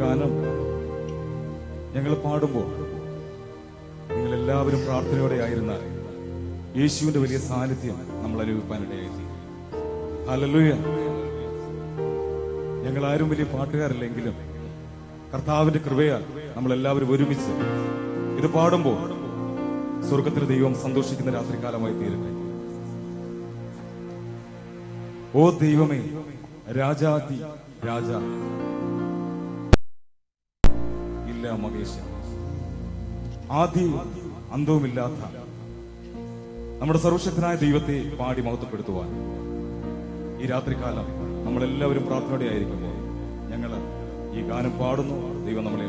ഗാനം ഞങ്ങൾ പാടുമ്പോൾ നിങ്ങൾ എല്ലാവരും പ്രാർത്ഥനയോടെ ആയിരുന്ന യേശുവിന്റെ വലിയ സാന്നിധ്യം നമ്മൾ അനുഭവിക്കാനിടയായി ഹല്ലേലൂയ. ഞങ്ങൾ ആരും വലിയ പാട്ടുകാരല്ലെങ്കിലും കർത്താവിന്റെ കൃപയാൽ നമ്മൾ എല്ലാവരും ഒരുമിച്ച് ഇത് പാടുമ്പോൾ സ്വർഗത്തിന് ദൈവം സന്തോഷിക്കുന്ന രാത്രികാലമായി തീരട്ടെ. ഓ ദൈവമേ രാജാതി രാജ. ഇല്ല ആദ്യവും ആദ്യ അന്തവുമില്ലാത്ത നമ്മുടെ സർവശക്തനായ ദൈവത്തെ പാടി മഹത്വപ്പെടുത്തുവാൻ ഈ രാത്രികാലം നമ്മളെല്ലാവരും പ്രാർത്ഥനയോടെ ആയിരിക്കുമ്പോൾ ഞങ്ങൾ ഈ ഗാനം പാടുന്നു. ദൈവം നമ്മളെ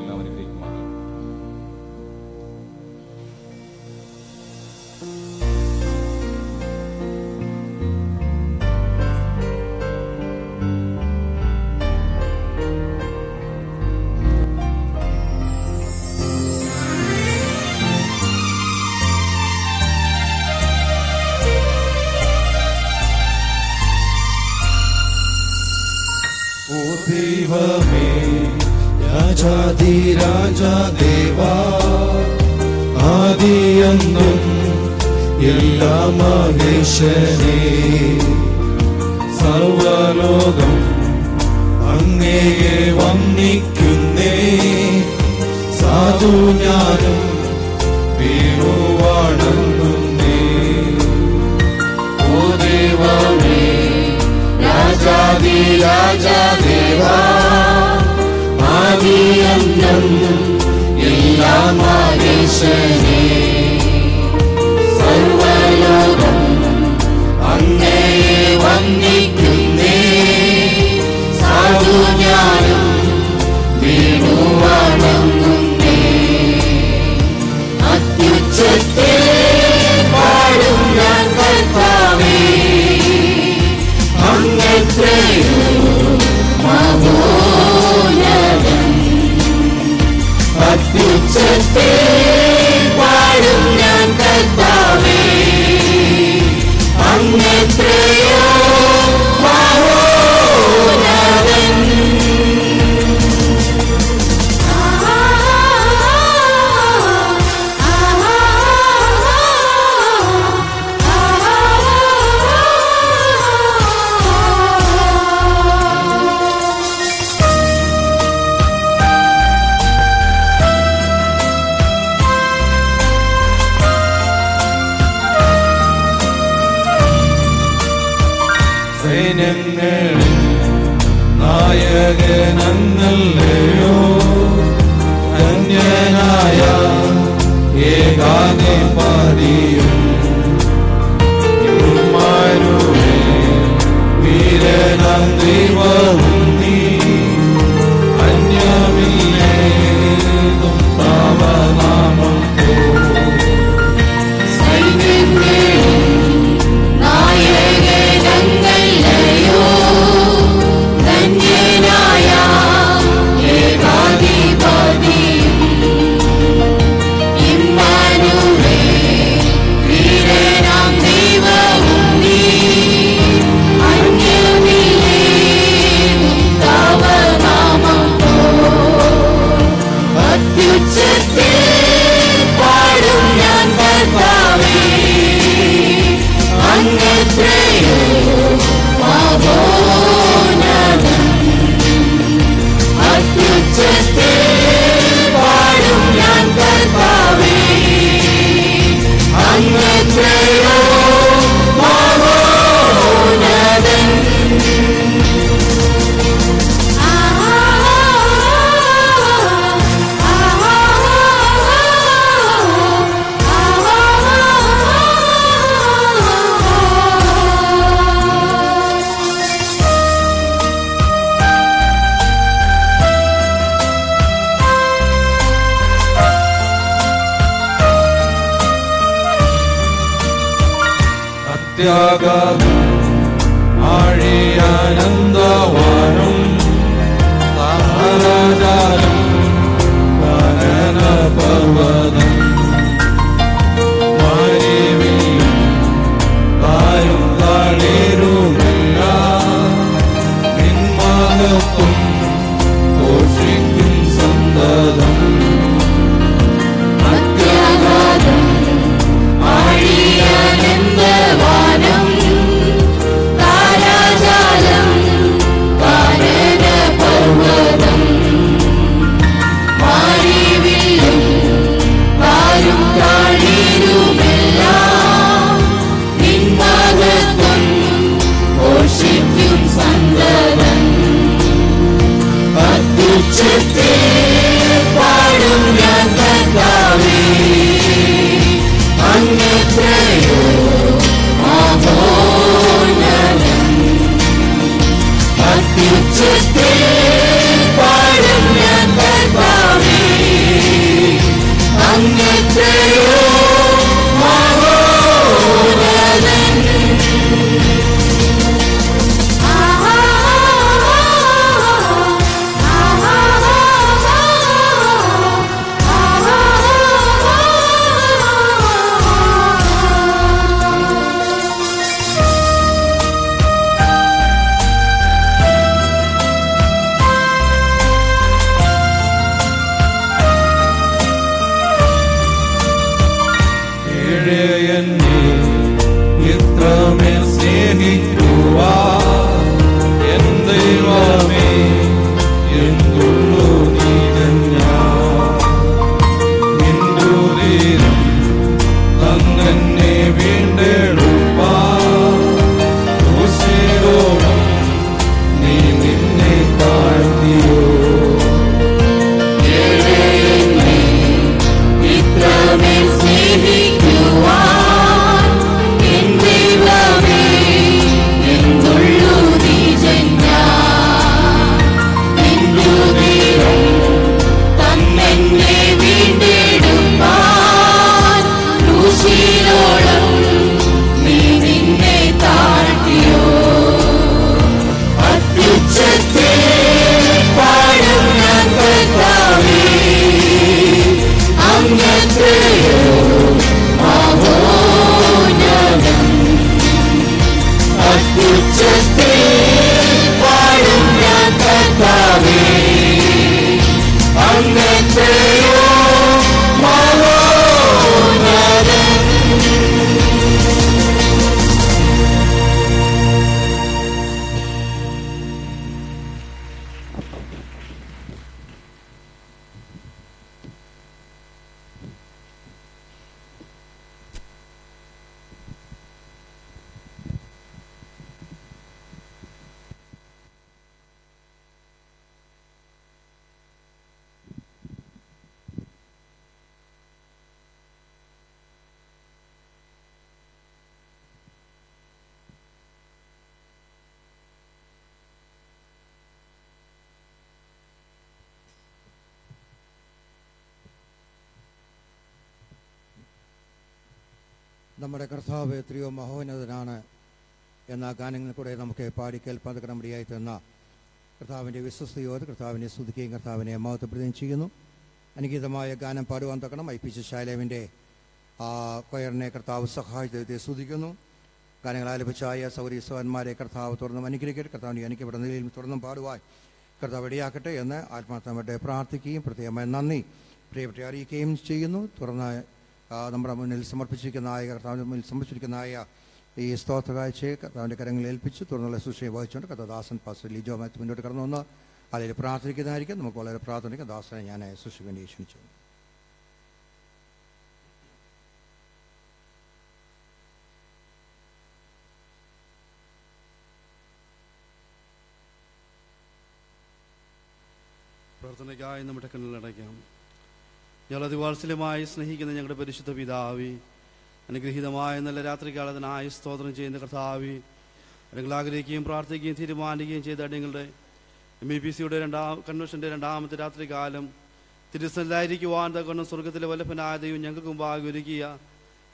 Setir padung yang terkali Menyetrayu Mahmonanan Hati ഗാനങ്ങളിൽ കൂടെ നമുക്ക് പാടി ഇടയായി തന്ന കർത്താവിന്റെ വിശ്വസ്തയോട് കർത്താവിനെ സ്തുതിക്കുകയും കർത്താവിനെ മഹത്വപ്രദം ചെയ്യുന്നു. അനുഗീതമായ ഗാനം പാടുവാൻ തക്കണം ഐ പി സി ശാലേവിന്റെ ആ കൊയറിനെ കർത്താവ് സഹായിച്ചത്തെ സ്തുതിക്കുന്നു. ഗാനങ്ങൾ ആലപിച്ചായ സൗരീസവന്മാരെ കർത്താവ് തുറന്നും അനുഗ്രഹിക്കട്ടെ. കർത്താവിനെ അനുഗ്രഹപ്പെട്ട നിലയിൽ തുറന്നും പാടുവാൻ കർത്താവ് ഇടയാക്കട്ടെ എന്ന് ആത്മാർത്ഥമായിട്ട് പ്രാർത്ഥിക്കുകയും പ്രത്യേകമായി നന്ദി. പ്രിയപ്പെട്ട അറിയിക്കുകയും ചെയ്യുന്നു. തുറന്ന് നമ്മുടെ മുന്നിൽ സമർപ്പിച്ചിരിക്കുന്നതായ കർത്താവിന്റെ മുന്നിൽ സമർപ്പിച്ചിരിക്കുന്നതായ ഈ സ്തോത്ര കാഴ്ചയെ കർത്താവിന്റെ കരങ്ങളിൽ ഏൽപ്പിച്ച് തുടർന്നുള്ള സുഷയെ വഹിച്ചുകൊണ്ട് കഥാദാസൻ പാസ് ലിജോ മാത്യു മുന്നോട്ട് കടന്നു വന്ന്. അതിൽ പ്രാർത്ഥിക്കുന്നതായിരിക്കും. നമുക്ക് വളരെ പ്രാർത്ഥനയ്ക്ക് ദാസനെ ഞാൻ വേണ്ടി ക്ഷണിച്ചു പ്രാർത്ഥനയ്ക്കായി നമ്മുടെ കണ്ണിലടയ്ക്കാം ഞങ്ങൾ അതിവാത്സല്യമായി സ്നേഹിക്കുന്ന ഞങ്ങളുടെ പരിശുദ്ധ പിതാവി അനുഗ്രഹീതമായ നല്ല രാത്രികാലത്തിനായി സ്തോത്രം ചെയ്യുന്ന കർത്താവി അല്ലെങ്കിൽ ആഗ്രഹിക്കുകയും പ്രാർത്ഥിക്കുകയും തീരുമാനിക്കുകയും ചെയ്ത നിങ്ങളുടെ എം ഇ പി സിയുടെ രണ്ടാം കൺവെൻഷന്റെ രണ്ടാമത്തെ രാത്രികാലം തിരുസല്ലായിരിക്കുവാൻ തക്കണം സ്വർഗത്തിലെ വല്ലഭനായ ഞങ്ങൾക്ക് മുമ്പാകെ ഒരുക്കിയ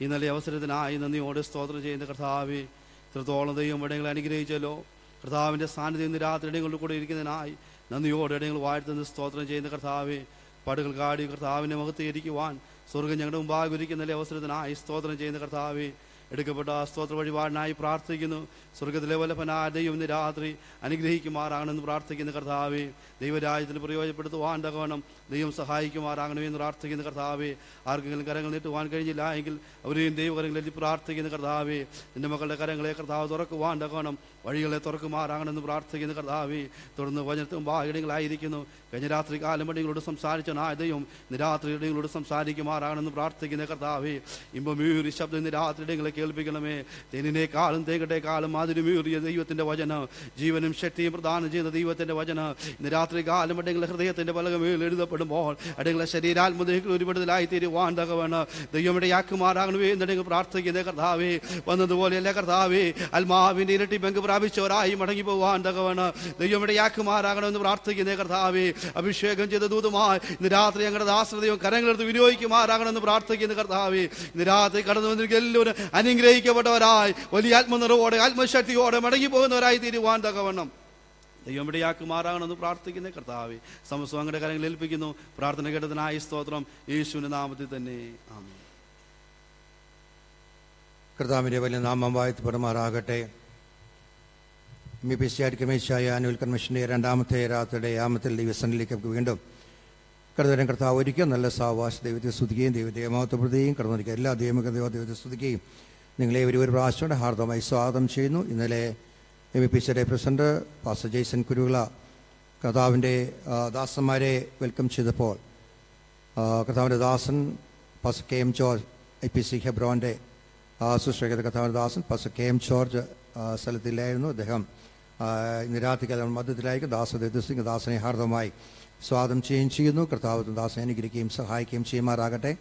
ഈ നല്ല അവസരത്തിനായി നന്ദിയോടെ സ്തോത്രം ചെയ്യുന്ന കർത്താവി ഇത്രത്തോളം ദൈവം ഇടങ്ങളെ അനുഗ്രഹിച്ചല്ലോ. കർത്താവിന്റെ സാന്നിധ്യം ഇന്ന് രാത്രി ഇടങ്ങളുടെ കൂടെ ഇരിക്കുന്നതിനായി നന്ദിയോടെ ഇടങ്ങൾ വാഴ്ത്തുന്ന സ്തോത്രം ചെയ്യുന്ന കർത്താവെ പാടുകൾ കാടി കർത്താവിനെ മുഖത്തേരിക്കുവാൻ സ്വർഗം ഞങ്ങളുടെ മുമ്പാകെ ഒരുക്കുന്ന നല്ല അവസരത്തിനായി സ്തോത്രം ചെയ്യുന്ന കർത്താവെ എടുക്കപ്പെട്ട ആ സ്തോത്ര വഴിപാടിനായി പ്രാർത്ഥിക്കുന്നു. സ്വർഗത്തിലെ വല്ലഭനായ ദൈവം രാത്രി അനുഗ്രഹിക്കുമാറാകണമെന്ന് പ്രാർത്ഥിക്കുന്ന കർത്താവെ ദൈവരാജ്യത്തിന് പ്രയോജനപ്പെടുത്തുവാൻ തകവണം ദൈവം സഹായിക്കുമാറാകണമെന്ന് പ്രാർത്ഥിക്കുന്ന കർത്താവെ. ആർക്കെങ്കിലും കരങ്ങൾ നീട്ടുവാൻ കഴിഞ്ഞില്ല എങ്കിൽ അവരെയും ദൈവകരങ്ങളിൽ പ്രാർത്ഥിക്കുന്ന കർത്താവെ. നിന്റെ മക്കളുടെ കരങ്ങളെ കർത്താവ് തുറക്കുവാൻ തകവണം വഴികളെ തുറക്കുമാറാകണമെന്ന് പ്രാർത്ഥിക്കുന്ന കർത്താവെ. തുടർന്ന് വചനത്തും വാഹിടങ്ങളായിരിക്കുന്നു കഴിഞ്ഞ രാത്രി കാലം നിങ്ങളോട് സംസാരിച്ച നായതയും ദൈവം ഇന്ന് രാത്രി നിങ്ങളോട് സംസാരിക്കുമാറാകണമെന്ന് പ്രാർത്ഥിക്കുന്ന കർത്താവേ ഇമ്പമീറി ശബ്ദം നിങ്ങളെ കേൾപ്പിക്കണമേ. തേനിനേക്കാളും തേങ്ങട്ടേക്കാളും അതിരുമീറിയ ദൈവത്തിന്റെ വചനം ജീവനും ശക്തിയും പ്രദാനം ചെയ്യുന്ന ദൈവത്തിന്റെ വചനം. ഇന്ന് രാത്രി കാലം അടങ്ങളെ ഹൃദയത്തിന്റെ പലകമേൽ എഴുതപ്പെടുമ്പോൾ അടങ്ങളെ ശരീരാത്മദേഹങ്ങൾ ഒരുപെടുതലായി തീരുവാൻ തകവണ് ദൈവമുടെ യാക്കുമാറാകണമേ എന്നടങ്ങൾ പ്രാർത്ഥിക്കുന്ന കർത്താവേ വന്നതുപോലെയല്ല കർത്താവേ അൽമാവിന്റെ ഇരട്ടി പങ്ക് പ്രാപിച്ചവരായി മടങ്ങി പോവാൻ തകവണ് ദൈവമുടെ യാക്കുമാറാകണമെന്ന് പ്രാർത്ഥിക്കുന്ന കർത്താവേ അഭിഷേകം ചെയ്ത ദൂതമായി. ഇന്ന് രാത്രി ഞങ്ങളുടെ ദാസ്രതയും കരങ്ങളെടുത്ത് വിനിയോഗിക്കുമാറാകണമെന്ന് പ്രാർത്ഥിക്കുന്നു കർത്താവേ. ഇന്ന് രാത്രി കടന്നു വന്നിരിക്കുന്ന എല്ലാവരും അനുഗ്രഹിക്കപ്പെട്ടവരായി. വലിയ ആത്മനിറവോടെ ആത്മശക്തിയോടെ മടങ്ങി പോകുന്നവരായി തീരുവാൻ തകവണ്ണം ദൈവം ഇടയാക്കുമാറാകണമെന്ന് പ്രാർത്ഥിക്കുന്ന കർത്താവെ. സമസ്വം അങ്ങയുടെ കാര്യങ്ങൾ ഏൽപ്പിക്കുന്നു. പ്രാർത്ഥന കേട്ടതിനായി സ്തോത്രം. യേശുവിന്റെ നാമത്തിൽ തന്നെ. ആമേൻ. കർത്താവിന്റെ വലിയ നാമം വാഴ്ത്തപ്പെടുമാറാകട്ടെ M E P C R കമ്മീഷായ annual കൺവെൻഷന്റെ രണ്ടാമത്തെ രാത്രിയുടെ യാമത്തിൽ ദിവസങ്ങളിലേക്ക് നമുക്ക് വീണ്ടും കടന്നുവരും കർത്താവ് ഒരിക്കൽ നല്ല സാവാസ ദൈവത്തെ സ്തുതിക്കുകയും ദൈവത്തെ മഹത്വപ്പെടുത്തുകയും കടന്നുവരിക്കുക എല്ലാ ദൈവക ദൈവ ദൈവത്തെ സ്തുതിക്കുകയും നിങ്ങളെ ഒരു ഒരു പ്രാവശ്യം ഹാർദമായി സ്വാഗതം ചെയ്യുന്നു. ഇന്നലെ എം ഇ പി സിയുടെ പ്രസിഡന്റ് പാസ്റ്റർ ജയ്സൻ കുരുവിള കർത്താവിന്റെ ദാസന്മാരെ വെൽക്കം ചെയ്തപ്പോൾ കർത്താവിന്റെ ദാസൻ pastor K M George I P C ഹെബ്രോന്റെ സുശ്രേഖ കർത്താവിന്റെ ദാസൻ പാസ്റ്റർ കെ എം ജോർജ് സ്ഥലത്തില്ലായിരുന്നു. അദ്ദേഹം കഥ മധ്യത്തിലായിരിക്കും. ദാസ സിംഗ് ദാസനെ ഹാർദമായി സ്വാഗതം ചെയ്യുകയും ചെയ്യുന്നു. കർത്താവ് ദാസനെ അനുഗ്രഹിക്കുകയും സഹായിക്കുകയും ചെയ്യുമാറാകട്ടെ.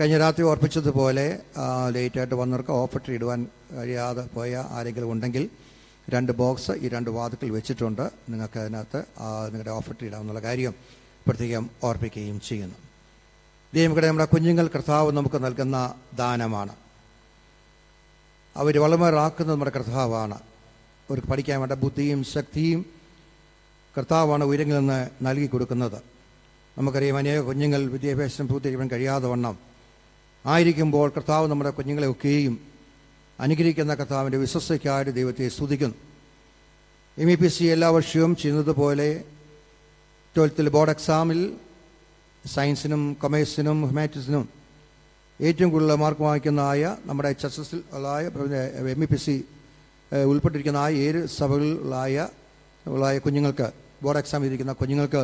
കഴിഞ്ഞ രാത്രി ഓർപ്പിച്ചതുപോലെ ലേറ്റായിട്ട് വന്നവർക്ക് ഓഫർ ഇടുവാൻ കഴിയാതെ പോയ ആരെങ്കിലും ഉണ്ടെങ്കിൽ രണ്ട് ബോക്സ് ഈ രണ്ട് വാതുക്കൾ വെച്ചിട്ടുണ്ട്. നിങ്ങൾക്ക് അതിനകത്ത് നിങ്ങളുടെ ഓഫർ ഇടാമെന്നുള്ള കാര്യം പ്രത്യേകം ഓർപ്പിക്കുകയും ചെയ്യുന്നു. ദൈവങ്ങളുടെ നമ്മുടെ കുഞ്ഞുങ്ങൾ കർത്താവ് നമുക്ക് നൽകുന്ന ദാനമാണ്. അവർ വളമേറാക്കുന്നത് നമ്മുടെ കർത്താവാണ്. അവർക്ക് പഠിക്കാൻ വേണ്ട ബുദ്ധിയും ശക്തിയും കർത്താവാണ് ഉയരങ്ങളിൽ നിന്ന് നൽകി കൊടുക്കുന്നത്. നമുക്കറിയാം അനേക കുഞ്ഞുങ്ങൾ വിദ്യാഭ്യാസം പൂർത്തീകരിക്കാൻ കഴിയാതെ വണ്ണം. ആയിരിക്കുമ്പോൾ കർത്താവ് നമ്മുടെ കുഞ്ഞുങ്ങളെ ഒക്കെയും അനുഗ്രഹിക്കുന്ന കർത്താവിന്റെ വിശ്വസയ്ക്കായിട്ട് ദൈവത്തെ സ്തുതിക്കുന്നു. എം ഇ പി സി എല്ലാ വർഷവും ചെയ്യുന്നത് പോലെ ട്വൽത്തിൽ ബോർഡ് എക്സാമിൽ സയൻസിനും കൊമേഴ്സിനും ഹ്യൂമാനിറ്റീസിനും ഏറ്റവും കൂടുതൽ മാർക്ക് വാങ്ങിക്കുന്നതായ നമ്മുടെ ചർച്ചസിൽ ഉള്ളതായ എം ഇ പി സി ഉൾപ്പെട്ടിരിക്കുന്ന ആ ഏഴ് സഭകളിലായ ഉള്ളായ കുഞ്ഞുങ്ങൾക്ക് ബോർഡ് എക്സാം എഴുതിയിരിക്കുന്ന കുഞ്ഞുങ്ങൾക്ക്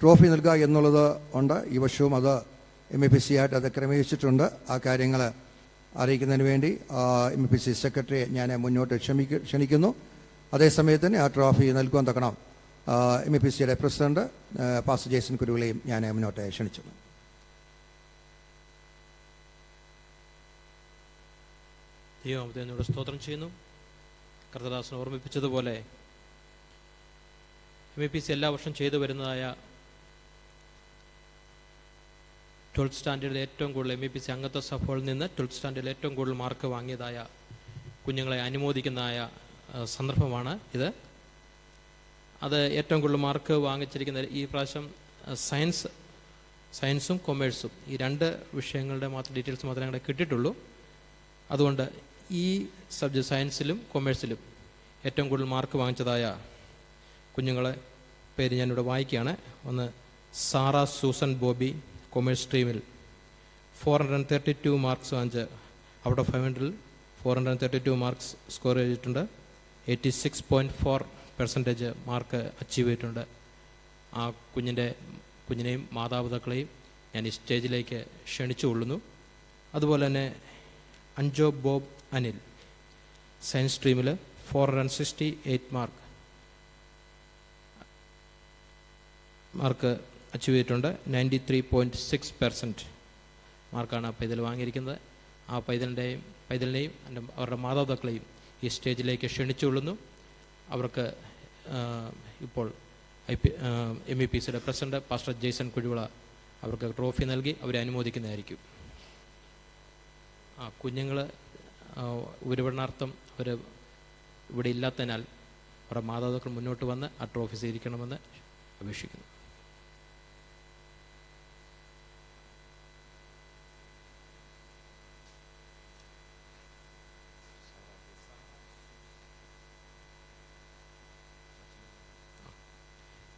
ട്രോഫി നൽകുക എന്നുള്ളത് ഉണ്ട്. ഈ വർഷവും അത് എം എ പി സി ആയിട്ട് അത് ക്രമീകരിച്ചിട്ടുണ്ട്. ആ കാര്യങ്ങൾ അറിയിക്കുന്നതിന് വേണ്ടി എം എ പി സി സെക്രട്ടറിയെ ഞാൻ മുന്നോട്ട് ക്ഷമിക്ക ക്ഷണിക്കുന്നു. അതേസമയത്ത് തന്നെ ആ ട്രോഫി നൽകുവാൻ തക്കണം? എം എ പി സിയുടെ പ്രസിഡന്റ് പാസ് ജേസൻ കുരുവിളയും ഞാൻ മുന്നോട്ട് ക്ഷണിച്ചു. ദൈവം സ്തോത്രം ചെയ്യുന്നു. കർത്തദാസൻ ഓർമ്മിപ്പിച്ചതുപോലെ എം പി സി എല്ലാ വർഷം ചെയ്തു വരുന്നതായ ട്വൽത്ത് സ്റ്റാൻഡേർഡിൽ ഏറ്റവും കൂടുതൽ എം പി സി അംഗത്വ സഭകളിൽ നിന്ന് ട്വൽത്ത് സ്റ്റാൻഡേർഡിൽ ഏറ്റവും കൂടുതൽ മാർക്ക് വാങ്ങിയതായ കുഞ്ഞുങ്ങളെ അനുമോദിക്കുന്നതായ സന്ദർഭമാണ് ഇത്. അത് ഏറ്റവും കൂടുതൽ മാർക്ക് വാങ്ങിച്ചിരിക്കുന്ന ഈ പ്രാവശ്യം സയൻസ് സയൻസും കൊമേഴ്സും ഈ രണ്ട് വിഷയങ്ങളുടെ മാത്രം ഡീറ്റെയിൽസ് മാത്രമേ ഞങ്ങളെ കിട്ടിയിട്ടുള്ളൂ. അതുകൊണ്ട് ഈ സബ്ജക്ട് സയൻസിലും കൊമേഴ്സിലും ഏറ്റവും കൂടുതൽ മാർക്ക് വാങ്ങിച്ചതായ കുഞ്ഞുങ്ങളെ പേര് ഞാനിവിടെ വായിക്കുകയാണ്. ഒന്ന് Sara Susan Bobby commerce സ്ട്രീമിൽ four hundred thirty two marks വാങ്ങിച്ച് out of five ഹൺഡ്രഡിൽ four hundred thirty two marks score ചെയ്തിട്ടുണ്ട്. Eighty six point four percentage mark achieve ചെയ്തിട്ടുണ്ട്. ആ കുഞ്ഞിന്റെ കുഞ്ഞിനെയും മാതാപിതാക്കളെയും ഞാൻ ഈ സ്റ്റേജിലേക്ക് ക്ഷണിച്ചു കൊള്ളുന്നു അതുപോലെ തന്നെ Anjo Bob Anil. Science സ്ട്രീമിൽ four hundred and sixty eight mark mark achieve ചെയ്തിട്ടുണ്ട്. Ninety three point six percent മാർക്കാണ് ആ പൈതൽ വാങ്ങിയിരിക്കുന്നത്. ആ പൈതലിന്റെയും പൈതലിനെയും അവരുടെ മാതാപിതാക്കളെയും ഈ സ്റ്റേജിലേക്ക് ക്ഷണിച്ചുകൊള്ളുന്നു. അവർക്ക് ഇപ്പോൾ I P M E P സിയുടെ പ്രസിഡന്റ് പാസ്റ്റർ ജെയ്സൺ കുഴിവിള അവർക്ക് ട്രോഫി നൽകി അവരെ അനുമോദിക്കുന്നതായിരിക്കും. ആ കുഞ്ഞുങ്ങൾ ഉപരിപഠനാർത്ഥം അവർ ഇവിടെ ഇല്ലാത്തതിനാൽ അവരുടെ മാതാപിതാക്കൾ മുന്നോട്ട് വന്ന് ആ ട്രോഫി സ്വീകരിക്കണമെന്ന് അപേക്ഷിക്കുന്നു.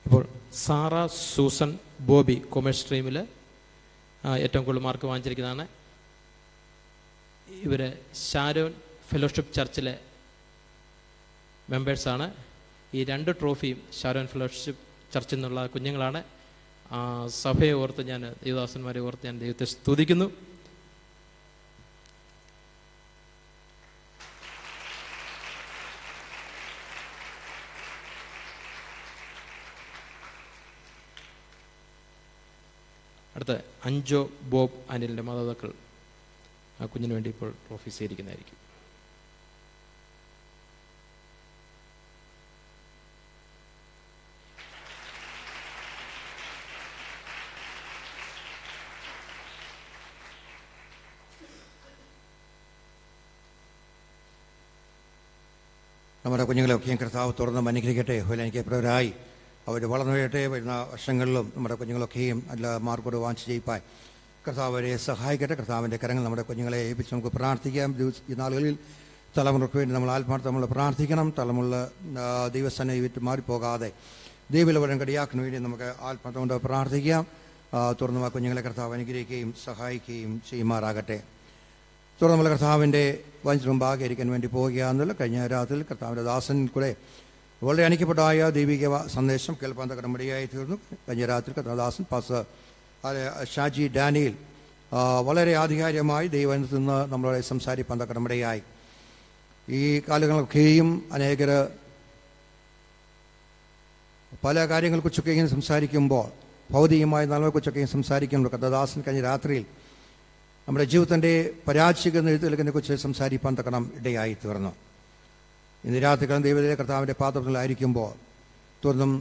ഇപ്പോൾ സാറ സൂസൻ ബോബി കൊമേഴ്സ് സ്ട്രീമിൽ ഏറ്റവും കൂടുതൽ മാർക്ക് വാങ്ങിച്ചിരിക്കുന്നതാണ് ഇവർ ഷാരോൺ ഫെലോഷിപ്പ് ചർച്ചിലെ മെമ്പേഴ്സാണ്. ഈ രണ്ട് ട്രോഫിയും ഷാരോൺ ഫെലോഷിപ്പ് ചർച്ചിൽ നിന്നുള്ള കുഞ്ഞുങ്ങളാണ്. സഭയെ ഓർത്ത് ഞാൻ ദേവദാസന്മാരെ ഓർത്ത് ഞാൻ ദൈവത്തെ സ്തുതിക്കുന്നു. അടുത്ത അഞ്ചോ ബോബ് അനിലിന്റെ മാതാപിതാക്കൾ. ആ കുഞ്ഞിന് വേണ്ടി ഇപ്പോൾ ട്രോഫി സ്വീകരിക്കുന്നതായിരിക്കും നമ്മുടെ കുഞ്ഞുങ്ങളെയൊക്കെയും കർത്താവ് തുറന്ന് അനുഗ്രഹിക്കട്ടെ. ഹുലനിക്കപ്പെട്ടവരായി അവർ വളർന്നു വരട്ടെ വരുന്ന വർഷങ്ങളിലും നമ്മുടെ കുഞ്ഞുങ്ങളൊക്കെയും നല്ല മാർക്കോട് വാങ്ങിച്ച് ജയിപ്പാൻ. കർത്താവ് അവരെ സഹായിക്കട്ടെ. കർത്താവിന്റെ കരങ്ങൾ നമ്മുടെ കുഞ്ഞുങ്ങളെ ഏൽപ്പിച്ച് നമുക്ക് പ്രാർത്ഥിക്കാം. ഈ നാളുകളിൽ തലമുറയ്ക്ക് വേണ്ടി നമ്മൾ ആത്മാർത്ഥം നമ്മൾ പ്രാർത്ഥിക്കണം. തലമുള്ള ദൈവസ്ഥാനം വിറ്റ് മാറിപ്പോകാതെ ദൈവലവരം കടിയാക്കിന് വേണ്ടി നമുക്ക് ആത്മാർത്ഥം കൊണ്ട് പ്രാർത്ഥിക്കാം. തുറന്ന് ആ കുഞ്ഞുങ്ങളെ കർത്താവ് അനുഗ്രഹിക്കുകയും സഹായിക്കുകയും ചെയ്യുമാറാകട്ടെ. തുടർന്ന് നമ്മൾ കർത്താവിന്റെ വഞ്ചന ഭാഗീകരിക്കാൻ വേണ്ടി പോവുകയാണെന്നുള്ള കഴിഞ്ഞ രാത്രിയിൽ കർത്താവിന്റെ ദാസൻ കൂടെ വളരെ അണിക്കപ്പെട്ടായ ദൈവിക സന്ദേശം കേൾപ്പാൻ തക്കടമ്പടിയായി തീർന്നു. കഴിഞ്ഞ രാത്രി കർത്താദാസൻ പാസ് ഷാജി ഡാനിയിൽ വളരെ ആധികാരികമായി ദൈവത്തിൽ നിന്ന് നമ്മളെ സംസാരിപ്പാൻ തക്കടമ്പടിയായി ഈ കാലങ്ങളൊക്കെയും അനേകർ പല കാര്യങ്ങളെക്കുറിച്ചൊക്കെയും സംസാരിക്കുമ്പോൾ ഭൗതികമായ നന്മയെക്കുറിച്ചൊക്കെയും സംസാരിക്കുമ്പോൾ കഥദാസൻ കഴിഞ്ഞ രാത്രിയിൽ നമ്മുടെ ജീവിതത്തിന്റെ പരാജയ എഴുത്തുകളെ കുറിച്ച് സംസാരിപ്പാൻ തക്കണം ഇടയായി തീർന്നു. ഇന്ന് രാത്രികളും ദൈവത്തിലെ കർത്താവിന്റെ പാത്രത്തിലായിരിക്കുമ്പോൾ തുറന്നും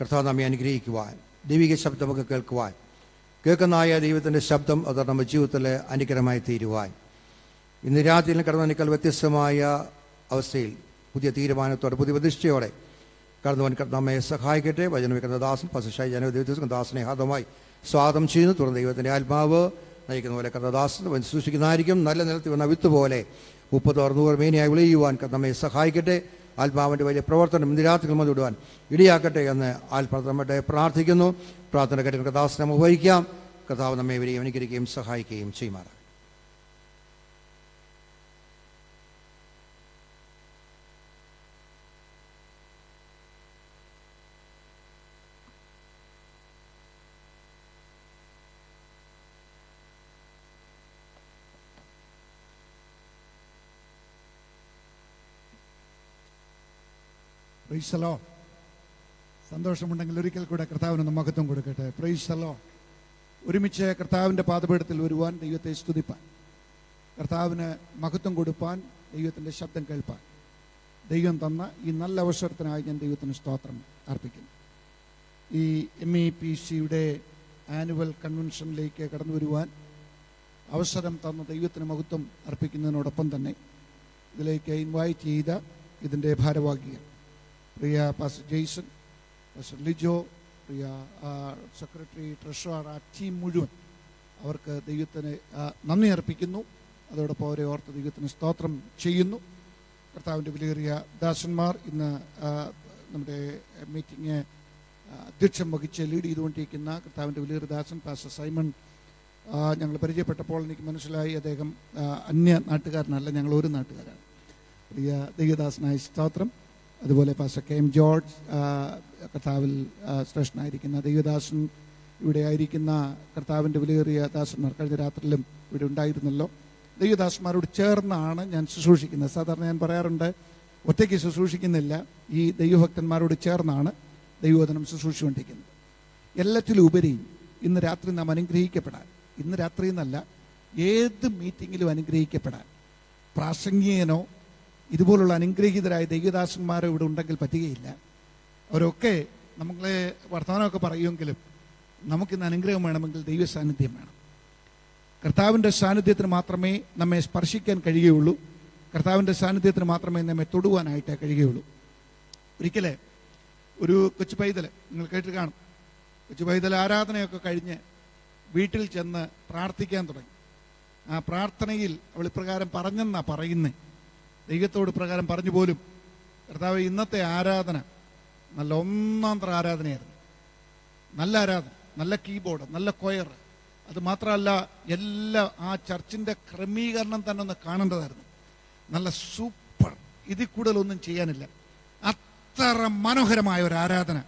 കർത്താവ് നമ്മെ അനുഗ്രഹിക്കുവാൻ ദൈവിക ശബ്ദമൊക്കെ കേൾക്കുവാൻ കേൾക്കുന്നതായ ദൈവത്തിന്റെ ശബ്ദം അത് നമ്മുടെ ജീവിതത്തിലെ അനുഗ്രഹമായി തീരുവാൻ. ഇന്ന് രാത്രിയിലും കടന്നു വ്യത്യസ്തമായ അവസ്ഥയിൽ പുതിയ തീരുമാനത്തോടെ പുതിയ പ്രതിഷ്ഠയോടെ കടന്നുവൻ നമ്മെ സഹായിക്കട്ടെ. വചനമിക്കുന്ന ദാസൻ പശുഷായി ജനവിദ്യാഭ്യാസം ദാസനെ ഹാതമായി സ്വാഗതം ചെയ്യുന്നു. തുടർന്ന് ദൈവത്തിന്റെ ആത്മാവ് നയിക്കുന്ന പോലെ കർത്തദാസൻ സൂക്ഷിക്കുന്നതായിരിക്കും. നല്ല നിലത്തിൽ വന്ന വിത്ത് പോലെ മുപ്പത് അറുന്നൂറ് മേനിയായി വിളിയുവാൻ നമ്മെ സഹായിക്കട്ടെ. ആത്മാവിന്റെ വലിയ പ്രവർത്തനം ഇന്ന് രാത്രി നമ്മൾ വിടുവാൻ ഇടിയാക്കട്ടെ എന്ന് ആത്മാർത്ഥമായിട്ട് പ്രാർത്ഥിക്കുന്നു. പ്രാർത്ഥന കേട്ട് കഥാസനം ഉപയോഗിക്കാം. കർത്താവ് നമ്മെ ഇവരെയും അനുകരിക്കുകയും സഹായിക്കുകയും ചെയ്യുമാറാം പ്രൈസലോ സന്തോഷമുണ്ടെങ്കിൽ ഒരിക്കൽ കൂടെ കർത്താവിന് മഹത്വം കൊടുക്കട്ടെ. പ്രൈസലോ ഒരുമിച്ച് കർത്താവിന്റെ പാതപീഠത്തിൽ വരുവാൻ ദൈവത്തെ സ്തുതിപ്പാൻ. കർത്താവിന് മഹത്വം കൊടുപ്പാൻ ദൈവത്തിന്റെ ശബ്ദം കേൾപ്പാൻ. ദൈവം തന്ന ഈ നല്ല അവസരത്തിനായി ഞാൻ ദൈവത്തിന് സ്തോത്രം അർപ്പിക്കുന്നു. ഈ എം ഇ പി സിയുടെ ആനുവൽ കൺവെൻഷനിലേക്ക് കടന്നു വരുവാൻ അവസരം തന്ന ദൈവത്തിന് മഹത്വം അർപ്പിക്കുന്നതിനോടൊപ്പം തന്നെ ഇതിലേക്ക് ഇൻവൈറ്റ് ചെയ്ത ഇതിന്റെ ഭാരവാഹികൾ. പ്രിയ പാസ്റ്റർ ജെയ്സൺ പാസ്റ്റർ ലിജോ പ്രിയ സെക്രട്ടറി ട്രഷറർ ആ ടീം മുഴുവൻ അവർക്ക് ദൈവത്തിന് നന്ദി അർപ്പിക്കുന്നു. അതോടൊപ്പം അവരെ ഓർത്ത് ദൈവത്തിന് സ്തോത്രം ചെയ്യുന്നു. കർത്താവിന്റെ വിലയേറിയ ദാസന്മാർ ഇന്ന് നമ്മുടെ മീറ്റിംഗ് അധ്യക്ഷം വഹിച്ച് ലീഡ് ചെയ്തുകൊണ്ടിരിക്കുന്ന കർത്താവിന്റെ വിലയേറിയ ദാസൻ പാസ്റ്റർ സൈമൺ ഞങ്ങൾ പരിചയപ്പെട്ടപ്പോൾ എനിക്ക് മനസ്സിലായി അദ്ദേഹം അന്യ നാട്ടുകാരനല്ല ഞങ്ങൾ ഒരു നാട്ടുകാരാണ്. പ്രിയ ദൈവദാസനായ സ്തോത്രം. അതുപോലെ പാസ്റ്റർ കെ എം ജോർജ് കർത്താവിൽ ശ്രേഷ്ഠനായിരിക്കുന്ന ദൈവദാസൻ ഇവിടെ ആയിരിക്കുന്ന കർത്താവിന്റെ വിലയേറിയ ദാസന്മാർ കഴിഞ്ഞ രാത്രിയിലും ഇവിടെ ഉണ്ടായിരുന്നല്ലോ. ദൈവദാസന്മാരോട് ചേർന്നാണ് ഞാൻ ശുശ്രൂഷിക്കുന്നത്. സാധാരണ ഞാൻ പറയാറുണ്ട് ഒറ്റയ്ക്ക് ശുശ്രൂഷിക്കുന്നില്ല. ഈ ദൈവഭക്തന്മാരോട് ചേർന്നാണ് ദൈവോധനം ശുശ്രൂഷിച്ചുകൊണ്ടിരിക്കുന്നത്. എല്ലാറ്റിലും ഉപരി ഇന്ന് രാത്രി നാം അനുഗ്രഹിക്കപ്പെടാൻ ഇന്ന് രാത്രി എന്നല്ല ഏത് മീറ്റിങ്ങിലും അനുഗ്രഹിക്കപ്പെടാൻ പ്രാസംഗികനോ ഇതുപോലുള്ള അനുഗ്രഹീതരായ ദൈവദാസന്മാർ ഇവിടെ ഉണ്ടെങ്കിൽ പറ്റുകയില്ല. അവരൊക്കെ നമ്മളെ വർത്തമാനമൊക്കെ പറയുമെങ്കിലും നമുക്കിന്ന് അനുഗ്രഹം വേണമെങ്കിൽ ദൈവ സാന്നിധ്യം വേണം. കർത്താവിന്റെ സാന്നിധ്യത്തിന് മാത്രമേ നമ്മെ സ്പർശിക്കാൻ കഴിയുകയുള്ളൂ. കർത്താവിന്റെ സാന്നിധ്യത്തിന് മാത്രമേ നമ്മെ തൊടുവാനായിട്ട് കഴിയുകയുള്ളൂ. ഒരിക്കലേ ഒരു കൊച്ചു പൈതൽ നിങ്ങൾ കേട്ട് കാണും. കൊച്ചു പൈതൽ ആരാധനയൊക്കെ കഴിഞ്ഞ് വീട്ടിൽ ചെന്ന് പ്രാർത്ഥിക്കാൻ തുടങ്ങി. ആ പ്രാർത്ഥനയിൽ അവൾ ഇപ്രകാരം പറഞ്ഞെന്നാ പറയുന്നേ. ദൈവത്തോട് പ്രകാരം പറഞ്ഞു പോലും. കർത്താവ് ഇന്നത്തെ ആരാധന നല്ല ഒന്നാം തര ആരാധനയായിരുന്നു. നല്ല ആരാധന നല്ല കീബോർഡ് നല്ല കൊയർ. അത് മാത്രമല്ല എല്ലാ ആ ചർച്ചിന്റെ ക്രമീകരണം തന്നെ ഒന്ന് കാണേണ്ടതായിരുന്നു. നല്ല സൂപ്പർ. ഇതിൽ കൂടുതലൊന്നും ചെയ്യാനില്ല. അത്ര മനോഹരമായ ഒരു ആരാധന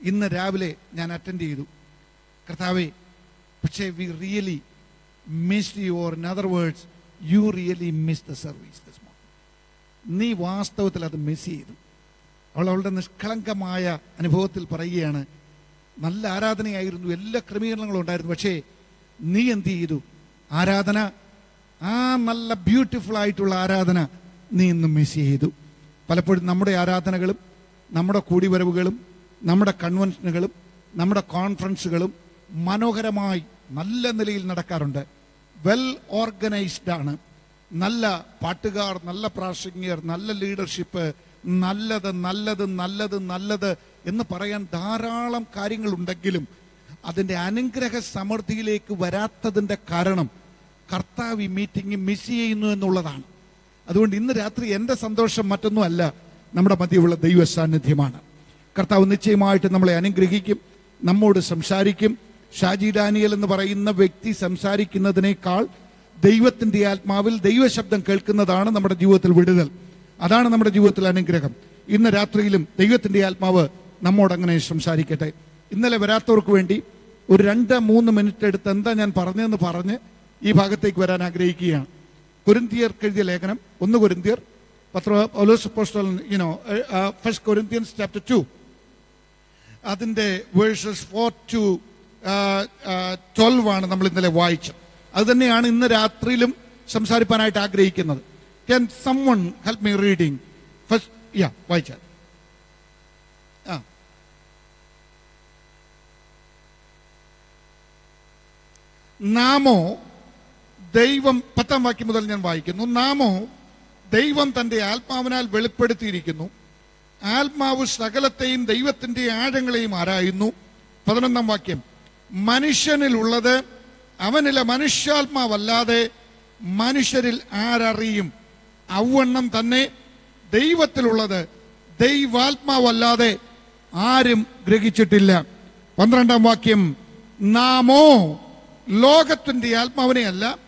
ഇന്ന് രാവിലെ ഞാൻ അറ്റൻഡ് ചെയ്തു. കർത്താവെ പക്ഷേ we really miss you or in other words you really miss the service this നീ വാസ്തവത്തിൽ അത് മിസ് ചെയ്തു. അവൾ അവളുടെ നിഷ്കളങ്കമായ അനുഭവത്തിൽ പറയുകയാണ് നല്ല ആരാധനയായിരുന്നു എല്ലാ ക്രമീകരണങ്ങളും ഉണ്ടായിരുന്നു പക്ഷേ നീ എന്ത് ചെയ്തു? ആരാധന ആ നല്ല ബ്യൂട്ടിഫുൾ ആയിട്ടുള്ള ആരാധന നീ ഇന്ന് മിസ് ചെയ്തു. പലപ്പോഴും നമ്മുടെ ആരാധനകളും നമ്മുടെ കൂടിവരവുകളും നമ്മുടെ കൺവെൻഷനുകളും നമ്മുടെ കോൺഫറൻസുകളും മനോഹരമായി നല്ല നിലയിൽ നടക്കാറുണ്ട്. വെൽ ഓർഗനൈസ്ഡ് ആണ്. നല്ല പാട്ടുകാർ നല്ല പ്രാസംഗികർ നല്ല ലീഡർഷിപ്പ് നല്ലത് നല്ലത് നല്ലത് നല്ലത് എന്ന് പറയാൻ ധാരാളം കാര്യങ്ങളുണ്ടെങ്കിലും അതിന്റെ അനുഗ്രഹ സമൃദ്ധിയിലേക്ക് വരാത്തതിന്റെ കാരണം കർത്താവ് ഈ മീറ്റിംഗ് മിസ് ചെയ്യുന്നു എന്നുള്ളതാണ്. അതുകൊണ്ട് ഇന്ന് രാത്രി എന്റെ സന്തോഷം മറ്റൊന്നുമല്ല നമ്മുടെ മധ്യമുള്ള ദൈവ സാന്നിധ്യമാണ് കർത്താവ് നിശ്ചയമായിട്ട് നമ്മളെ അനുഗ്രഹിക്കും നമ്മോട് സംസാരിക്കും. ഷാജി ഡാനിയൽ എന്ന് പറയുന്ന വ്യക്തി സംസാരിക്കുന്നതിനേക്കാൾ ദൈവത്തിന്റെ ആത്മാവിൽ ദൈവശബ്ദം കേൾക്കുന്നതാണ് നമ്മുടെ ജീവിതത്തിൽ വിടുതൽ. അതാണ് നമ്മുടെ ജീവിതത്തിൽ അനുഗ്രഹം. ഇന്ന് രാത്രിയിലും ദൈവത്തിന്റെ ആത്മാവ് നമ്മോട് അങ്ങനെ സംസാരിക്കട്ടെ. ഇന്നലെ വരാത്തവർക്ക് വേണ്ടി ഒരു രണ്ട് മൂന്ന് മിനിറ്റ് എടുത്ത് എന്താ ഞാൻ പറഞ്ഞതെന്ന് പറഞ്ഞ് ഈ ഭാഗത്തേക്ക് വരാൻ ആഗ്രഹിക്കുകയാണ്. കുരുന്തിയർ എഴുതിയ ലേഖനം ഒന്ന് കുരുന്തിയർ പത്ര you know first Corinthians chapter two അതിന്റെ വേഴ്സസ് ഫോർ ടു ട്വൽവ് ആണ് നമ്മൾ ഇന്നലെ വായിച്ചത്. അത് തന്നെയാണ് ഇന്ന് രാത്രിയിലും സംസാരിപ്പാനായിട്ട് ആഗ്രഹിക്കുന്നത്. Can someone help me reading first യാ വായിച്ചാൽ നാമോ ദൈവം പത്താം വാക്യം മുതൽ ഞാൻ വായിക്കുന്നു. നാമോ ദൈവം തന്റെ ആത്മാവിനാൽ വെളിപ്പെടുത്തിയിരിക്കുന്നു. ആത്മാവ് സകലത്തെയും ദൈവത്തിന്റെ ആഴങ്ങളെയും ആരായുന്നു. പതിനൊന്നാം വാക്യം. മനുഷ്യനിലുള്ളത് അവനിലെ മനുഷ്യാത്മാവല്ലാതെ മനുഷ്യരിൽ ആരറിയും? അവണ്ണം തന്നെ ദൈവത്തിലുള്ളത്. ദൈവാത്മാവല്ലാതെ ആരും ഗ്രഹിച്ചിട്ടില്ല. പന്ത്രണ്ടാം വാക്യം നാമോ ലോകത്തിന്റെ ആത്മാവിനെ അല്ല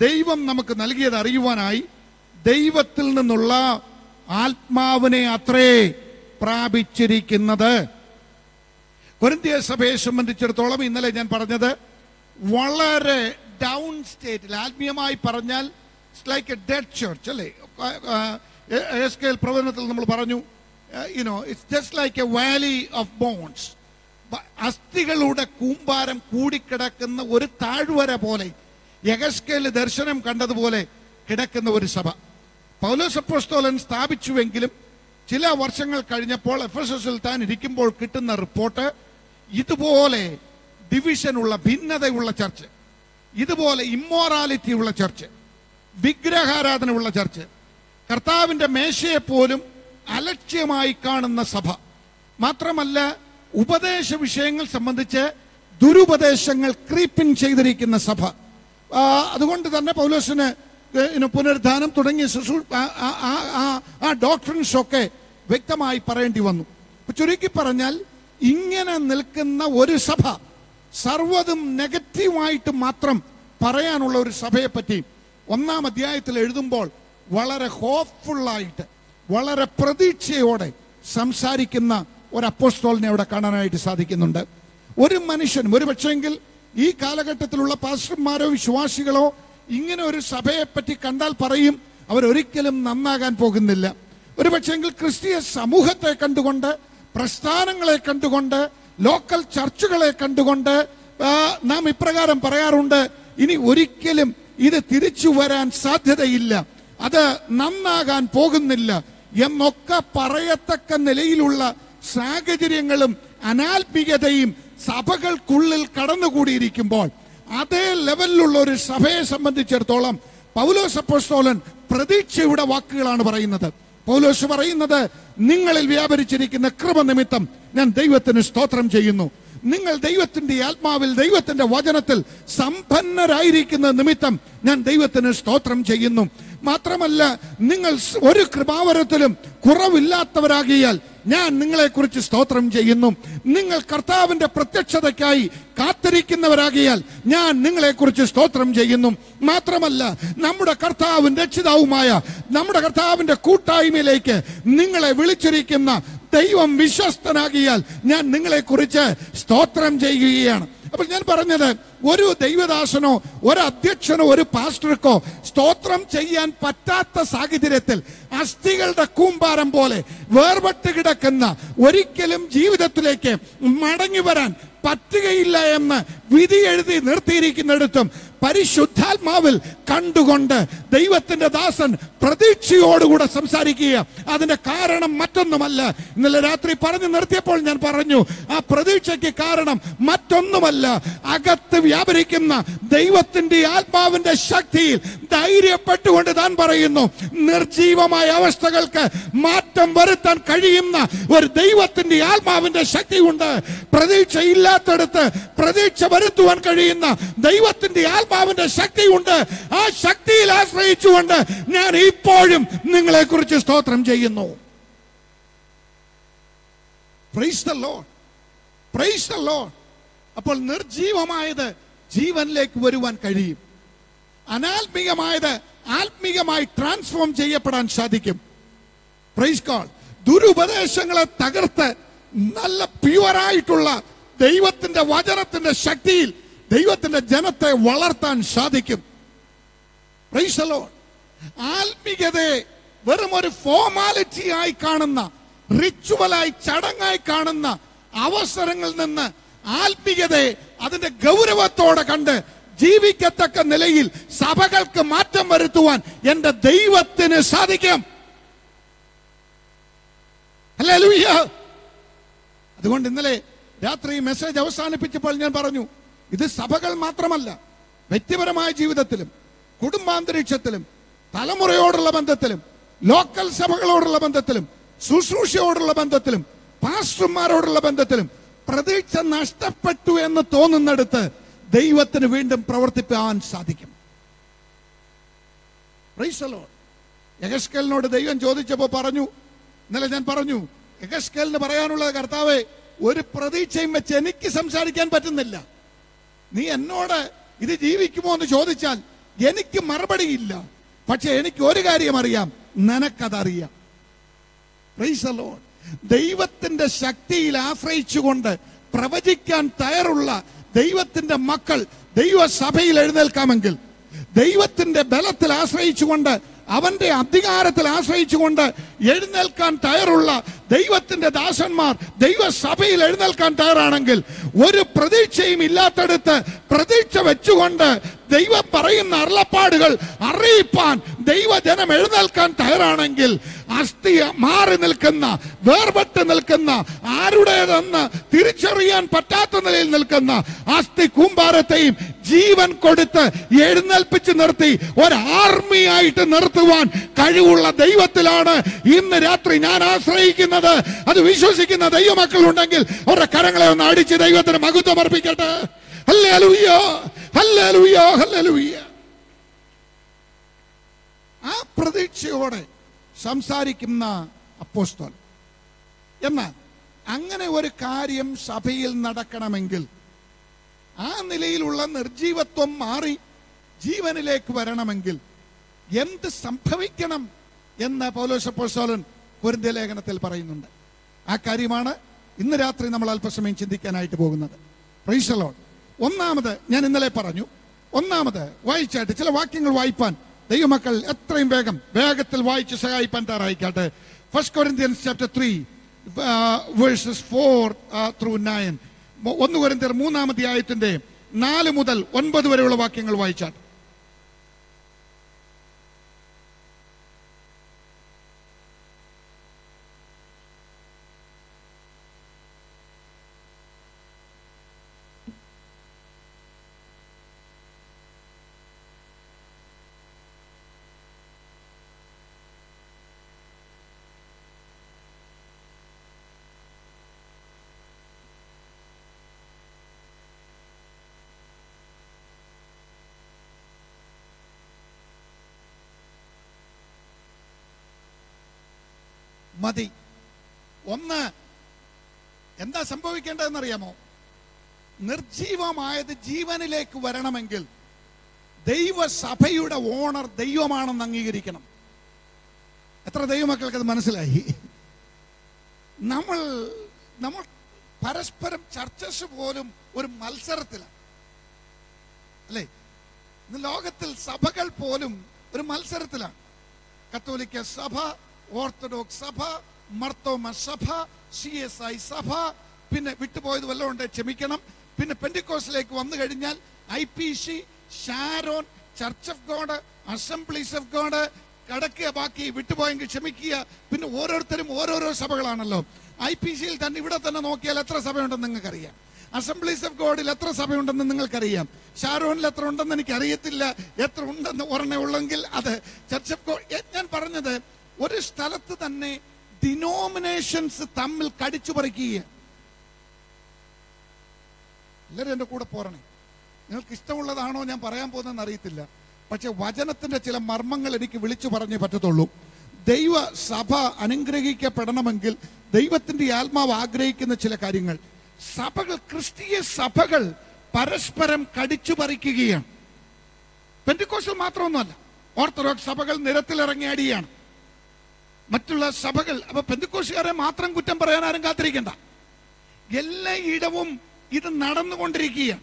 ദൈവം നമുക്ക് നൽകിയത് അറിയുവാനായി ദൈവത്തിൽ നിന്നുള്ള ആത്മാവിനെ അത്രേ പ്രാപിച്ചിരിക്കുന്നത്. കൊരിന്തിയ സഭയെ സംബന്ധിച്ചിടത്തോളം ഇന്നലെ ഞാൻ പറഞ്ഞത് വളരെ ഡൗൺ സ്റ്റേറ്റിൽ ആത്മീയമായി പറഞ്ഞാൽ ലൈക്ക് എ ഡെഡ് ചർച്ച് അല്ലേ? എസ് കെ എൽ പ്രവചനത്തിൽ നമ്മൾ പറഞ്ഞു you know it's just like a valley of bones അസ്ഥികളുടെ കൂമ്പാരം കൂടിക്കിടക്കുന്ന ഒരു താഴ്വര പോലെ യഗസ്കേൽ ദർശനം കണ്ടതുപോലെ കിടക്കുന്ന ഒരു സഭ. പൗലോസ് അപ്പോസ്തോലൻ സ്ഥാപിച്ചുവെങ്കിലും ചില വർഷങ്ങൾ കഴിഞ്ഞപ്പോൾ എഫ് എസ് എസിൽ താൻ ഇരിക്കുമ്പോൾ കിട്ടുന്ന റിപ്പോർട്ട് ഇതുപോലെ ഡിവിഷനുള്ള ഭിന്നതയുള്ള ചർച്ച് ഇതുപോലെ ഇമ്മോറാലിറ്റി ഉള്ള ചർച്ച് വിഗ്രഹാരാധന ഉള്ള ചർച്ച് കർത്താവിന്റെ മേശയെ പോലും അലക്ഷ്യമായി കാണുന്ന സഭ. മാത്രമല്ല ഉപദേശ വിഷയങ്ങൾ സംബന്ധിച്ച് ദുരുപദേശങ്ങൾ ക്രീപ്പിൻ ചെയ്തിരിക്കുന്ന സഭ. അതുകൊണ്ട് തന്നെ പൗലോസിന് പുനരുദ്ധാനം തുടങ്ങിയ ശുശ്രൂ ആ- ആ- ആ- ആ- ആ ഡോക്ടറിൻസ് ഒക്കെ വ്യക്തമായി പറയേണ്ടി വന്നു. ചുരുക്കി പറഞ്ഞാൽ ഇങ്ങനെ നിൽക്കുന്ന ഒരു സഭ സർവതും നെഗറ്റീവായിട്ട് മാത്രം പറയാനുള്ള ഒരു സഭയെ പറ്റി ഒന്നാം അധ്യായത്തിൽ എഴുതുമ്പോൾ വളരെ ഹോപ്പ്ഫുള്ളായിട്ട് വളരെ പ്രതീക്ഷയോടെ സംസാരിക്കുന്ന ഒരു അപ്പോസ്റ്റോളിനെ അവിടെ കാണാനായിട്ട് സാധിക്കുന്നുണ്ട്. ഒരു മനുഷ്യനും ഒരു പക്ഷേങ്കിൽ ഈ കാലഘട്ടത്തിലുള്ള പാസ്റ്റർമാരോ വിശ്വാസികളോ ഇങ്ങനെ ഒരു സഭയെ പറ്റി കണ്ടാൽ പറയും അവരൊരിക്കലും നന്നാകാൻ പോകുന്നില്ല. ഒരു പക്ഷേങ്കിൽ ക്രിസ്തീയ സമൂഹത്തെ കണ്ടുകൊണ്ട് പ്രസ്ഥാനങ്ങളെ കണ്ടുകൊണ്ട് ലോക്കൽ ചർച്ചുകളെ കണ്ടുകൊണ്ട് നാം ഇപ്രകാരം പറയാറുണ്ട് ഇനി ഒരിക്കലും ഇത് തിരിച്ചു വരാൻ സാധ്യതയില്ല. അത് നന്നാകാൻ പോകുന്നില്ല എന്നൊക്കെ പറയത്തക്ക നിലയിലുള്ള സാഹചര്യങ്ങളും അനാത്മികതയും സഭകൾക്കുള്ളിൽ കടന്നുകൂടിയിരിക്കുമ്പോൾ അതേ ലെവലിലുള്ള ഒരു സഭയെ സംബന്ധിച്ചിടത്തോളം പൗലോസ് അപ്പോസ്തോലൻ പ്രതീക്ഷയുടെ വാക്കുകളാണ് പറയുന്നത്. പൗലോസ് പറയുന്നത് നിങ്ങളിൽ വ്യാപരിച്ചിരിക്കുന്ന കൃപ ഞാൻ ദൈവത്തിന് സ്തോത്രം ചെയ്യുന്നു. നിങ്ങൾ ദൈവത്തിന്റെ ആത്മാവിൽ ദൈവത്തിന്റെ വചനത്തിൽ സമ്പന്നരായിരിക്കുന്ന നിമിത്തം ഞാൻ ദൈവത്തിന് സ്തോത്രം ചെയ്യുന്നു. മാത്രമല്ല നിങ്ങൾ ഒരു കൃപാവരത്തിലും കുറവില്ലാത്തവരാകിയാൽ ഞാൻ നിങ്ങളെക്കുറിച്ച് സ്തോത്രം ചെയ്യുന്നു. നിങ്ങൾ കർത്താവിന്റെ പ്രത്യക്ഷതയ്ക്കായി കാത്തിരിക്കുന്നവരാകിയാൽ ഞാൻ നിങ്ങളെക്കുറിച്ച് സ്തോത്രം ചെയ്യുന്നു. മാത്രമല്ല നമ്മുടെ കർത്താവും രക്ഷിതാവുമായ നമ്മുടെ കർത്താവിന്റെ കൂട്ടായ്മയിലേക്ക് നിങ്ങളെ വിളിച്ചിരിക്കുന്ന ദൈവം വിശ്വസ്തനാകിയാൽ ഞാൻ നിങ്ങളെക്കുറിച്ച് സ്തോത്രം ചെയ്യുകയാണ്. അപ്പോൾ ഞാൻ പറഞ്ഞത് ഒരു ദൈവദാസനോ ഒരു അധ്യക്ഷനോ ഒരു പാസ്റ്റർക്കോ സ്തോത്രം ചെയ്യാൻ പറ്റാത്ത സാഹചര്യത്തിൽ അസ്ഥികളുടെ കൂമ്പാരം പോലെ വേർപെട്ട് കിടക്കുന്ന ഒരിക്കലും ജീവിതത്തിലേക്ക് മടങ്ങി വരാൻ പറ്റുകയില്ല എന്ന് വിധി എഴുതി നിർത്തിയിരിക്കുന്നിടത്തും പരിശുദ്ധാത്മാവിൽ കണ്ടുകൊണ്ട് ദൈവത്തിന്റെ ദാസൻ പ്രതീക്ഷയോടുകൂടെ സംസാരിക്കുക. അതിന്റെ കാരണം മറ്റൊന്നുമല്ല. ഇന്നലെ രാത്രി പറഞ്ഞു നിർത്തിയപ്പോൾ ഞാൻ പറഞ്ഞു ആ പ്രതീക്ഷയ്ക്ക് കാരണം മറ്റൊന്നുമല്ല. അകത്ത് വ്യാപരിക്കുന്ന ദൈവത്തിന്റെ ആത്മാവിന്റെ ശക്തിയിൽ ധൈര്യപ്പെട്ടുകൊണ്ട് താൻ പറയുന്നു നിർജീവമായ അവസ്ഥകൾക്ക് മാറ്റം വരുത്താൻ കഴിയുന്ന ഒരു ദൈവത്തിന്റെ ആത്മാവിന്റെ ശക്തിയുണ്ട്. പ്രതീക്ഷ ഇല്ലാത്തടത്ത് പ്രതീക്ഷ വരുത്തുവാൻ കഴിയുന്ന ദൈവത്തിന്റെ ആത്മാവിന്റെ ശക്തിയുണ്ട്. ആ ശക്തിയിൽ ആശ്രയിച്ചുകൊണ്ട് ഞാൻ ഇപ്പോഴും നിങ്ങളെ കുറിച്ച് സ്തോത്രം ചെയ്യുന്നു. പ്രൈസ്. പ്രൈസ്. അപ്പോൾ നിർജീവമായത് ജീവനിലേക്ക് വരുവാൻ കഴിയും. അനാത്മികമായത് ആത്മീകമായി ട്രാൻസ്ഫോം ചെയ്യപ്പെടാൻ സാധിക്കും. പ്രൈസ് കോൾ ദുരുപദേശങ്ങളെ തകർത്ത് നല്ല പ്യുവറായിട്ടുള്ള ദൈവത്തിന്റെ വചനത്തിന്റെ ശക്തിയിൽ ദൈവത്തിന്റെ ജനത്തെ വളർത്താൻ സാധിക്കും. ആത്മീകതയെ വെറും ഒരു ഫോർമാലിറ്റി ആയി കാണുന്ന റിച്വലായി ചടങ്ങായി കാണുന്ന അവസരങ്ങളിൽ നിന്ന് ആത്മീയതയെ അതിന്റെ ഗൗരവത്തോടെ കണ്ട് ജീവിക്കത്തക്ക നിലയിൽ സഭകൾക്ക് മാറ്റം വരുത്തുവാൻ എന്റെ ദൈവത്തിന് സാധിക്കും. അല്ലേ അതുകൊണ്ട് ഇന്നലെ രാത്രി മെസ്സേജ് അവസാനിപ്പിച്ചപ്പോൾ ഞാൻ പറഞ്ഞു ഇത് സഭകൾ മാത്രമല്ല വ്യക്തിപരമായ ജീവിതത്തിലും കുടുംബാന്തരീക്ഷത്തിലും തലമുറയോടുള്ള ബന്ധത്തിലും ലോക്കൽ സഭകളോടുള്ള ബന്ധത്തിലും ശുശ്രൂഷയോടുള്ള ബന്ധത്തിലും പാസ്റ്റർമാരോടുള്ള ബന്ധത്തിലും പ്രതീക്ഷ നഷ്ടപ്പെട്ടു എന്ന് തോന്നുന്നിടത്ത് ദൈവത്തിന് വീണ്ടും പ്രവർത്തിപ്പാൻ സാധിക്കും. യഗസ്കേലിനോട് ദൈവം ചോദിച്ചപ്പോ പറഞ്ഞു ഇന്നലെ ഞാൻ പറഞ്ഞു യഗസ്കേലിന് പറയാനുള്ളത് കർത്താവെ ഒരു പ്രതീക്ഷയും വെച്ച് എനിക്ക് സംസാരിക്കാൻ പറ്റുന്നില്ല. നീ എന്നോട് ഇത് ജീവിക്കുമോ എന്ന് ചോദിച്ചാൽ എനിക്ക് മറുപടിയില്ല. പക്ഷെ എനിക്ക് ഒരു കാര്യം അറിയാം. നിനക്കതറിയാം. ദൈവത്തിന്റെ ശക്തിയിൽ ആശ്രയിച്ചുകൊണ്ട് പ്രവചിക്കാൻ തയ്യാറുള്ള ദൈവത്തിന്റെ മക്കൾ ദൈവസഭയിൽ എഴുന്നേൽക്കാമെങ്കിൽ ദൈവത്തിന്റെ ബലത്തിൽ ആശ്രയിച്ചുകൊണ്ട് അവന്റെ അധികാരത്തിൽ ആശ്രയിച്ചുകൊണ്ട് എഴുന്നേൽക്കാൻ തയ്യാറുള്ള ദൈവത്തിന്റെ ദാസന്മാർ ദൈവസഭയിൽ എഴുന്നേൽക്കാൻ തയ്യാറാണെങ്കിൽ ഒരു പ്രതീക്ഷയും ഇല്ലാത്തടുത്ത് പ്രതീക്ഷ വെച്ചുകൊണ്ട് ദൈവം പറയുന്ന അരുളപ്പാടുകൾ അറിയിപ്പാൻ ദൈവജനം എഴുന്നേൽക്കാൻ തയ്യാറാണെങ്കിൽ അസ്ഥി മാറി നിൽക്കുന്ന വേർപെട്ട് നിൽക്കുന്ന ആരുടേതെന്ന് തിരിച്ചറിയാൻ പറ്റാത്ത നിലയിൽ നിൽക്കുന്ന അസ്ഥി കൂമ്പാരത്തെയും ജീവൻ കൊടുത്ത് എഴുന്നേൽപ്പിച്ച് നിർത്തി ഒരു ആർമിയായിട്ട് നിർത്തുവാൻ കഴിവുള്ള ദൈവത്തിലാണ് ഇന്ന് രാത്രി ഞാൻ ആശ്രയിക്കുന്നത് അത് വിശ്വസിക്കുന്ന ദൈവമക്കൾ ഉണ്ടെങ്കിൽ അവരുടെ കരങ്ങളെ ഒന്ന് അടിച്ച് ദൈവത്തിന് മഹത്വം അർപ്പിക്കട്ടെ. ഹല്ലേലൂയ ഹല്ലേലൂയ ഹല്ലേലൂയ ആ പ്രതീക്ഷയോടെ സംസാരിക്കുന്ന അപ്പോസ്തോൽ എന്നാൽ അങ്ങനെ ഒരു കാര്യം സഭയിൽ നടക്കണമെങ്കിൽ ആ നിലയിലുള്ള നിർജീവത്വം മാറി ജീവനിലേക്ക് വരണമെങ്കിൽ എന്ത് സംഭവിക്കണം? എന്ന് പൗലോസപ്പോസ്തോലൻ കുരുന്ത ലേഖനത്തിൽ പറയുന്നുണ്ട്. ആ കാര്യമാണ് ഇന്ന് രാത്രി നമ്മൾ അല്പസമയം ചിന്തിക്കാനായിട്ട് പോകുന്നത്. പ്രൈസലോൺ ഒന്നാമത് ഞാൻ ഇന്നലെ പറഞ്ഞു ഒന്നാമത് വായിച്ചായിട്ട് ചില വാക്യങ്ങൾ വായിപ്പാൻ ദൈവമക്കൾ എത്രയും വേഗം വേഗത്തിൽ വായിച്ച് സഹായിപ്പാൻ തയ്യാറായിക്കാട്ടെ. First Corinthians chapter three verses four through nine ഒന്ന് കൊരിന്ത്യർ മൂന്നാമത്തെ ആയത്തിന്റെ നാല് മുതൽ ഒൻപത് വരെയുള്ള വാക്യങ്ങൾ വായിച്ചാട്ടെ. മതി. ഒന്ന് എന്താ സംഭവിക്കേണ്ടതെന്ന് അറിയാമോ നിർജീവമായത് ജീവനിലേക്ക് വരണമെങ്കിൽ ദൈവസഭയുടെ ഓണർ ദൈവമാണെന്ന് അംഗീകരിക്കണം. എത്ര ദൈവമക്കൾക്ക് അത് മനസ്സിലായി? നമ്മൾ നമ്മൾ പരസ്പരം ചർച്ചസ് പോലും ഒരു മത്സരത്തിലാണ് അല്ലേ? ലോകത്തിൽ സഭകൾ പോലും ഒരു മത്സരത്തിലാണ് കത്തോലിക്ക സഭ ഓർത്തഡോക്സ് സഭ മർത്തോമ സഭ സി എസ് ഐ സഭ. പിന്നെ വിട്ടുപോയത് വല്ലതും ഉണ്ടെ ക്ഷമിക്കണം. പിന്നെ പെൻഡിക്കോസിലേക്ക് വന്നു കഴിഞ്ഞാൽ I P C Sharon church of God assemblies of God കടക്കുക ബാക്കി വിട്ടുപോയെങ്കിൽ ക്ഷമിക്കുക. പിന്നെ ഓരോരുത്തരും ഓരോരോ സഭകളാണല്ലോ. ഐ പി സിയിൽ തന്നെ ഇവിടെ തന്നെ നോക്കിയാൽ എത്ര സഭയുണ്ടെന്ന് നിങ്ങൾക്കറിയാം. അസംബ്ലീസ് ഓഫ് ഗോഡിൽ എത്ര സഭയുണ്ടെന്ന് നിങ്ങൾക്കറിയാം. ഷാരോണിൽ എത്ര ഉണ്ടെന്ന് എനിക്ക് അറിയത്തില്ല എത്ര ഉണ്ടെന്ന് ഒരെണ്ണ ഉള്ളെങ്കിൽ അത് ചർച്ച് ഓഫ് ഗോഡ് ഞാൻ പറഞ്ഞത് ഒരു സ്ഥലത്ത് തന്നെ ഡിനോമിനേഷൻസ് തമ്മിൽ കടിച്ചു പറിക്കുക എല്ലാവരും എന്റെ കൂടെ പോരണേ. നിങ്ങൾക്ക് ഇഷ്ടമുള്ളതാണോ ഞാൻ പറയാൻ പോകുന്നതെന്ന് അറിയത്തില്ല. പക്ഷെ വചനത്തിന്റെ ചില മർമ്മങ്ങൾ എനിക്ക് വിളിച്ചു പറഞ്ഞേ പറ്റത്തുള്ളൂ. ദൈവ സഭ അനുഗ്രഹിക്കപ്പെടണമെങ്കിൽ ദൈവത്തിന്റെ ആത്മാവ് ആഗ്രഹിക്കുന്ന ചില കാര്യങ്ങൾ. സഭകൾ ക്രിസ്തീയ സഭകൾ പരസ്പരം കടിച്ചു പറിക്കുകയാണ്. പെന്റിക്കോസിൽ മാത്രമൊന്നുമല്ല. ഓർത്തഡോക്സ് സഭകൾ നിരത്തിലിറങ്ങി അടിയാണ് മറ്റുള്ള സഭകൾ അപ്പൊ പെന്തുക്കോശുകാരെ മാത്രം കുറ്റം പറയാൻ ആരും കാത്തിരിക്കണ്ട. എല്ലായിടവും ഇത് നടന്നുകൊണ്ടിരിക്കുകയാണ്.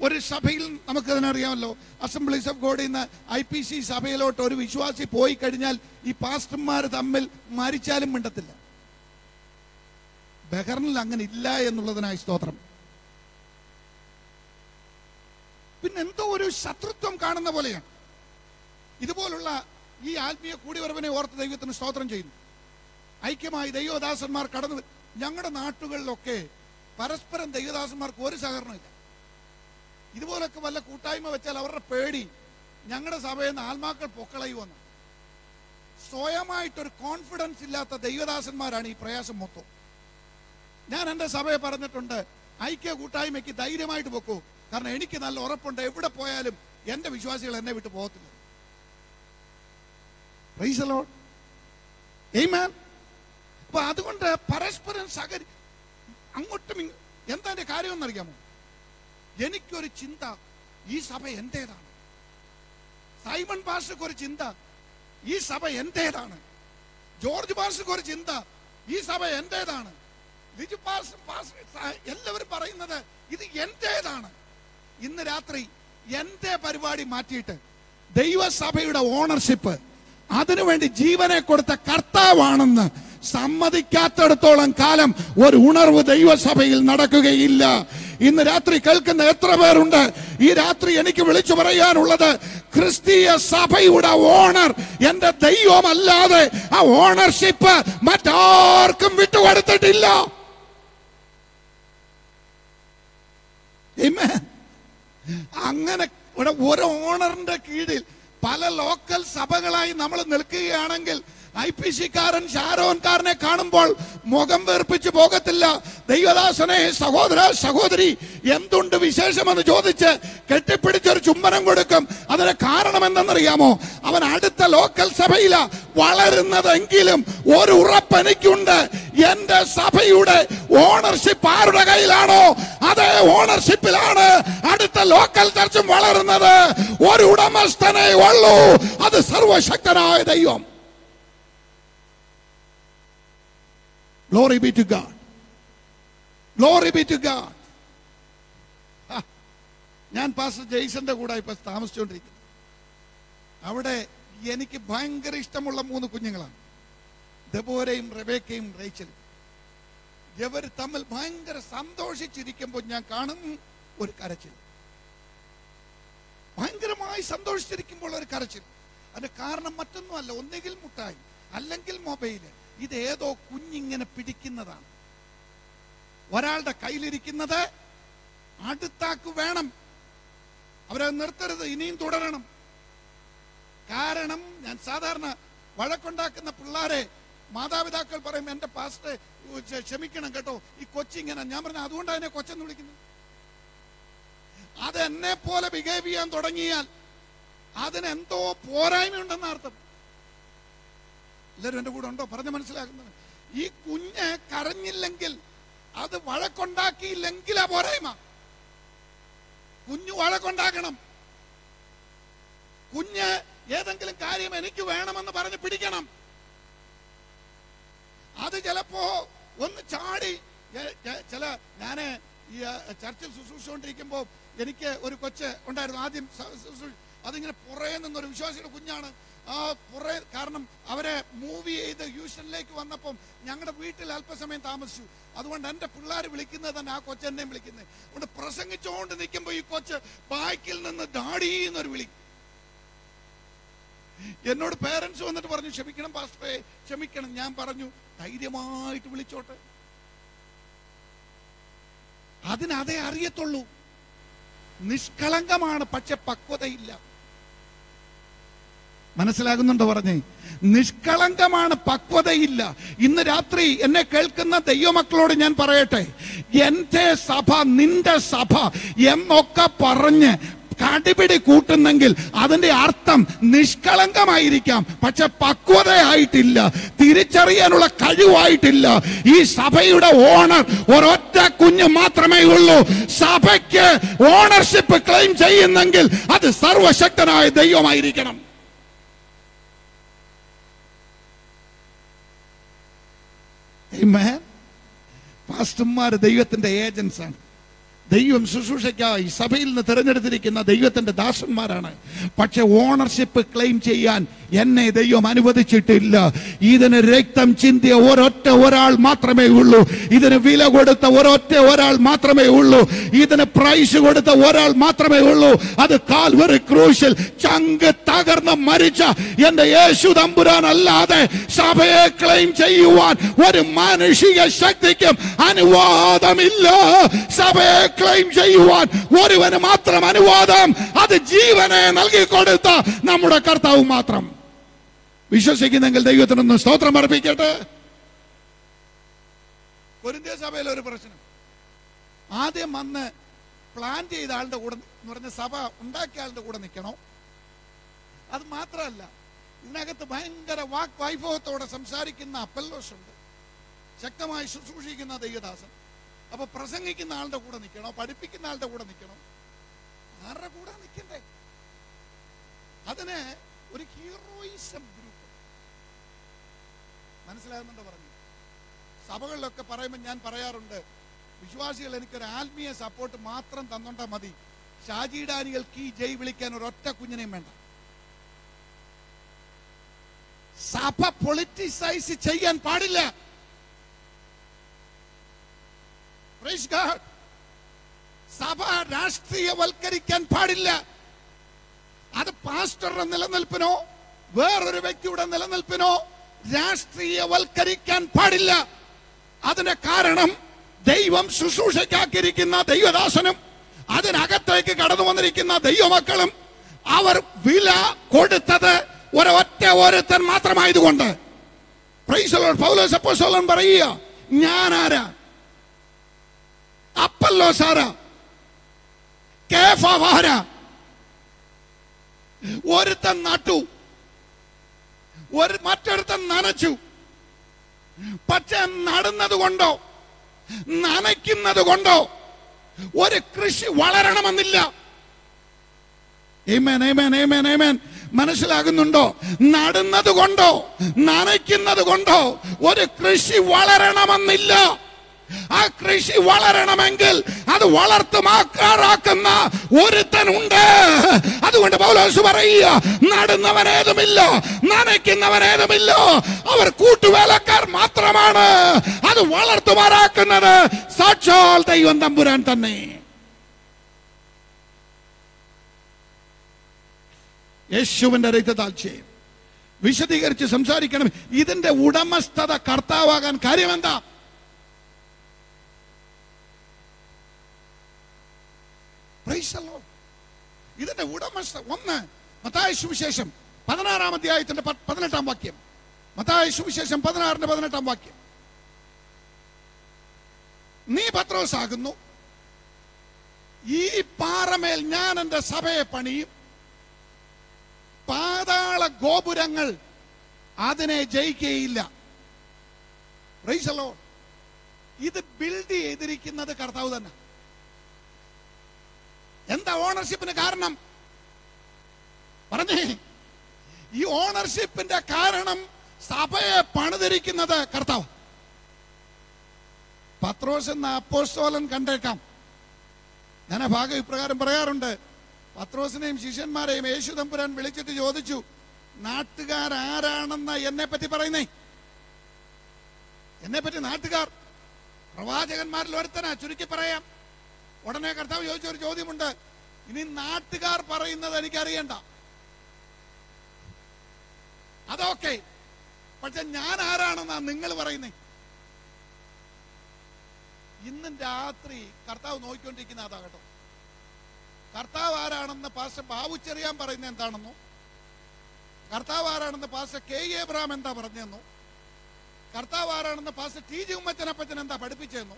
ഒരു സഭയിൽ നമുക്ക് അതിനറിയാമല്ലോ അസംബ്ലീസ് ഓഫ് ഗോഡിൽ നിന്ന് ഐ പി സി സഭയിലോട്ട് ഒരു വിശ്വാസി പോയി കഴിഞ്ഞാൽ ഈ പാസ്റ്റർമാർ തമ്മിൽ മരിച്ചാലും മിണ്ടത്തില്ല. ബഹറിനിൽ അങ്ങനെ ഇല്ല എന്നുള്ളതിനായി സ്തോത്രം. പിന്നെ എന്തോ ഒരു ശത്രുത്വം കാണുന്ന പോലെയാണ്. ഇതുപോലുള്ള ഈ ആത്മീയ കൂടിവരവിനെ ഓർത്ത് ദൈവത്തിന് സ്തോത്രം ചെയ്യുന്നു. ഐക്യമായി ദൈവദാസന്മാർ കടന്നു ഞങ്ങളുടെ നാട്ടുകളിലൊക്കെ പരസ്പരം ദൈവദാസന്മാർക്ക് ഒരു സഹകരണമില്ല ഇതുപോലൊക്കെ വല്ല കൂട്ടായ്മ വെച്ചാൽ അവരുടെ പേടി ഞങ്ങളുടെ സഭയിൽ നിന്ന് ആത്മാക്കൾ പൊക്കളയുമെന്ന് സ്വയമായിട്ടൊരു കോൺഫിഡൻസ് ഇല്ലാത്ത ദൈവദാസന്മാരാണ് ഈ പ്രയാസം മൊത്തം. ഞാൻ എന്റെ സഭയെ പറഞ്ഞിട്ടുണ്ട് ഐക്യ കൂട്ടായ്മയ്ക്ക് ധൈര്യമായിട്ട് പൊക്കൂ. കാരണം എനിക്ക് നല്ല ഉറപ്പുണ്ട് എവിടെ പോയാലും എന്റെ വിശ്വാസികൾ എന്നെ വിട്ട് പോകത്തില്ല. Amen. അപ്പൊ അതുകൊണ്ട് പരസ്പരം സഹരി അങ്ങോട്ടും എന്താ എന്റെ കാര്യം എന്നറിയാമോ എനിക്കൊരു ചിന്ത. ഈ സഭ എന്റേതാണ് സൈമൺ പാസ്റ്റർക്ക് ഒരു ചിന്ത. ഈ സഭ എന്റേതാണ് ജോർജ് പാസ്റ്റർക്ക് ഒരു ചിന്ത. ഈ സഭ എന്റേതാണ് ലിജു പാസ്റ്റർ പാസ്റ്റർ സ- എല്ലാവരും പറയുന്നത് ഇത് എന്റേതാണ് ഇന്ന് രാത്രി എന്റെ പരിപാടി മാറ്റിയിട്ട് ദൈവസഭയുടെ ഓണർഷിപ്പ് അതിനുവേണ്ടി ജീവനെ കൊടുത്ത കർത്താവാണെന്ന് സമ്മതിക്കാത്തടത്തോളം കാലം ഒരു ഉണർവ് ദൈവസഭയിൽ നടക്കുകയില്ല. ഇന്ന് രാത്രി കേൾക്കുന്ന എത്ര പേരുണ്ട്? ഈ രാത്രി എനിക്ക് വിളിച്ചു പറയാനുള്ളത് ക്രിസ്തീയ സഭയുടെ ഓണർ എന്റെ ദൈവമല്ലാതെ ആ ഓണർഷിപ്പ് മറ്റാർക്കും വിട്ടുകൊടുത്തിട്ടില്ല. അങ്ങനെ ഇവിടെ ഒരു ഓണറിന്റെ കീഴിൽ പല ലോക്കൽ സഭകളായി നമ്മൾ നിൽക്കുകയാണെങ്കിൽ ഐ പി സിക്കാരൻ ഷാരോൻകാരനെ കാണുമ്പോൾ മുഖം വീർപ്പിച്ച് പോകത്തില്ല. ദൈവദാസനെ സഹോദര സഹോദരി എന്തുണ്ട് വിശേഷമെന്ന് ചോദിച്ച് കെട്ടിപ്പിടിച്ചൊരു ചുംബനം കൊടുക്കും. അതിന് കാരണം എന്തെന്നറിയാമോ അവൻ അടുത്ത ലോക്കൽ സഭയില വളരുന്നതെങ്കിലും ഒരു ഉറപ്പ് എനിക്കുണ്ട് എന്റെ സഭയുടെ ഓണർഷിപ്പ് ആരുടെ കയ്യിലാണോ? അതേ ഓണർഷിപ്പിലാണ് അടുത്ത ലോക്കൽ ചർച്ചും വളരുന്നത്. ഒരു ഉടമസ്ഥനെ ഉള്ളൂ. അത് സർവശക്തനായ ദൈവം. Glory be to God. Glory be to God. ഞാൻ പാസ്റ്റർ ജെയ്സന്റെ കൂടെ ഇപ്പൊ താമസിച്ചുകൊണ്ടിരിക്കുന്നു അവിടെ എനിക്ക് ഭയങ്കര ഇഷ്ടമുള്ള മൂന്ന് കുഞ്ഞുങ്ങളാണ്. ദബോരയും റബേക്കയും റേച്ചലും. ഇവർ തമ്മിൽ ഭയങ്കര സന്തോഷിച്ചിരിക്കുമ്പോൾ ഞാൻ കാണും ഒരു കരച്ചിൽ. ഭയങ്കരമായി സന്തോഷിച്ചിരിക്കുമ്പോൾ ഒരു കരച്ചിൽ. അതിന്റെ കാരണം മറ്റൊന്നുമല്ല. ഒന്നുകിൽ മുട്ടായി അല്ലെങ്കിൽ മൊബൈൽ. ഇത് ഏതോ കുഞ്ഞിങ്ങനെ പിടിക്കുന്നതാണ്. ഒരാളുടെ കയ്യിലിരിക്കുന്നത് അടുത്താക്ക് വേണം. അവരെ നിർത്തരുത് ഇനിയും തുടരണം. കാരണം ഞാൻ സാധാരണ വഴക്കുണ്ടാക്കുന്ന പിള്ളേരെ മാതാപിതാക്കൾ പറയും എന്റെ പാസ്റ്റ് ക്ഷമിക്കണം കേട്ടോ. ഈ കൊച്ചിങ്ങനെ ഞാൻ പറഞ്ഞ അതുകൊണ്ടാണ് എന്നെ കൊച്ചെന്ന് വിളിക്കുന്നത്. അത് പോലെ ബിഹേവ് ചെയ്യാൻ തുടങ്ങിയാൽ അതിനെന്തോ പോരായ്മയുണ്ടെന്ന് അർത്ഥം എല്ലാവരും എന്റെ കൂടെ ഉണ്ടോ? പറഞ്ഞ് മനസ്സിലാക്കുന്നത് ഈ കുഞ്ഞ് കരഞ്ഞില്ലെങ്കിൽ അത് വഴക്കുണ്ടാക്കിയില്ലെങ്കിലാ പോരായ്മ. കുഞ്ഞു വഴക്കുണ്ടാക്കണം. കുഞ്ഞ് ഏതെങ്കിലും കാര്യം എനിക്ക് വേണമെന്ന് പറഞ്ഞ് പിടിക്കണം. അത് ചിലപ്പോ ഒന്ന് ചാടി ചില ഞാൻ ഈ ആ, ചർച്ചിൽ ശുശ്രൂഷിച്ചുകൊണ്ടിരിക്കുമ്പോൾ എനിക്ക് ഒരു കൊച്ച് ഉണ്ടായിരുന്നു. ആദ്യം അതിങ്ങനെ പുറകെ നിന്നൊരു വിശ്വാസിയുടെ കുഞ്ഞാണ്. കുറെ കാരണം അവരെ മൂവ് ചെയ്ത് ഹ്യൂഷനിലേക്ക് വന്നപ്പം ഞങ്ങളുടെ വീട്ടിൽ അല്പസമയം താമസിച്ചു. അതുകൊണ്ട് എന്റെ പിള്ളേർ വിളിക്കുന്നത് തന്നെ ആ കൊച്ചെന്നെയും വിളിക്കുന്നത് അതുകൊണ്ട് പ്രസംഗിച്ചുകൊണ്ട് നിൽക്കുമ്പോൾ ഈ കൊച്ച് ബാക്കിൽ നിന്ന് ഡാഡി എന്നൊരു വിളി. എന്നോട് പേരൻസ് വന്നിട്ട് പറഞ്ഞു ക്ഷമിക്കണം പാസ്റ്ററെ ക്ഷമിക്കണം. ഞാൻ പറഞ്ഞു ധൈര്യമായിട്ട് വിളിച്ചോട്ടെ. അതിനതേ അറിയത്തുള്ളൂ. നിഷ്കളങ്കമാണ് പക്ഷെ പക്വതയില്ല. മനസ്സിലാകുന്നുണ്ടോ പറഞ്ഞേ? നിഷ്കളങ്കമാണ് പക്വതയില്ല. ഇന്ന് രാത്രി എന്നെ കേൾക്കുന്ന ദൈവമക്കളോട് ഞാൻ പറയട്ടെ. എന്റെ സഭ നിന്റെ സഭ എന്നൊക്കെ പറഞ്ഞ് കടിപിടി കൂട്ടുന്നെങ്കിൽ അതിന്റെ അർത്ഥം നിഷ്കളങ്കമായിരിക്കാം. പക്ഷെ പക്വതയായിട്ടില്ല. തിരിച്ചറിയാനുള്ള കഴിവായിട്ടില്ല. ഈ സഭയുടെ ഓണർ ഒരൊറ്റ കുഞ്ഞ് മാത്രമേ ഉള്ളൂ. സഭയ്ക്ക് ഓണർഷിപ്പ് ക്ലെയിം ചെയ്യുന്നെങ്കിൽ അത് സർവശക്തനായ ദൈവമായിരിക്കണം. പാസ്റ്റർമാർ ദൈവത്തിന്റെ ഏജൻസ് ആണ്. ദൈവം ശുശ്രൂഷയ്ക്കായി സഭയിൽ നിന്ന് തിരഞ്ഞെടുത്തിരിക്കുന്ന ദൈവത്തിന്റെ ദാസന്മാരാണ്. പക്ഷെ ഓണർഷിപ്പ് ക്ലെയിം ചെയ്യാൻ എന്നെ ദൈവം അനുവദിച്ചിട്ടില്ല. ഇതിന് രക്തം ചിന്തിയ ഒരൊറ്റ ഒരാൾ മാത്രമേ ഉള്ളൂ. ഇതിന് വില കൊടുത്ത ഒരൊറ്റ ഒരാൾ മാത്രമേ ഉള്ളൂ. ഇതിന് പ്രൈസ് കൊടുത്ത ഒരാൾ മാത്രമേ ഉള്ളൂ. അത് കാൽവറി ക്രൂശിൽ ചങ്ക് തകർന്ന് മരിച്ച എന്റെ യേശു തമ്പുരാൻ അല്ലാതെ സഭയെ ക്ലെയിം ചെയ്യുവാൻ ഒരു മാനുഷിക ശക്തിക്കും അനുവാദമില്ല. സഭയെ ക്ലെയിം ചെയ്യുവാൻ ഒരുവന് മാത്രം അനുവാദം. അത് ജീവനെ നൽകി കൊടുത്ത നമ്മുടെ കർത്താവ് മാത്രം. വിശ്വസിക്കുന്നെങ്കിൽ ദൈവത്തിനൊന്ന് സ്തോത്രം അർപ്പിക്കട്ടെ. കൊരിന്ത്യ സഭയിലെ ഒരു പ്രശ്നം. ആദ്യം വന്ന് പ്ലാൻ ചെയ്ത ആളുടെ കൂടെ എന്ന് പറഞ്ഞ സഭ ഉണ്ടാക്കിയ ആളുടെ കൂടെ നിൽക്കണോ? അത് മാത്രമല്ല ഇതിനകത്ത് ഭയങ്കര വാക് വൈഭവത്തോടെ സംസാരിക്കുന്ന അപ്പല്ലോസ് ഉണ്ട് ശക്തമായി ശുശ്രൂഷിക്കുന്ന ദൈവദാസൻ. അപ്പൊ പ്രസംഗിക്കുന്ന ആളുടെ കൂടെ നിൽക്കണോ? പഠിപ്പിക്കുന്ന ആളുടെ കൂടെ നിൽക്കണോ? ആരുടെ കൂടെ നിൽക്കണ്ടേ? അതിന് ഒരു ഹീറോയിസം മനസ്സിലാകുന്നുണ്ടോ പറഞ്ഞു? സഭകളിലൊക്കെ പറയുമ്പോൾ ഞാൻ പറയാറുണ്ട് വിശ്വാസികൾ എനിക്കൊരു ആത്മീയ സപ്പോർട്ട് മാത്രം തന്നോണ്ടാ മതി. ഷാജി ഡാനികൾക്ക് ഈ ജയ് വിളിക്കാൻ ഒരൊറ്റ കുഞ്ഞിനെയും വേണ്ട. സഭ പൊളിറ്റിസൈസ് ചെയ്യാൻ പാടില്ല. സഭ രാഷ്ട്രീയവൽക്കരിക്കാൻ പാടില്ല. അത് പാസ്റ്ററുടെ നിലനിൽപ്പിനോ വേറൊരു വ്യക്തിയുടെ നിലനിൽപ്പിനോ രാഷ്ട്രീയവൽക്കരിക്കാൻ പാടില്ല. അതിന്റെ കാരണം ദൈവം ശുശ്രൂഷയ്ക്കാക്കിയിരിക്കുന്ന ദൈവദാസനും അതിനകത്തേക്ക് കടന്നു വന്നിരിക്കുന്ന ദൈവമക്കളും അവർ വില കൊടുത്തത് ഒരൊറ്റ ഓരോരുത്തൻ മാത്രമായതുകൊണ്ട്. പറയുക ഞാൻ ആരാ അപ്പല്ലോസ് ആരാ? കേഫ ആരാ? ഒരുത്തൻ നട്ടു. ഒരു മറ്റൊരുത്തൻ നനച്ചു. പക്ഷെ നടുന്നത് കൊണ്ടോ നനയ്ക്കുന്നത് കൊണ്ടോ ഒരു കൃഷി വളരണമെന്നില്ല. മനസ്സിലാകുന്നുണ്ടോ? നടുന്നത് കൊണ്ടോ നനയ്ക്കുന്നത് കൊണ്ടോ ഒരു കൃഷി വളരണമെന്നില്ല. ആ കൃഷി വളരണമെങ്കിൽ അത് വളർത്തുമാക്കാറാക്കുന്ന ഒരുത്തനുണ്ട്. അതുകൊണ്ട് പൗലോസ് പറയുക നടുന്നവനേതുമില്ല നനയ്ക്കുന്നവനേതുമില്ല. അവർ കൂട്ടുവേലക്കാർ മാത്രമാണ്. അത് വളർത്തുമാറാക്കുന്നത് സാക്ഷാൽ ദൈവം തമ്പുരാൻ തന്നെ. യേശുവിന്റെ രക്തതാൽച്ചയും വിശദീകരിച്ച് സംസാരിക്കണം. ഇതിന്റെ ഉടമസ്ഥത കർത്താവാകാൻ കാര്യമെന്താ Praise the Lord. ഇതിന്റെ ഉടമസ്ഥ ഒന്ന് മതായ സുവിശേഷം പതിനാറാം അധ്യായത്തിന്റെ പതിനെട്ടാം വാക്യം. മതായ സുവിശേഷം പതിനാറിന്റെ പതിനെട്ടാം വാക്യം. നീ പത്രോസ് ഈ പാറമേൽ ഞാൻ എന്റെ സഭയെ പണിയും. പാതാള ഗോപുരങ്ങൾ അതിനെ ജയിക്കുകയില്ല. ഇത് ബിൽഡ് ചെയ്തിരിക്കുന്നത് കർത്താവ് തന്നെ. എന്താ ഓണർഷിപ്പിന് കാരണം? പറഞ്ഞേ ഈ ഓണർഷിപ്പിന്റെ കാരണം സഭയെ പണിതിരിക്കുന്നത് കർത്താവ്. പത്രോസ് എന്ന അപ്പോസ്തോലൻ കണ്ടേക്കാം. ഞാൻ ആ ഭാഗം ഇപ്രകാരം പറയാറുണ്ട്. പത്രോസിനെയും ശിഷ്യന്മാരെയും യേശു തമ്പുരാൻ വിളിച്ചിട്ട് ചോദിച്ചു നാട്ടുകാർ ആരാണെന്ന് എന്നെ പറ്റി പറയുന്നേ? എന്നെ പറ്റി നാട്ടുകാർ പ്രവാചകന്മാരിൽ ഒരുത്തനാ ചുരുക്കി പറയാം. ഉടനെ കർത്താവ് ചോദിച്ച ഒരു ചോദ്യമുണ്ട്. ഇനി നാട്ടുകാർ പറയുന്നത് എനിക്കറിയണ്ട. അതൊക്കെ. പക്ഷെ ഞാൻ ആരാണെന്നാ നിങ്ങൾ പറയുന്നേ? ഇന്നും രാത്രി കർത്താവ് നോക്കിക്കൊണ്ടിരിക്കുന്ന അതാ കേട്ടോ. കർത്താവ് ആരാണെന്ന് പാസ്റ്റർ ബാബു ചെറിയാൻ പറയുന്നത് എന്താണെന്നോ? കർത്താവ് ആരാണെന്ന് പാസ്റ്റർ കെ എബ്രാം എന്താ പറഞ്ഞെന്നോ? കർത്താവ് ആരാണെന്ന് പാസ്റ്റർ ടി ജി ഉമ്മച്ചനപ്പച്ചൻ എന്താ പഠിപ്പിച്ചെന്നോ?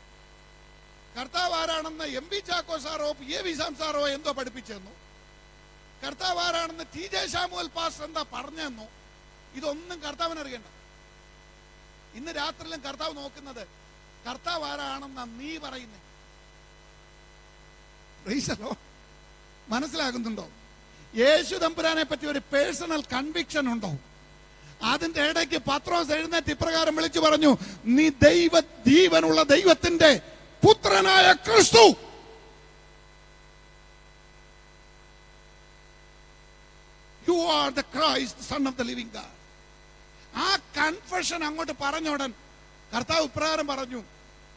കർത്താവ് ആരാണെന്ന് എം വി ചാക്കോ സാറോ പി വി വിസാം സാറോ എന്തോ പഠിപ്പിച്ചെന്നു. കർത്താവ് ആരാണെന്ന് ടി ജെ ശാമുവൽ പാസ്റ്റർ എന്താ പറഞ്ഞെന്നു. ഇതൊന്നും കർത്താവിന് അറിയണ്ട. ഇന്ന് രാത്രിയിലും കർത്താവ് നോക്കുന്നത് കർത്താവ് ആരാണെന്നാ നീ പറയുന്നേ? മനസ്സിലാകുന്നുണ്ടോ? യേശു തമ്പുരാനെ പറ്റി ഒരു പേഴ്സണൽ കൺവിക്ഷൻ ഉണ്ടോ? അതിന്റെ ഇടയ്ക്ക് പത്രോസ് എഴുന്നേറ്റ് ഇപ്രകാരം വിളിച്ചു പറഞ്ഞു നീ ദൈവ ജീവനുള്ള ദൈവത്തിന്റെ പുത്രനായ ക്രിസ്തു. You are the Christ son of the living God ആ കൺഫഷൻ അങ്ങോട്ട് പറഞ്ഞുടൻ കർത്താവ് ഇപ്രകാരം പറഞ്ഞു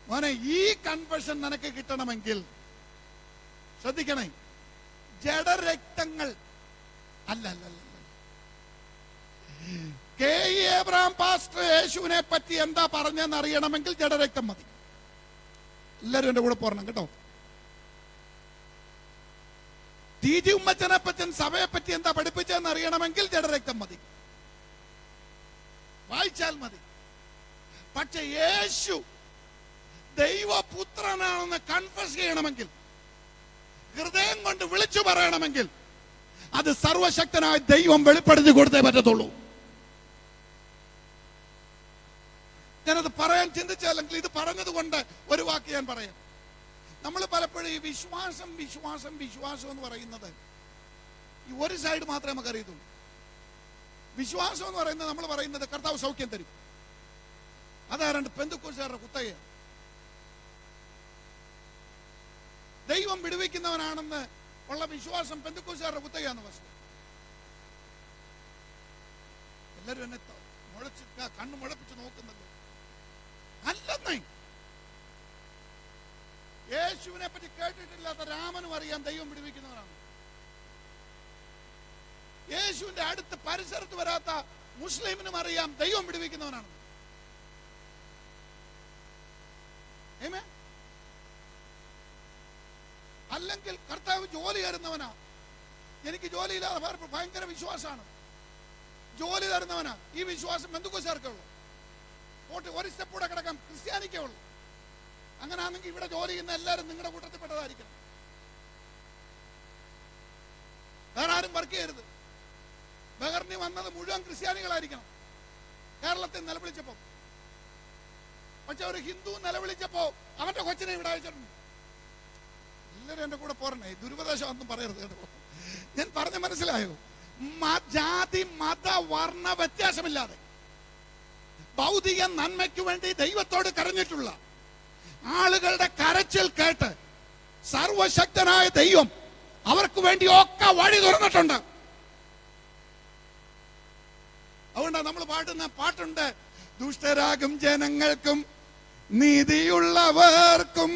മോനെ ഈ കൺഫഷൻ നിനക്ക് കിട്ടണമെങ്കിൽ ശ്രദ്ധിക്കണേ ജഡരക്തങ്ങൾ അല്ല അല്ല പാസ്റ്റർ യേശുവിനെ പറ്റി എന്താ പറഞ്ഞെന്ന് അറിയണമെങ്കിൽ ജഡരക്തം മതി. എല്ലാവരും എന്റെ കൂടെ പോരണം കേട്ടോ. ടി ജി ഉമ്മച്ചനപ്പച്ചൻ സഭയെ പറ്റി എന്താ പഠിപ്പിച്ചതെന്ന് അറിയണമെങ്കിൽ ജഡരക്തം മതി. വായിച്ചാൽ മതി. പക്ഷെ യേശു ദൈവപുത്രനാണെന്ന് കൺഫസ് ചെയ്യണമെങ്കിൽ ഹൃദയം കൊണ്ട് വിളിച്ചു പറയണമെങ്കിൽ അത് സർവശക്തനായ ദൈവം വെളിപ്പെടുത്തി കൊടുത്തേ പറ്റത്തുള്ളൂ. ഞാനത് പറയാൻ ചിന്തിച്ചല്ലെങ്കിൽ ഇത് പറഞ്ഞത് കൊണ്ട് ഒരു വാക്ക് ഞാൻ പറയാം. നമ്മൾ പലപ്പോഴും ഈ വിശ്വാസം വിശ്വാസം വിശ്വാസം എന്ന് പറയുന്നത് ഈ ഒരു സൈഡ് മാത്രമേ നമുക്ക് അറിയത്തുള്ളൂ. വിശ്വാസം എന്ന് പറയുന്നത് നമ്മൾ പറയുന്നത് കർത്താവ് സൗഖ്യം തരും. അതാരണ്ട് പെന്തുക്കോസുകാരുടെ കുത്തകയാണ്. ദൈവം വിടുവിക്കുന്നവനാണെന്ന് ഉള്ള വിശ്വാസം പെന്തുക്കോസുകാരുടെ കുത്തകയാന്ന് വസ്തു എല്ലാവരും എന്നെ മുഴച്ച് കണ്ണ് മുഴപ്പിച്ച് നോക്കുന്നല്ലോ അല്ലെന്നേ. യേശു യേശുവിനെ പറ്റി കേട്ടിട്ടില്ലാത്ത രാമനും അറിയാം ദൈവം പിടിവിക്കുന്നവരാണ് യേശുവിന്റെ അടുത്ത് പരിസരത്ത് വരാത്ത മുസ്ലിമിനും അറിയാം ദൈവം പിടിവിക്കുന്നവനാണ്? അല്ലെങ്കിൽ കർത്താവ് ജോലി തരുന്നവനാ. എനിക്ക് ജോലിയില്ലാതെ ഭയങ്കര വിശ്വാസമാണ്. ജോലി തരുന്നവനാ. ഈ വിശ്വാസം എന്തൊക്കെ ഉള്ളൂ പോട്ടെ ഒരു സ്റ്റെപ്പ് കൂടെ കിടക്കാം. ക്രിസ്ത്യാനിക്കേ ഉള്ളൂ. അങ്ങനാണെങ്കിൽ ഇവിടെ ജോലി ചെയ്യുന്ന എല്ലാവരും നിങ്ങളുടെ കൂട്ടത്തിൽപ്പെട്ടതായിരിക്കണം വേറെ ആരും വർക്ക് ചെയ്യരുത്. ബഹറിന് വന്നത് മുഴുവൻ ക്രിസ്ത്യാനികളായിരിക്കണം. കേരളത്തിൽ നിലവിളിച്ചപ്പോ പക്ഷെ ഒരു ഹിന്ദു നിലവിളിച്ചപ്പോ അവന്റെ കൊച്ചിനെ ഇവിടെ അയച്ചിട്ടുണ്ട്. എല്ലാവരും എന്റെ കൂടെ പോരണേ. ദുരുപദേശം ഒന്നും പറയരുത് കേട്ടോ. ഞാൻ പറഞ്ഞ മനസ്സിലായോ? ജാതി മത വർണ വ്യത്യാസമില്ലാതെ ഭൗതിക നന്മയ്ക്ക് വേണ്ടി ദൈവത്തോട് കരഞ്ഞിട്ടുള്ള ആളുകളുടെ കരച്ചിൽ കേട്ട് സർവശക്തനായ ദൈവം അവർക്ക് വേണ്ടി ഒക്കെ വഴി തുറന്നിട്ടുണ്ട്. അതുകൊണ്ടാണ് നമ്മൾ പാടുന്ന പാട്ടുണ്ട്. ദുഷ്ടരാകും ജനങ്ങൾക്കും നീതിയുള്ളവർക്കും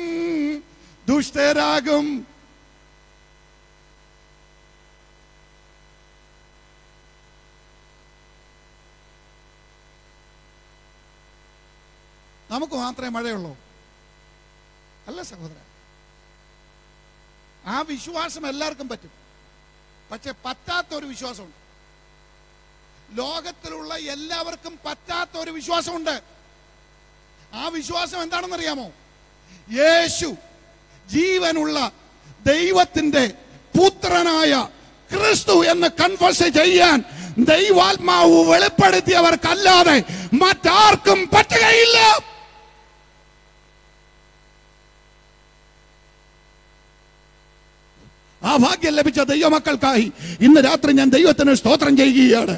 ദുഷ്ടരാകും നമുക്ക് മാത്രമേ മഴയുള്ളൂ. അല്ല സഹോദര ആ വിശ്വാസം എല്ലാവർക്കും പറ്റും. പക്ഷെ പറ്റാത്ത ഒരു വിശ്വാസമുണ്ട്. ലോകത്തിലുള്ള എല്ലാവർക്കും പറ്റാത്ത ഒരു വിശ്വാസമുണ്ട്. ആ വിശ്വാസം എന്താണെന്നറിയാമോ? യേശു ജീവനുള്ള ദൈവത്തിന്റെ പുത്രനായ ക്രിസ്തു എന്ന് കൺഫസ് ചെയ്യാൻ ദൈവാത്മാവ് വെളിപ്പെടുത്തിയവർക്കല്ലാതെ മറ്റാർക്കും പറ്റുകയില്ല. ആ ഭാഗ്യം ലഭിച്ച ദൈവമക്കൾക്കായി ഇന്ന് രാത്രി ഞാൻ ദൈവത്തിന് സ്തോത്രം ചെയ്യുകയാണ്.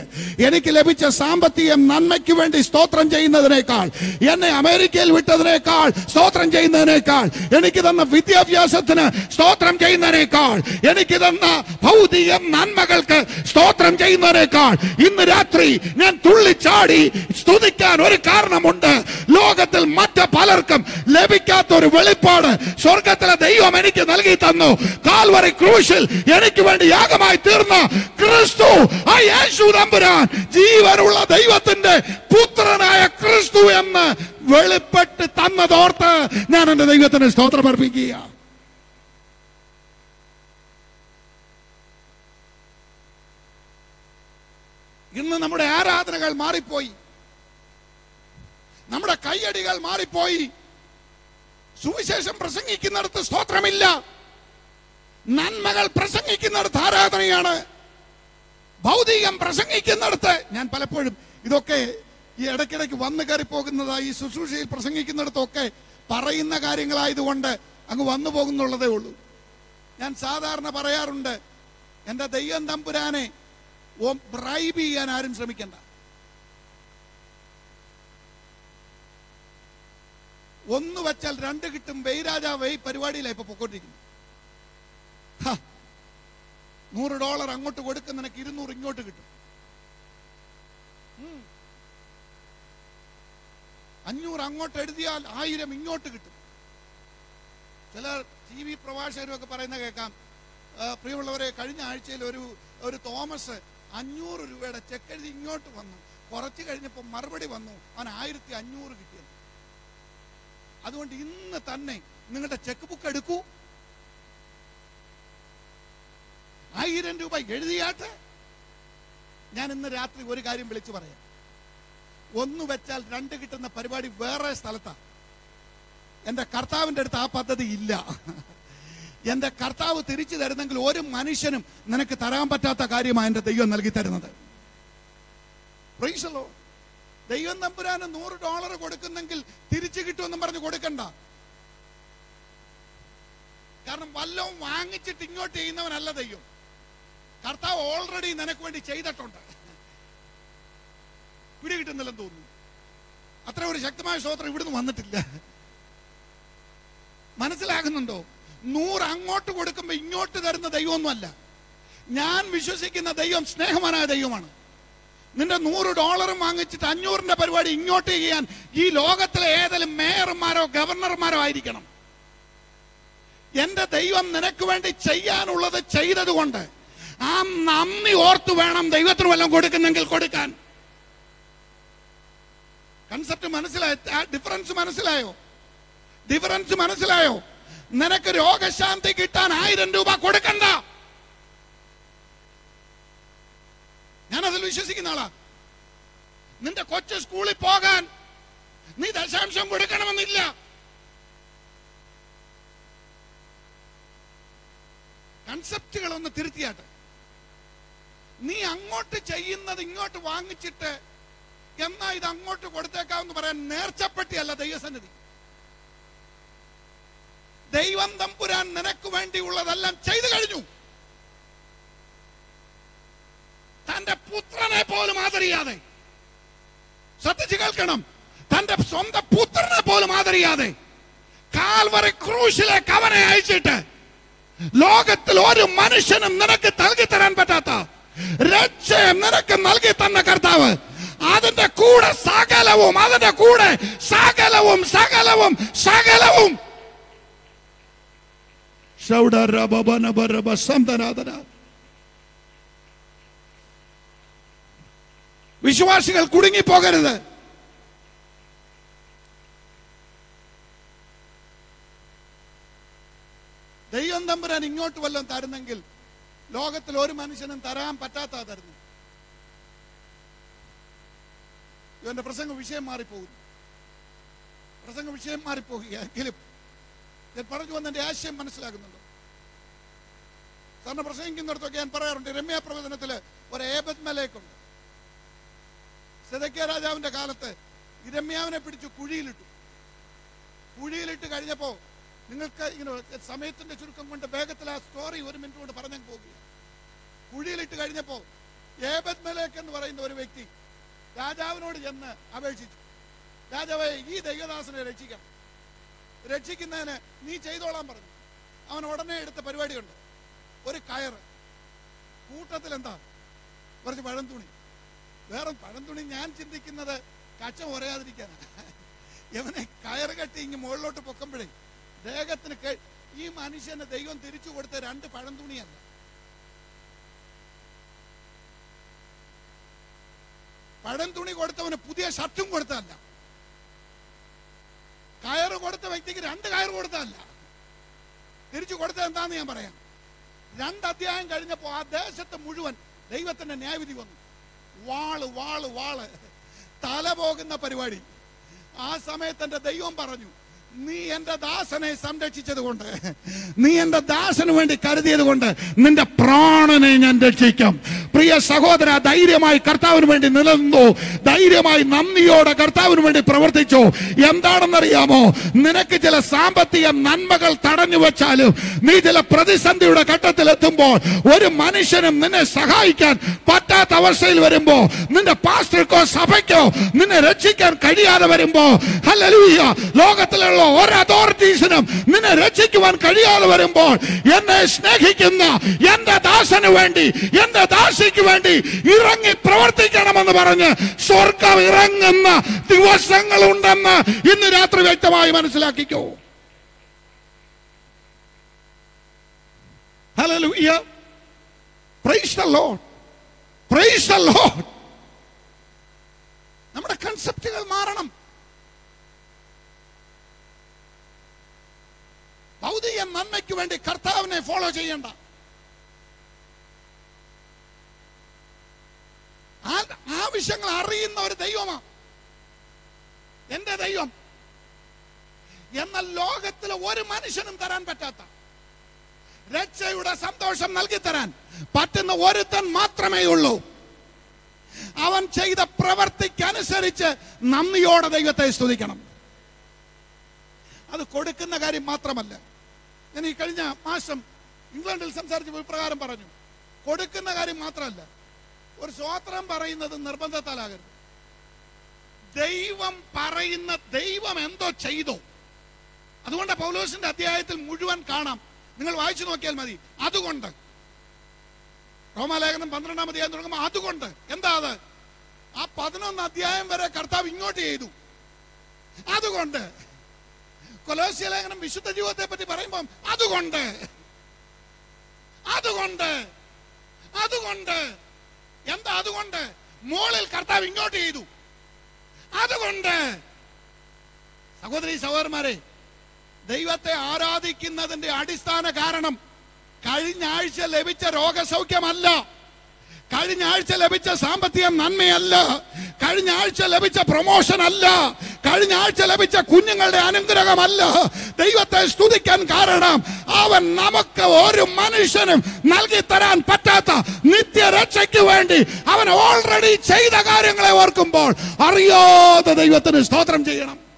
എനിക്ക് ലഭിച്ച സാമ്പത്തിക നന്മയ്ക്ക് വേണ്ടി സ്തോത്രം ചെയ്യുന്നതിനേക്കാൾ എന്നെ അമേരിക്കയിൽ വിട്ടതിനേക്കാൾ സ്തോത്രം ചെയ്യുന്നതിനേക്കാൾ എനിക്ക് തന്ന വിദ്യാഭ്യാസത്തിന് സ്തോത്രം ചെയ്യുന്നതിനേക്കാൾ എനിക്ക് തന്ന ഭൗതിക നന്മകൾക്ക് സ്തോത്രം ചെയ്യുന്നതിനേക്കാൾ ഇന്ന് രാത്രി ഞാൻ തുള്ളിച്ചാടി സ്തുതിക്കാൻ ഒരു കാരണമുണ്ട്. ലോകത്തിൽ മറ്റ് പലർക്കും ലഭിക്കാത്ത ഒരു വെളിപ്പാട് സ്വർഗത്തിലെ ദൈവം എനിക്ക് നൽകി തന്നു. കാൽവറി ക്രൂശിൽ എനിക്ക് വേണ്ടി യാഗമായി തീർന്ന ക്രിസ്തു. ആ യേശു നമ്പുരാൻ ജീവനുള്ള ദൈവത്തിന്റെ പുത്രനായ ക്രിസ്തു എന്ന് വെളിപ്പെട്ട് തന്നതോർത്ത് ഞാൻ എന്റെ ദൈവത്തിന് സ്തോത്രം അർപ്പിക്കുക ഇന്ന് നമ്മുടെ ആരാധനകൾ മാറിപ്പോയി. നമ്മുടെ കൈയടികൾ മാറിപ്പോയി. സുവിശേഷം പ്രസംഗിക്കുന്നിടത്ത് സ്തോത്രമില്ല. നന്മകൾ പ്രസംഗിക്കുന്നിടത്ത് ആരാധനയാണ്? ഭൗതികം പ്രസംഗിക്കുന്നിടത്ത് ഞാൻ പലപ്പോഴും ഇതൊക്കെ ഈ ഇടയ്ക്കിടയ്ക്ക് വന്നു കയറി പോകുന്നതായി ഈ ശുശ്രൂഷയിൽ പ്രസംഗിക്കുന്നിടത്തൊക്കെ പറയുന്ന കാര്യങ്ങളായതുകൊണ്ട് അങ്ങ് വന്നു പോകുന്നുള്ളതേ ഉള്ളൂ. ഞാൻ സാധാരണ പറയാറുണ്ട് എന്റെ ദൈവം തമ്പുരാനെ ഓം ബ്രൈബ് ചെയ്യാൻ ആരും ശ്രമിക്കണ്ട. ഒന്ന് വെച്ചാൽ രണ്ട് കിട്ടും വെയ്രാജാ വൈ പരിപാടിയിലാണ് ഇപ്പൊ പൊക്കോണ്ടിരിക്കുന്നു ഹ, നൂറ് ഡോളർ അങ്ങോട്ട് കൊടുക്കുന്ന നിനക്ക് ഇരുന്നൂറ് ഇങ്ങോട്ട് കിട്ടും. അഞ്ഞൂറ് അങ്ങോട്ട് എഴുതിയാൽ ആയിരം ഇങ്ങോട്ട് കിട്ടും. ചില ടി വി പ്രഭാഷകരൊക്കെ പറയുന്ന കേൾക്കാം. പ്രിയമുള്ളവരെ കഴിഞ്ഞ ആഴ്ചയിൽ ഒരു ഒരു തോമസ് അഞ്ഞൂറ് രൂപയുടെ ചെക്ക് എഴുതി ഇങ്ങോട്ട് വന്നു. കുറച്ച് കഴിഞ്ഞപ്പോൾ മറുപടി വന്നു. അവൻ ആയിരത്തി അഞ്ഞൂറ് കിട്ടിയത് അതുകൊണ്ട് ഇന്ന് തന്നെ നിങ്ങളുടെ ചെക്ക് ബുക്ക് എടുക്കൂ. ആയിരം രൂപ എഴുതിയാട്ട് ഞാൻ ഇന്ന് രാത്രി ഒരു കാര്യം വിളിച്ചു പറയാം. ഒന്ന് വെച്ചാൽ രണ്ട് കിട്ടുന്ന പരിപാടി വേറെ സ്ഥലത്താണ് എന്റെ കർത്താവിന്റെ അടുത്ത് ആ പദ്ധതി ഇല്ല. എന്റെ കർത്താവ് തിരിച്ചു തരുന്നെങ്കിൽ ഒരു മനുഷ്യനും നിനക്ക് തരാൻ പറ്റാത്ത കാര്യമാണ് എന്റെ ദൈവം നൽകി തരുന്നത്. The ദൈവം തമ്പുരാന് നൂറ് ഡോളർ കൊടുക്കുന്നെങ്കിൽ തിരിച്ചു കിട്ടുമെന്നും പറഞ്ഞ് കൊടുക്കണ്ട. കാരണം വല്ലവും വാങ്ങിച്ചിട്ട് ഇങ്ങോട്ട് ചെയ്യുന്നവനല്ല ദൈവം. കർത്താവ് ഓൾറെഡി നിനക്ക് വേണ്ടി ചെയ്തിട്ടുണ്ട്. പിടി കിട്ടുന്നില്ലെന്ന് തോന്നുന്നു. അത്ര ഒരു ശക്തമായ സ്തോത്രം ഇവിടുന്ന് വന്നിട്ടില്ല. മനസ്സിലാകുന്നുണ്ടോ? നൂറ് അങ്ങോട്ട് കൊടുക്കുമ്പോ ഇങ്ങോട്ട് തരുന്ന ദൈവമൊന്നുമല്ല. ഞാൻ വിശ്വസിക്കുന്ന ദൈവം സ്നേഹമാനായ ദൈവമാണ്. നിന്റെ നൂറ് ഡോളറും വാങ്ങിച്ചിട്ട് അഞ്ഞൂറിന്റെ പരിപാടി ഇങ്ങോട്ട് ചെയ്യാൻ ഈ ലോകത്തിലെ ഏതെങ്കിലും മേയർമാരോ ഗവർണർമാരോ ആയിരിക്കണം. എന്റെ ദൈവം നിനക്ക് വേണ്ടി ചെയ്യാനുള്ളത് ചെയ്തതുകൊണ്ട് ആ നന്ദി ഓർത്തു വേണം ദൈവത്തിന് വല്ലതും കൊടുക്കുന്നെങ്കിൽ കൊടുക്കാൻ. കൺസെപ്റ്റ് മനസ്സിലായോ ഡിഫറൻസ് മനസ്സിലായോ? ഡിഫറൻസ് മനസ്സിലായോ? നിനക്ക് രോഗശാന്തി കിട്ടാൻ ആയിരം രൂപ കൊടുക്കണ്ട. ഞാൻ അതിൽ വിശ്വസിക്കുന്ന ആളാ. നിന്റെ കൊച്ചു സ്കൂളിൽ പോകാൻ നീ ദശാംശം കൊടുക്കണമെന്നില്ല. കൺസെപ്റ്റുകൾ ഒന്ന് തിരുത്തിയാട്ടെ. നീ അങ്ങോട്ട് ചെയ്യുന്നത് ഇങ്ങോട്ട് വാങ്ങിച്ചിട്ട് എന്നാ ഇത് അങ്ങോട്ട് കൊടുത്തേക്കാമെന്ന് പറയാൻ നേർച്ചപ്പെട്ടിയല്ല ദൈവസന്നിധി. ദൈവം തമ്പുരാൻ നിനക്ക് വേണ്ടിയുള്ളതെല്ലാം ചെയ്തു കഴിഞ്ഞു. തന്റെ പുത്രനെ പോലും ആദരിയാതെ. ശ്രദ്ധിച്ചു കേൾക്കണം. തന്റെ സ്വന്തം പുത്രനെ പോലും ആദരിയാതെ കാൽവറി ക്രൂശിലേക്ക് കവനെ അയച്ചിട്ട് ലോകത്തിൽ ഒരു മനുഷ്യനും നിനക്ക് നൽകി തരാൻ പറ്റാത്ത രക്ഷയെ നിനക്ക് നൽകി തന്ന കർത്താവ്. അതിന്റെ കൂടെ സകലവും അതിന്റെ കൂടെ സകലവും സകലവും സകലവും. വിശ്വാസികൾ വിശ്വാസികൾ കുടുങ്ങിപ്പോകരുത്. ദൈവം തമ്പുരാൻ ഇങ്ങോട്ട് വല്ലതും തരുന്നെങ്കിൽ ലോകത്തിൽ ഒരു മനുഷ്യനും തരാൻ പറ്റാത്ത തരുന്നു ഇവന്റെ പ്രസംഗ വിഷയം മാറിപ്പോകുന്നു. പ്രസംഗ വിഷയം മാറിപ്പോകുക എങ്കിലും ഞാൻ പറഞ്ഞു വന്ന എന്റെ ആശയം മനസ്സിലാക്കുന്നുണ്ടോ സാറിന് പ്രസംഗിക്കുന്നിടത്തൊക്കെ ഞാൻ പറയാറുണ്ട് രമ്യ പ്രവചനത്തിൽ ഒരു ഏബത് മലേക്കുണ്ട് രാജാവിന്റെ കാലത്ത് ഇരമ്യാവിനെ പിടിച്ച് കുഴിയിലിട്ടു. കുഴിയിലിട്ട് കഴിഞ്ഞപ്പോ നിങ്ങൾക്ക് ഇങ്ങനെ സമയത്തിന്റെ ചുരുക്കം കൊണ്ട് വേഗത്തിൽ ആ സ്റ്റോറി ഒരു മിനിറ്റ് കൊണ്ട് പറഞ്ഞു പോകുക. കുഴിയിലിട്ട് കഴിഞ്ഞപ്പോ ഏബദ് മലേക്ക് എന്ന് പറയുന്ന ഒരു വ്യക്തി രാജാവിനോട് ചെന്ന് അപേക്ഷിച്ചു. രാജാവേ ഈ ദൈവദാസനെ രക്ഷിക്കണം. രക്ഷിക്കുന്നതിന് നീ ചെയ്തോളാൻ പറഞ്ഞു. അവൻ ഉടനെ എടുത്ത പരിപാടിയുണ്ട് ഒരു കയറ് കൂട്ടത്തിൽ എന്താ കുറച്ച് പഴം തുണി വേറെ പഴം തുണി ഞാൻ ചിന്തിക്കുന്നത് കച്ച ഉറയാതിരിക്കാനാണ് ഇവനെ കയറ് കെട്ടി ഇങ്ങ് മുകളിലോട്ട് പൊക്കുമ്പോഴേ ദേഹത്തിന് ഈ മനുഷ്യന് ദൈവം തിരിച്ചു കൊടുത്ത രണ്ട് പഴം തുണിയല്ല പഴം തുണി കൊടുത്തവന് പുതിയ ഷർട്ടും കൊടുത്തല്ല കയറ് കൊടുത്ത വ്യക്തിക്ക് രണ്ട് കയറ് കൊടുത്തല്ല തിരിച്ചു കൊടുത്തത് എന്താന്ന് ഞാൻ പറയാം. രണ്ട് അധ്യായം കഴിഞ്ഞപ്പോ ആ ദേശത്ത് മുഴുവൻ ദൈവത്തിന്റെ ന്യായവിധി വന്നു. വാൾ വാൾ വാൾ. തല പോകുന്ന പരിപാടി. ആ സമയത്ത് ദൈവം പറഞ്ഞു നീ എന്റെ ദാസനെ സംരക്ഷിച്ചത് കൊണ്ട് നീ എന്റെ ദാസന് വേണ്ടി കരുതിയത് കൊണ്ട് നിന്റെ പ്രാണനെ ഞാൻ രക്ഷിക്കാം. പ്രിയ സഹോദര ധൈര്യമായി കർത്താവിന് വേണ്ടി നിലനിന്നു. ധൈര്യമായി നന്ദിയോടെ കർത്താവിന് വേണ്ടി പ്രവർത്തിച്ചു. എന്താണെന്നറിയാമോ? നിനക്ക് ചില സാമ്പത്തിക നന്മകൾ തടഞ്ഞു വെച്ചാലും നീ ചില പ്രതിസന്ധിയുടെ ഘട്ടത്തിൽ എത്തുമ്പോൾ ഒരു മനുഷ്യനും നിന്നെ സഹായിക്കാൻ പറ്റാത്ത അവസ്ഥയിൽ വരുമ്പോ നിന്റെ പാസ്റ്റർക്കോ സഭയ്ക്കോ നിന്നെ രക്ഷിക്കാൻ കഴിയാതെ വരുമ്പോ ലോകത്തിലുള്ള ഒരു അതോറിറ്റീസിനും നിന്നെ രക്ഷിക്കുവാൻ കഴിയാതെ വരുമ്പോൾ എന്നെ സ്നേഹിക്കുന്ന എന്റെ ദാസന് വേണ്ടി എന്റെ ദാസിക്ക് വേണ്ടി ഇറങ്ങി പ്രവർത്തിക്കണമെന്ന് പറഞ്ഞ് സ്വർഗം ഇറങ്ങുന്ന ദിവസങ്ങൾ ഉണ്ടെന്ന് ഇന്ന് രാത്രി വ്യക്തമായി മനസ്സിലാക്കിക്കോ. നമ്മുടെ കൺസെപ്റ്റുകൾ മാറണം. ഭൗതിക നന്മയ്ക്ക് വേണ്ടി കർത്താവിനെ ഫോളോ ചെയ്യണ്ട. ആവശ്യങ്ങൾ അറിയുന്ന ഒരു ദൈവമാ. എന്റെ ദൈവം. എന്ന ലോകത്തിലെ ഒരു മനുഷ്യനും തരാൻ പറ്റാത്ത. രക്ഷയുടെ സന്തോഷം നൽകി തരാൻ പറ്റുന്ന ഒരുത്തൻ മാത്രമേ ഉള്ളൂ. അവൻ ചെയ്ത പ്രവർത്തിക്കനുസരിച്ച് നന്ദിയോടെ ദൈവത്തെ സ്തുതിക്കണം. അത് കൊടുക്കുന്ന കാര്യം മാത്രമല്ല. ഞാൻ ഈ കഴിഞ്ഞ മാസം ഇംഗ്ലണ്ടിൽ സംസാരിച്ച പ്രകാരം പറഞ്ഞു. കൊടുക്കുന്ന കാര്യം മാത്രമല്ല ഒരു സ്വോത്രം പറയുന്നത് നിർബന്ധത്താലാകരുത്. ദൈവം പറയുന്ന ദൈവം എന്തോ ചെയ്തോ. അതുകൊണ്ട് പൗലോസിന്റെ അധ്യായത്തിൽ മുഴുവൻ കാണാം. നിങ്ങൾ വായിച്ചു നോക്കിയാൽ മതി. അതുകൊണ്ട് റോമാലേഖനം പന്ത്രണ്ടാം അധ്യായം തുടങ്ങുമ്പോൾ അതുകൊണ്ട് എന്താ അത്? ആ പതിനൊന്ന് അധ്യായം വരെ കർത്താവ് ഇങ്ങോട്ട് ചെയ്തു. അതുകൊണ്ട് കൊലോസ്യ ലേഖനം വിശുദ്ധ ജീവിതത്തെ പറ്റി പറയുമ്പോൾ അതുകൊണ്ട് അതുകൊണ്ട് അതുകൊണ്ട് എന്താ അതുകൊണ്ട്? മോളിൽ കർത്താവ് ഇങ്ങോട്ട് ചെയ്തു. അതുകൊണ്ട് സഹോദരി സഹോദരന്മാരെ ദൈവത്തെ ആരാധിക്കുന്നതിന്റെ അടിസ്ഥാന കാരണം കഴിഞ്ഞ ആഴ്ച ലഭിച്ച രോഗസൗഖ്യമല്ല. കഴിഞ്ഞ ആഴ്ച ലഭിച്ച സാമ്പത്തിക നന്മയല്ല. കഴിഞ്ഞ ആഴ്ച ലഭിച്ച പ്രൊമോഷൻ അല്ല. കഴിഞ്ഞ ആഴ്ച ലഭിച്ച കുഞ്ഞുങ്ങളുടെ അനുഗ്രഹമല്ല. ദൈവത്തെ സ്തുതിക്കാൻ കാരണം അവൻ നമുക്ക് ഒരു മനുഷ്യനും നൽകി തരാൻ പറ്റാത്ത നിത്യരക്ഷയ്ക്ക് വേണ്ടി അവൻ ഓൾറെഡി ചെയ്ത കാര്യങ്ങളെ ഓർക്കുമ്പോൾ അറിയാതെ ദൈവത്തിന് സ്തോത്രം ചെയ്യണം.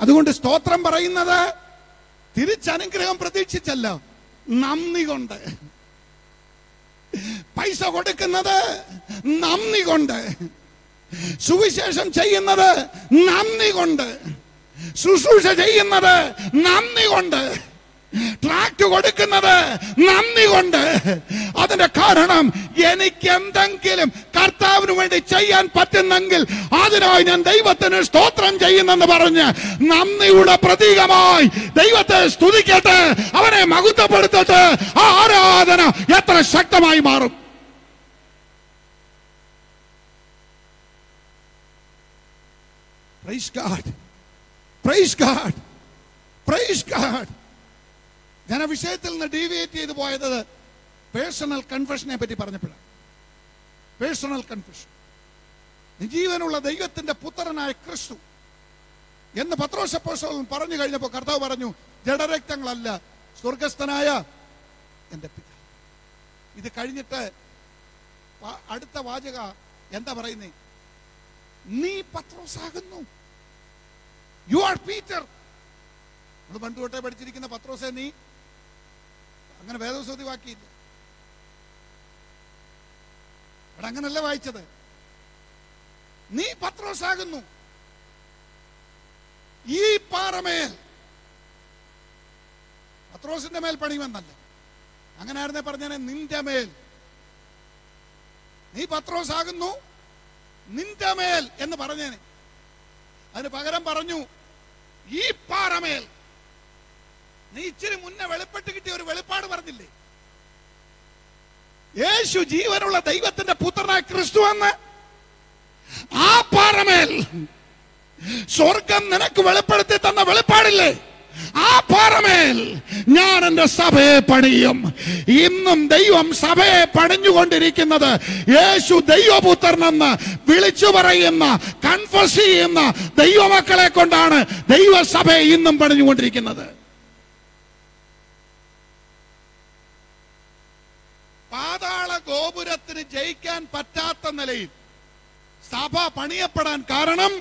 അതുകൊണ്ട് സ്തോത്രം പറയുന്നത് തിരിച്ചനുഗ്രഹം പ്രതീക്ഷിച്ചല്ല. നന്ദി കൊണ്ട്. പൈസ കൊടുക്കുന്നത് നന്ദി കൊണ്ട്. സുവിശേഷം ചെയ്യുന്നത് നന്ദി കൊണ്ട്. ശുശ്രൂഷ ചെയ്യുന്നത് നന്ദി കൊണ്ട്. ട്രാക്ട് കൊടുക്കുന്നത് നന്ദി കൊണ്ട് അതിന്റെ കാരണം എനിക്ക് എന്തെങ്കിലും കർത്താവിന് വേണ്ടി ചെയ്യാൻ പറ്റുന്നെങ്കിൽ അതിനായി ഞാൻ ദൈവത്തിന് സ്തോത്രം ചെയ്യുന്നെന്ന് പറഞ്ഞ് നന്ദിയുടെ പ്രതീകമായി ദൈവത്തെ സ്തുതിക്കട്ടെ അവനെ മഹത്വപ്പെടുത്തട്ടെ ആ ആരാധന എത്ര ശക്തമായി മാറും praise God. Praise God. Praise God. ഞാൻ ആ വിഷയത്തിൽ നിന്ന് ഡീവിയേറ്റ് ചെയ്തു പോയത് പേഴ്സണൽ കൺഫഷനെ പറ്റി പറഞ്ഞപ്പോഴാണ്. പേഴ്സണൽ കൺഫഷൻ ജീവനുള്ള ദൈവത്തിന്റെ പുത്രനായ ക്രിസ്തു എന്ന് പത്രോശപ്പോസോളൻ പറഞ്ഞു കഴിഞ്ഞപ്പോൾ കർത്താവ് പറഞ്ഞു ജഡരക്തങ്ങളല്ല സ്വർഗസ്ഥനായ എന്റെ പിതാവ്. ഇത് കഴിഞ്ഞിട്ട് അടുത്ത വാചക എന്താ പറയുന്നേ? നീ പത്രോസാകുന്നു. യു ആർ പീറ്റർ നമ്മൾ പണ്ട് തൊട്ടേ പഠിച്ചിരിക്കുന്ന പത്രോസെ നീ അങ്ങനെ വേദോസ്വതി വാക്കിയില്ല ഇവിടെ അങ്ങനല്ല വായിച്ചത്. നീ പത്രോസാകുന്നു. ഈ പാറമേൽ. പത്രോസിന്റെ മേൽ പണിയുമെന്നല്ല. അങ്ങനെ ആയിരുന്നേ പറഞ്ഞേ നിന്റെ മേൽ. നീ പത്രോസാകുന്നു നിന്റെ മേൽ എന്ന് പറഞ്ഞേനെ. അതിന് പകരം പറഞ്ഞു ഈ പാറമേൽ. നീ ഇച്ചിരി മുന്നേ വെളിപ്പെട്ട് കിട്ടിയ ഒരു വെളിപ്പാട് പറഞ്ഞില്ലേ? യേശു ജീവനുള്ള ദൈവത്തിന്റെ പുത്രനായ ക്രിസ്തു എന്ന് ആ പാറമേൽ സ്വർഗം നിനക്ക് വെളിപ്പെടുത്തി തന്ന വെളിപ്പാടില്ലേ? ആ പാറമേൽ ഞാൻ എന്റെ സഭയെ പണിയും. ഇന്നും ദൈവം സഭയെ പണിഞ്ഞുകൊണ്ടിരിക്കുന്നത് യേശു ദൈവപുത്രനെന്ന് വിളിച്ചു പറയുന്ന കൺഫസ് ചെയ്യുന്ന ദൈവമക്കളെ കൊണ്ടാണ് ദൈവസഭയെ ഇന്നും പണിഞ്ഞുകൊണ്ടിരിക്കുന്നത് പാതാള ജയിക്കാൻ പറ്റാത്ത നിലയിൽ സഭ പണിയപ്പെടാൻ കാരണം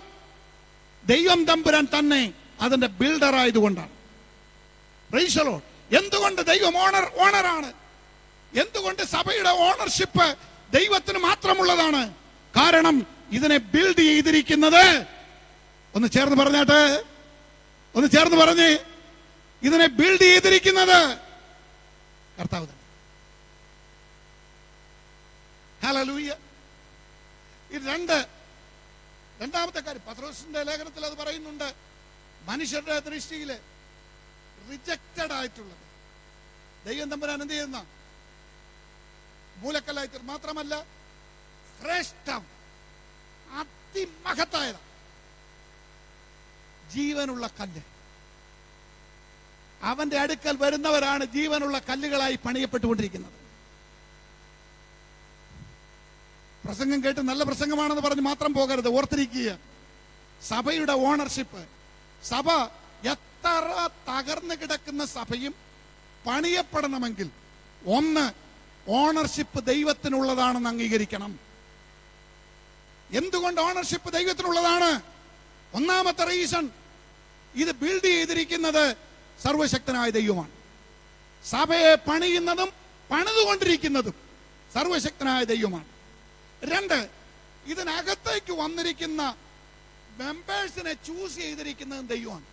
ദൈവം തമ്പുരാൻ തന്നെ അതിന്റെ ബിൽഡർ ആയതുകൊണ്ടാണ്. എന്തുകൊണ്ട് ദൈവം ഓണർ ഓണറാണ് എന്തുകൊണ്ട് സഭയുടെ ഓണർഷിപ്പ് ദൈവത്തിന് മാത്രമുള്ളതാണ്? കാരണം ഇതിനെ ബിൽഡ് ചെയ്തിരിക്കുന്നത് ഒന്ന് ചേർന്ന് പറഞ്ഞാട്ടെ. ഒന്ന് ചേർന്ന് പറഞ്ഞ് ഇതിനെ ബിൽഡ് ചെയ്തിരിക്കുന്നത് കർത്താവ് തന്നെ ഹല്ലേലൂയ. ഇത് രണ്ട് രണ്ടാമത്തെ കാര്യം പത്രോസിന്റെ ലേഖനത്തിൽ അത് പറയുന്നുണ്ട് മനുഷ്യരുടെ ദൃഷ്ടിയിൽ റിജക്റ്റഡ് ആയിട്ടുള്ളത്. ദൈവം തമ്പുരാൻ എന്ത് ചെയ്യുന്ന? മൂലക്കല്ലായി മാത്രമല്ല ശ്രേഷ്ഠം അതിമഹത്തായത് ജീവനുള്ള കല്ല്. അവന്റെ അടുക്കൽ വരുന്നവരാണ് ജീവനുള്ള കല്ലുകളായി പണിയപ്പെട്ടുകൊണ്ടിരിക്കുന്നത്. പ്രസംഗം കേട്ട് നല്ല പ്രസംഗമാണെന്ന് പറഞ്ഞ് മാത്രം പോകരുത്. ഓർത്തിരിക്കുക. സഭയുടെ ഓണർഷിപ്പ്. സഭ എത്ര തകർന്നു കിടക്കുന്ന സഭയും പണിയപ്പെടണമെങ്കിൽ ഒന്ന് ഓണർഷിപ്പ് ദൈവത്തിനുള്ളതാണെന്ന് അംഗീകരിക്കണം. എന്തുകൊണ്ട് ഓണർഷിപ്പ് ദൈവത്തിനുള്ളതാണ്? ഒന്നാമത്തെ റീസൺ ഇത് ബിൽഡ് ചെയ്തിരിക്കുന്നത് സർവശക്തനായ ദൈവമാണ്. സഭയെ പണിയുന്നതും പണിതുകൊണ്ടിരിക്കുന്നതും സർവശക്തനായ ദൈവമാണ്. രണ്ട് ഇതിനകത്തേക്ക് വന്നിരിക്കുന്ന മെമ്പേഴ്സിനെ ചൂസ് ചെയ്തിരിക്കുന്നത് ദൈവമാണ്.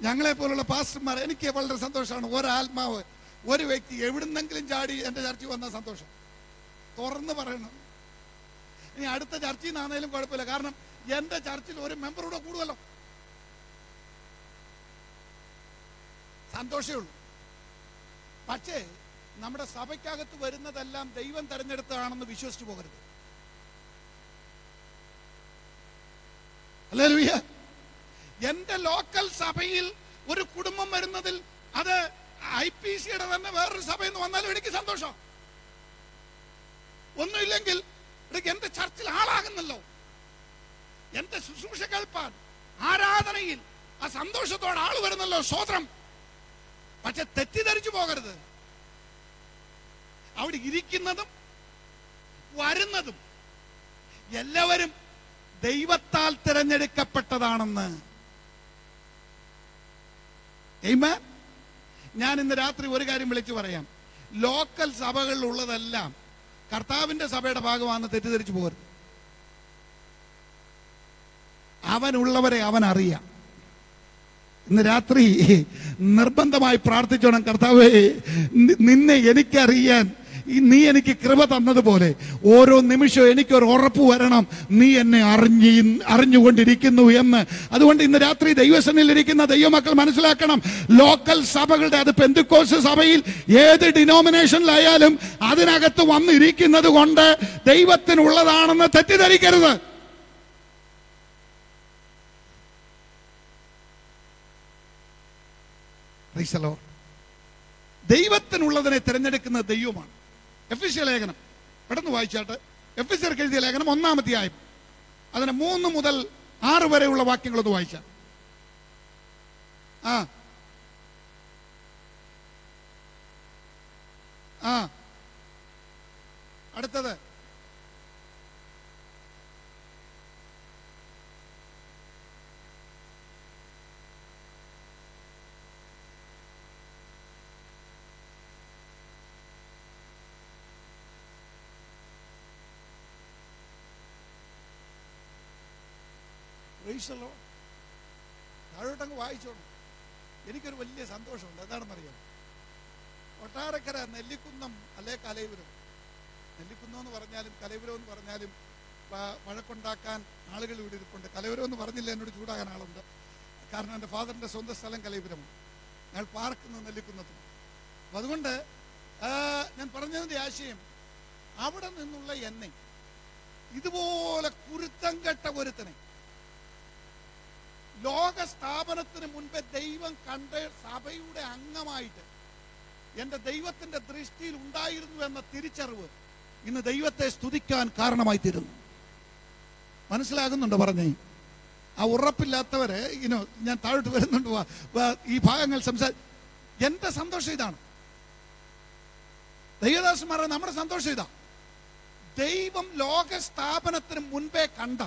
ഞങ്ങളെ പോലുള്ള പാസ്റ്റർമാർ എനിക്ക് വളരെ സന്തോഷമാണ്. ഒരാത്മാവ് ഒരു വ്യക്തി എവിടുന്നെങ്കിലും ചാടി എന്റെ ചർച്ച വന്ന സന്തോഷം. തുറന്ന് പറയണം. ഇനി അടുത്ത ചർച്ചയിൽ നിന്നാണേലും കുഴപ്പമില്ല. കാരണം എന്റെ ചർച്ചിൽ ഒരു മെമ്പറൂടെ കൂടുമല്ലോ. സന്തോഷമേ ഉള്ളൂ. പക്ഷേ നമ്മുടെ സഭയ്ക്കകത്ത് വരുന്നതെല്ലാം ദൈവം തെരഞ്ഞെടുത്തതാണെന്ന് വിശ്വസിച്ചു പോകരുത്. അല്ലേ എന്റെ ലോക്കൽ സഭയിൽ ഒരു കുടുംബം വരുന്നതിൽ അത് ഐ പി സിയുടെ തന്നെ വേറൊരു സഭയിൽ നിന്ന് വന്നാലും എനിക്ക് സന്തോഷം. ഒന്നുമില്ലെങ്കിൽ എന്റെ ചർച്ചിൽ ആളാകുന്നല്ലോ. എന്റെ ശുശ്രൂഷ കേൾപ്പാൻ ആരാധനയിൽ ആ സന്തോഷത്തോടെ ആൾ വരുന്നല്ലോ സ്വോത്രം പക്ഷെ തെറ്റിദ്ധരിച്ചു പോകരുത്. അവിടെ ഇരിക്കുന്നതും വരുന്നതും എല്ലാവരും ദൈവത്താൽ തിരഞ്ഞെടുക്കപ്പെട്ടതാണെന്ന്? ഞാൻ ഇന്ന് രാത്രി ഒരു കാര്യം വിളിച്ചു പറയാം. ലോക്കൽ സഭകളിൽ ഉള്ളതെല്ലാം കർത്താവിന്റെ സഭയുടെ ഭാഗമാണെന്ന് തെറ്റിദ്ധരിച്ചു പോകരുത്. അവനുള്ളവരെ അവൻ അറിയാം ഇന്ന് രാത്രി നിർബന്ധമായി പ്രാർത്ഥിച്ചോണം കർത്താവേ. നിന്നെ എനിക്കറിയാൻ നീ എനിക്ക് കൃപ തന്നതുപോലെ ഓരോ നിമിഷവും എനിക്കൊരു ഉറപ്പ് വരണം. നീ എന്നെ അറിഞ്ഞി അറിഞ്ഞുകൊണ്ടിരിക്കുന്നു എന്ന്. അതുകൊണ്ട് ഇന്ന് രാത്രി ദൈവസനിലിരിക്കുന്ന ദൈവമക്കൾ മനസ്സിലാക്കണം. ലോക്കൽ സഭകളുടെ അത് പെന്തുക്കോസ് സഭയിൽ ഏത് ഡിനോമിനേഷനിലായാലും അതിനകത്ത് വന്നിരിക്കുന്നത് കൊണ്ട് ദൈവത്തിനുള്ളതാണെന്ന് തെറ്റിദ്ധരിക്കരുത്. ദൈവത്തിനുള്ളതിനെ തിരഞ്ഞെടുക്കുന്ന ദൈവമാണ്. എഫ് എസ് ലേഖനം. പെട്ടെന്ന് വായിച്ചാട്ട്. എഫ് എസ് എഴുതിയ ലേഖനം ഒന്നാമധ്യായം അതിന് മൂന്ന് മുതൽ ആറ് വരെയുള്ള വാക്യങ്ങൾ വാക്യങ്ങളൊന്ന് വായിച്ച. ആ. ആ. അടുത്തത്. Lord. താഴോട്ടങ്ങ് വായിച്ചോണം എനിക്കൊരു വലിയ സന്തോഷമുണ്ട്. എന്താണെന്നറിയാം കൊട്ടാരക്കര നെല്ലിക്കുന്നം അല്ലെ കലൈപുരം നെല്ലിക്കുന്നം എന്ന് പറഞ്ഞാലും കലൈപുരം എന്ന് പറഞ്ഞാലും വഴക്കുണ്ടാക്കാൻ ആളുകൾ ഇവിടെ ഇരിപ്പുണ്ട്. കലൈപുരം എന്ന് പറഞ്ഞില്ല എന്നോട് ചൂടാകാൻ ആളുണ്ട്. കാരണം എന്റെ ഫാദറിന്റെ സ്വന്തം സ്ഥലം കലൈപുരമാണ് ഞങ്ങൾ പാർക്കുന്നത് നെല്ലിക്കുന്നത്തും അപ്പം അതുകൊണ്ട് ഞാൻ പറഞ്ഞതിന്റെ ആശയം അവിടെ നിന്നുള്ള എന്നെ ഇതുപോലെ കുരുത്തം കെട്ട ഒരുത്തനെ ലോക സ്ഥാപനത്തിന് മുൻപേ ദൈവം കണ്ട സഭയുടെ അംഗമായിട്ട് എന്റെ ദൈവത്തിന്റെ ദൃഷ്ടിയിൽ ഉണ്ടായിരുന്നു എന്ന തിരിച്ചറിവ് ഇന്ന് ദൈവത്തെ സ്തുതിക്കാൻ കാരണമായി തീരുന്നു. മനസ്സിലാകുന്നുണ്ടോ പറഞ്ഞേ? ആ ഉറപ്പില്ലാത്തവരെ ഇനോ ഞാൻ താഴോട്ട് വരുന്നുണ്ട്. ഈ ഭാഗങ്ങൾ സംസാരി എന്റെ സന്തോഷം ഇതാണ്. ദൈവദാസന്മാരെ നമ്മുടെ സന്തോഷം ഇതാ. ദൈവം ലോക സ്ഥാപനത്തിന് മുൻപേ കണ്ട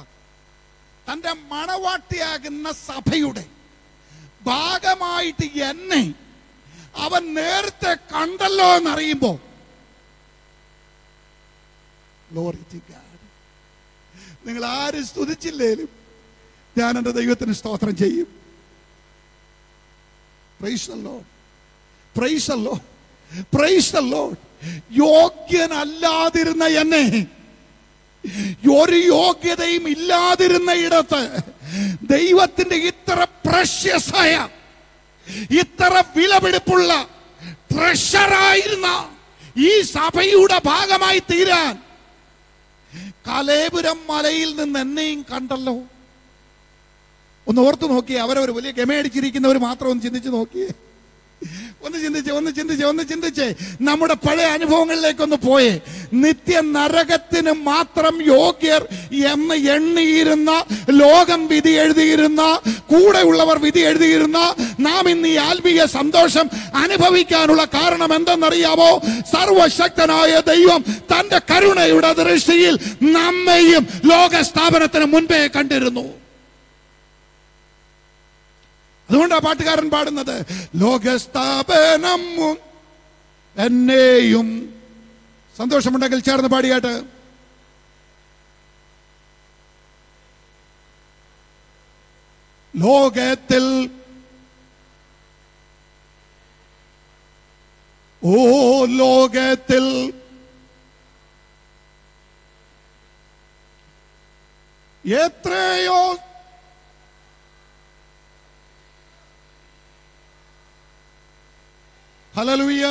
തന്റെ മണവാട്ടിയാകുന്ന സഭയുടെ ഭാഗമായിട്ട് എന്നെ അവൻ നേരത്തെ കണ്ടല്ലോ എന്നറിയുമ്പോ Glory to നിങ്ങൾ ആരും സ്തുതിച്ചില്ലേലും ഞാൻ എന്റെ ദൈവത്തിന് സ്തോത്രം ചെയ്യും. പ്രൈസല്ലോ പ്രൈസല്ലോ പ്രൈസല്ലോ യോഗ്യനല്ലാതിരുന്ന എന്നെ ഒരു യോഗ്യതയും ഇല്ലാതിരുന്ന ഇടത്ത് ദൈവത്തിന്റെ ഇത്ര പ്രഷ്യസായ ഇത്ര വിലപിടിപ്പുള്ള ട്രഷറായിരുന്ന ഈ സഭയുടെ ഭാഗമായി തീരാൻ കലേപുരം മലയിൽ നിന്ന് എന്നെയും കണ്ടല്ലോ. ഒന്ന് ഓർത്തു നോക്കിയേ അവരവർ വലിയ ഗമയടിച്ചിരിക്കുന്നവർ മാത്രം ഒന്ന് ചിന്തിച്ചു നോക്കിയേ. ഒന്ന് ചിന്തിച്ച് ഒന്ന് ചിന്തിച്ച് ഒന്ന് ചിന്തിച്ച്. നമ്മുടെ പഴയ അനുഭവങ്ങളിലേക്കൊന്ന് പോയേ. നിത്യ നരകത്തിന് മാത്രം യോഗ്യർ എന്ന് എണ്ണിയിരുന്ന ലോകം വിധി എഴുതിയിരുന്ന കൂടെയുള്ളവർ വിധി എഴുതിയിരുന്ന നാം ഇന്ന് ഈ ആത്മീയ സന്തോഷം അനുഭവിക്കാനുള്ള കാരണം എന്തെന്നറിയാമോ? സർവശക്തനായ ദൈവം തന്റെ കരുണയുടെ ദൃഷ്ടിയിൽ നമ്മയും ലോക സ്ഥാപനത്തിന് മുൻപേ കണ്ടിരുന്നു. അതുകൊണ്ടാ പാട്ടുകാരൻ പാടുന്നത്? ലോകസ്ഥാപനം എന്നെയും. സന്തോഷമുണ്ടെങ്കിൽ ചേർന്ന് പാടിയാട്ട്. ലോകത്തിൽ ഓ ലോകത്തിൽ എത്രയോ ഹലലുയ്യ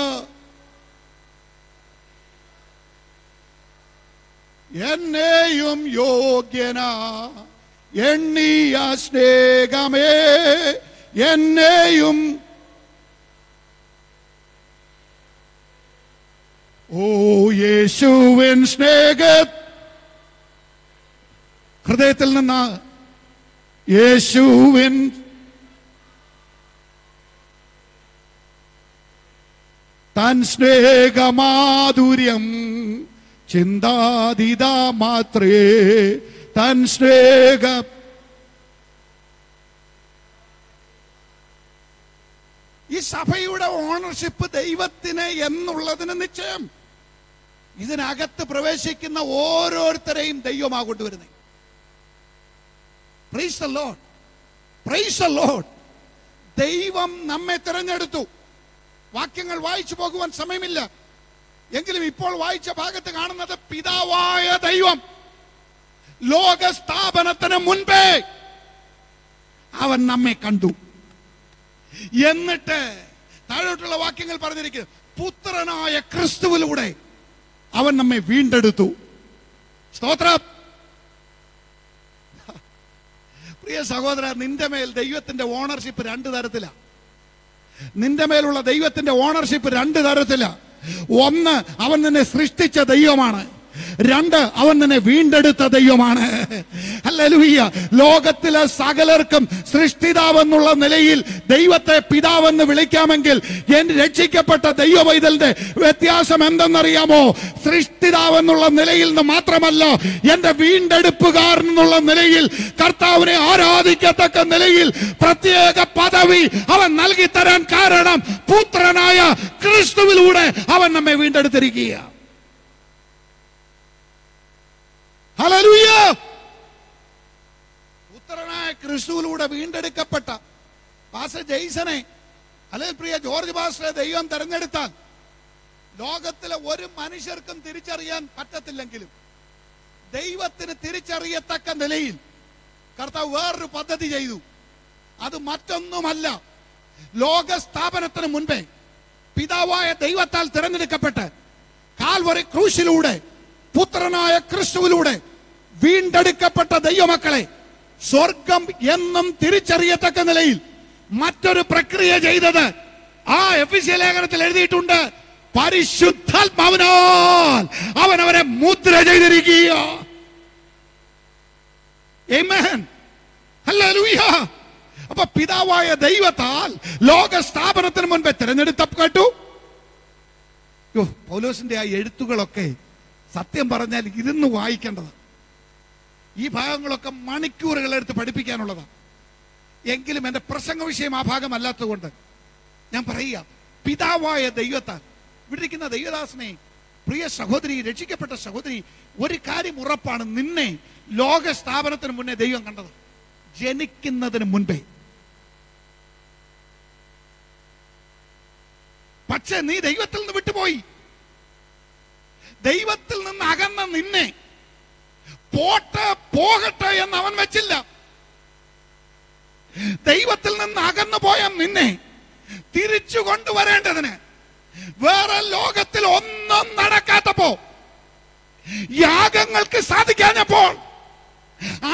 എന്നെയും യോഗ്യന. എണ്ണിയ സ്നേഹമേ. എന്നെയും ഓ യേശുവിൻ സ്നേഹ. ഹൃദയത്തിൽ നിന്ന് യേശുവിൻ തൻ സ്നേഹമാധുര്യം ചിന്താതീത മാത്രേ തൻ സ്നേഹ ഈ സഭയുടെ ഓണർഷിപ്പ് ദൈവത്തിന് എന്നുള്ളതിന് നിശ്ചയം. ഇതിനകത്ത് പ്രവേശിക്കുന്ന ഓരോരുത്തരെയും ദൈവമാ കൊണ്ടുവരുന്നത് പ്രൈസ് ലോഡ് പ്രൈസ് ലോഡ് ദൈവം നമ്മെ തിരഞ്ഞെടുത്തു. വാക്യങ്ങൾ വായിച്ചു പോകുവാൻ സമയമില്ല. എങ്കിലും ഇപ്പോൾ വായിച്ച ഭാഗത്ത് കാണുന്നത് പിതാവായ ദൈവം. ലോക സ്ഥാപനത്തിന് മുൻപേ അവൻ നമ്മെ കണ്ടു. എന്നിട്ട് താഴോട്ടുള്ള വാക്യങ്ങൾ പറഞ്ഞിരിക്കുന്നു. പുത്രനായ ക്രിസ്തുവിലൂടെ അവൻ നമ്മെ വീണ്ടെടുത്തു. സ്തോത്രം. പ്രിയ സഹോദര നിന്റെ മേൽ ദൈവത്തിന്റെ ഓണർഷിപ്പ് രണ്ട് തരത്തിലാണ് നിന്റെ മേലുള്ള ദൈവത്തിന്റെ ഓണർഷിപ്പ് രണ്ട് തരത്തിലാ. ഒന്ന് അവൻ നിന്നെ സൃഷ്ടിച്ച ദൈവമാണ്. രണ്ട് അവൻ നിന്നെ വീണ്ടെടുത്ത ദൈവമാണ്. അല്ലലുയ്യ ലോകത്തിലെ സകലർക്കും സൃഷ്ടിതാവെന്നുള്ള നിലയിൽ ദൈവത്തെ പിതാവെന്ന് വിളിക്കാമെങ്കിൽ എൻ രക്ഷിക്കപ്പെട്ട ദൈവ വ്യത്യാസം എന്തെന്നറിയാമോ? സൃഷ്ടിതാവെന്നുള്ള നിലയിൽ നിന്ന് മാത്രമല്ല എന്റെ വീണ്ടെടുപ്പുകാരൻ എന്നുള്ള നിലയിൽ കർത്താവിനെ ആരാധിക്കത്തക്ക നിലയിൽ പ്രത്യേക പദവി അവൻ നൽകി തരാൻ കാരണം പുത്രനായ ക്രിസ്തുവിലൂടെ അവൻ നമ്മെ വീണ്ടെടുത്തിരിക്കുക പുത്രനായ ക്രിസ്തുവിലൂടെ വീണ്ടെടുക്കപ്പെട്ട പാസ്റ്റർ ജെയ്സനെ അല്ലെങ്കിൽ പ്രിയ ജോർജ് പാസ്റ്ററെ ദൈവം തെരഞ്ഞെടുത്താൽ ലോകത്തിലെ ഒരു മനുഷ്യർക്കും തിരിച്ചറിയാൻ പറ്റത്തില്ലെങ്കിലും ദൈവത്തിന് തിരിച്ചറിയത്തക്ക നിലയിൽ കർത്താവ് വേറൊരു പദ്ധതി ചെയ്തു. അത് മറ്റൊന്നുമല്ല ലോക സ്ഥാപനത്തിന് മുൻപേ പിതാവായ ദൈവത്താൽ തിരഞ്ഞെടുക്കപ്പെട്ട് കാൽവറി ക്രൂശിലൂടെ പുത്രനായ ക്രിസ്തുവിലൂടെ വീണ്ടെടുക്കപ്പെട്ട ദൈവമക്കളെ സ്വർഗം എന്നും തിരിച്ചറിയത്തക്ക നിലയിൽ മറ്റൊരു പ്രക്രിയ ചെയ്തത് ആ എഫിസ്യ ലേഖനത്തിൽ എഴുതിയിട്ടുണ്ട് പരിശുദ്ധാത്മാവിനാൽ അവൻ അവരെ മുദ്ര ചെയ്തിരിക്കുക. അപ്പൊ പിതാവായ ദൈവത്താൽ ലോക സ്ഥാപനത്തിന് മുൻപേ തിരഞ്ഞെടുത്ത യോ പൗലോസിന്റെ ആ എഴുത്തുകളൊക്കെ സത്യം പറഞ്ഞാൽ ഇരുന്ന് വായിക്കേണ്ടത്. ഈ ഭാഗങ്ങളൊക്കെ മണിക്കൂറുകൾ എടുത്ത് പഠിപ്പിക്കാനുള്ളതാണ്. എങ്കിലും എന്റെ പ്രസംഗ വിഷയം ആ ഭാഗമല്ലാത്തതുകൊണ്ട് ഞാൻ പറയുക പിതാവായ ദൈവത്താൽ ഇവിടെ ഇരിക്കുന്ന ദൈവദാസനെ പ്രിയ സഹോദരി രക്ഷിക്കപ്പെട്ട സഹോദരി ഒരു കാര്യം ഉറപ്പാണ് നിന്നെ ലോക സ്ഥാപനത്തിന് മുന്നേ ദൈവം കണ്ടത്. ജനിക്കുന്നതിന് മുൻപേ. പക്ഷെ നീ ദൈവത്തിൽ നിന്ന് വിട്ടുപോയി. ദൈവത്തിൽ നിന്ന് അകന്ന നിന്നെ. പോട്ടെ പോകട്ടെ എന്ന് അവൻ വെച്ചില്ല. ദൈവത്തിൽ നിന്ന് അകന്നു പോയ നിന്നെ തിരിച്ചു കൊണ്ടുവരേണ്ടതിന് വേറെ ലോകത്തിൽ ഒന്നും നടക്കാത്തപ്പോ യാഗങ്ങൾക്ക് സാധിക്കാഞ്ഞപ്പോൾ